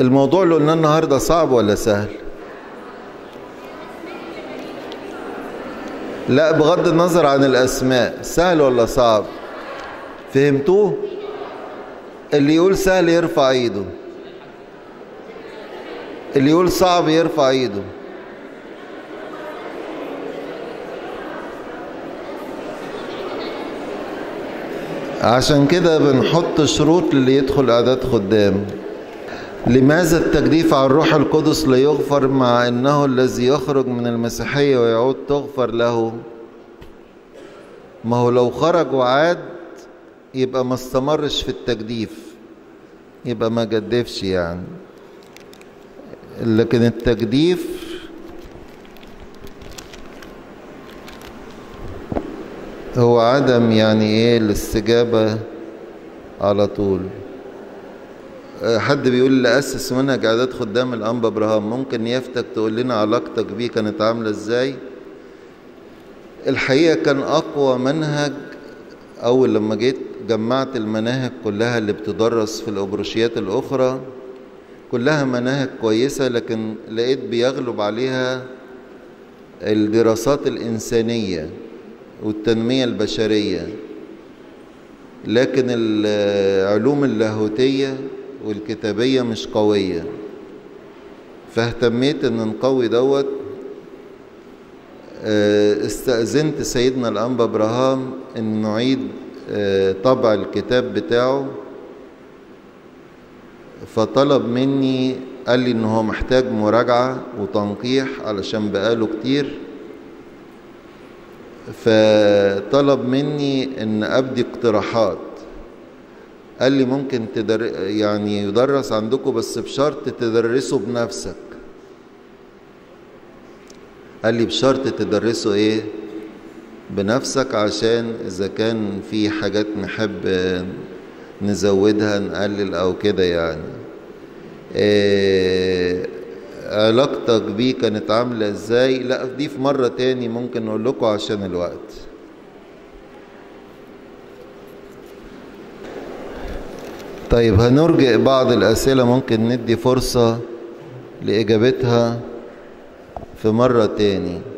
الموضوع اللي قلناه النهارده صعب ولا سهل؟ لا بغض النظر عن الأسماء. سهل ولا صعب؟ فهمتوه؟ اللي يقول سهل يرفع إيده. اللي يقول صعب يرفع إيده. عشان كده بنحط شروط للي يدخل أعداد خدام. لماذا التجديف على الروح القدس لا يغفر مع إنه الذي يخرج من المسيحية ويعود تغفر له؟ ما هو لو خرج وعاد يبقى ما استمرش في التجديف يبقى ما جدفش يعني. لكن التجديف هو عدم يعني إيه الاستجابة على طول. حد بيقول لي أسس منهج إعداد خدام الأنبا إبراهام ممكن يفتك تقول لنا علاقتك بيه كانت عاملة إزاي؟ الحقيقة كان أقوى منهج أول لما جيت جمعت المناهج كلها اللي بتدرس في الأبروشيات الأخرى كلها مناهج كويسة لكن لقيت بيغلب عليها الدراسات الإنسانية والتنمية البشرية. لكن العلوم اللاهوتية والكتابية مش قوية. فاهتميت إن نقوي دوت استأذنت سيدنا الأنبا إبراهام إن نعيد طبع الكتاب بتاعه. فطلب مني قال لي إن هو محتاج مراجعة وتنقيح علشان بقاله كتير. فطلب مني إن أبدي اقتراحات. قال لي ممكن تدر... يعني يدرس عندكم بس بشرط تدرسه بنفسك. قال لي بشرط تدرسه إيه؟ بنفسك عشان إذا كان في حاجات نحب نزودها نقلل أو كده يعني. إيه علاقتك بيه كانت عاملة إزاي؟ لا دي في مرة تاني ممكن نقول لكم عشان الوقت. طيب هنرجئ بعض الأسئلة. ممكن ندي فرصة لإجابتها في مرة تاني.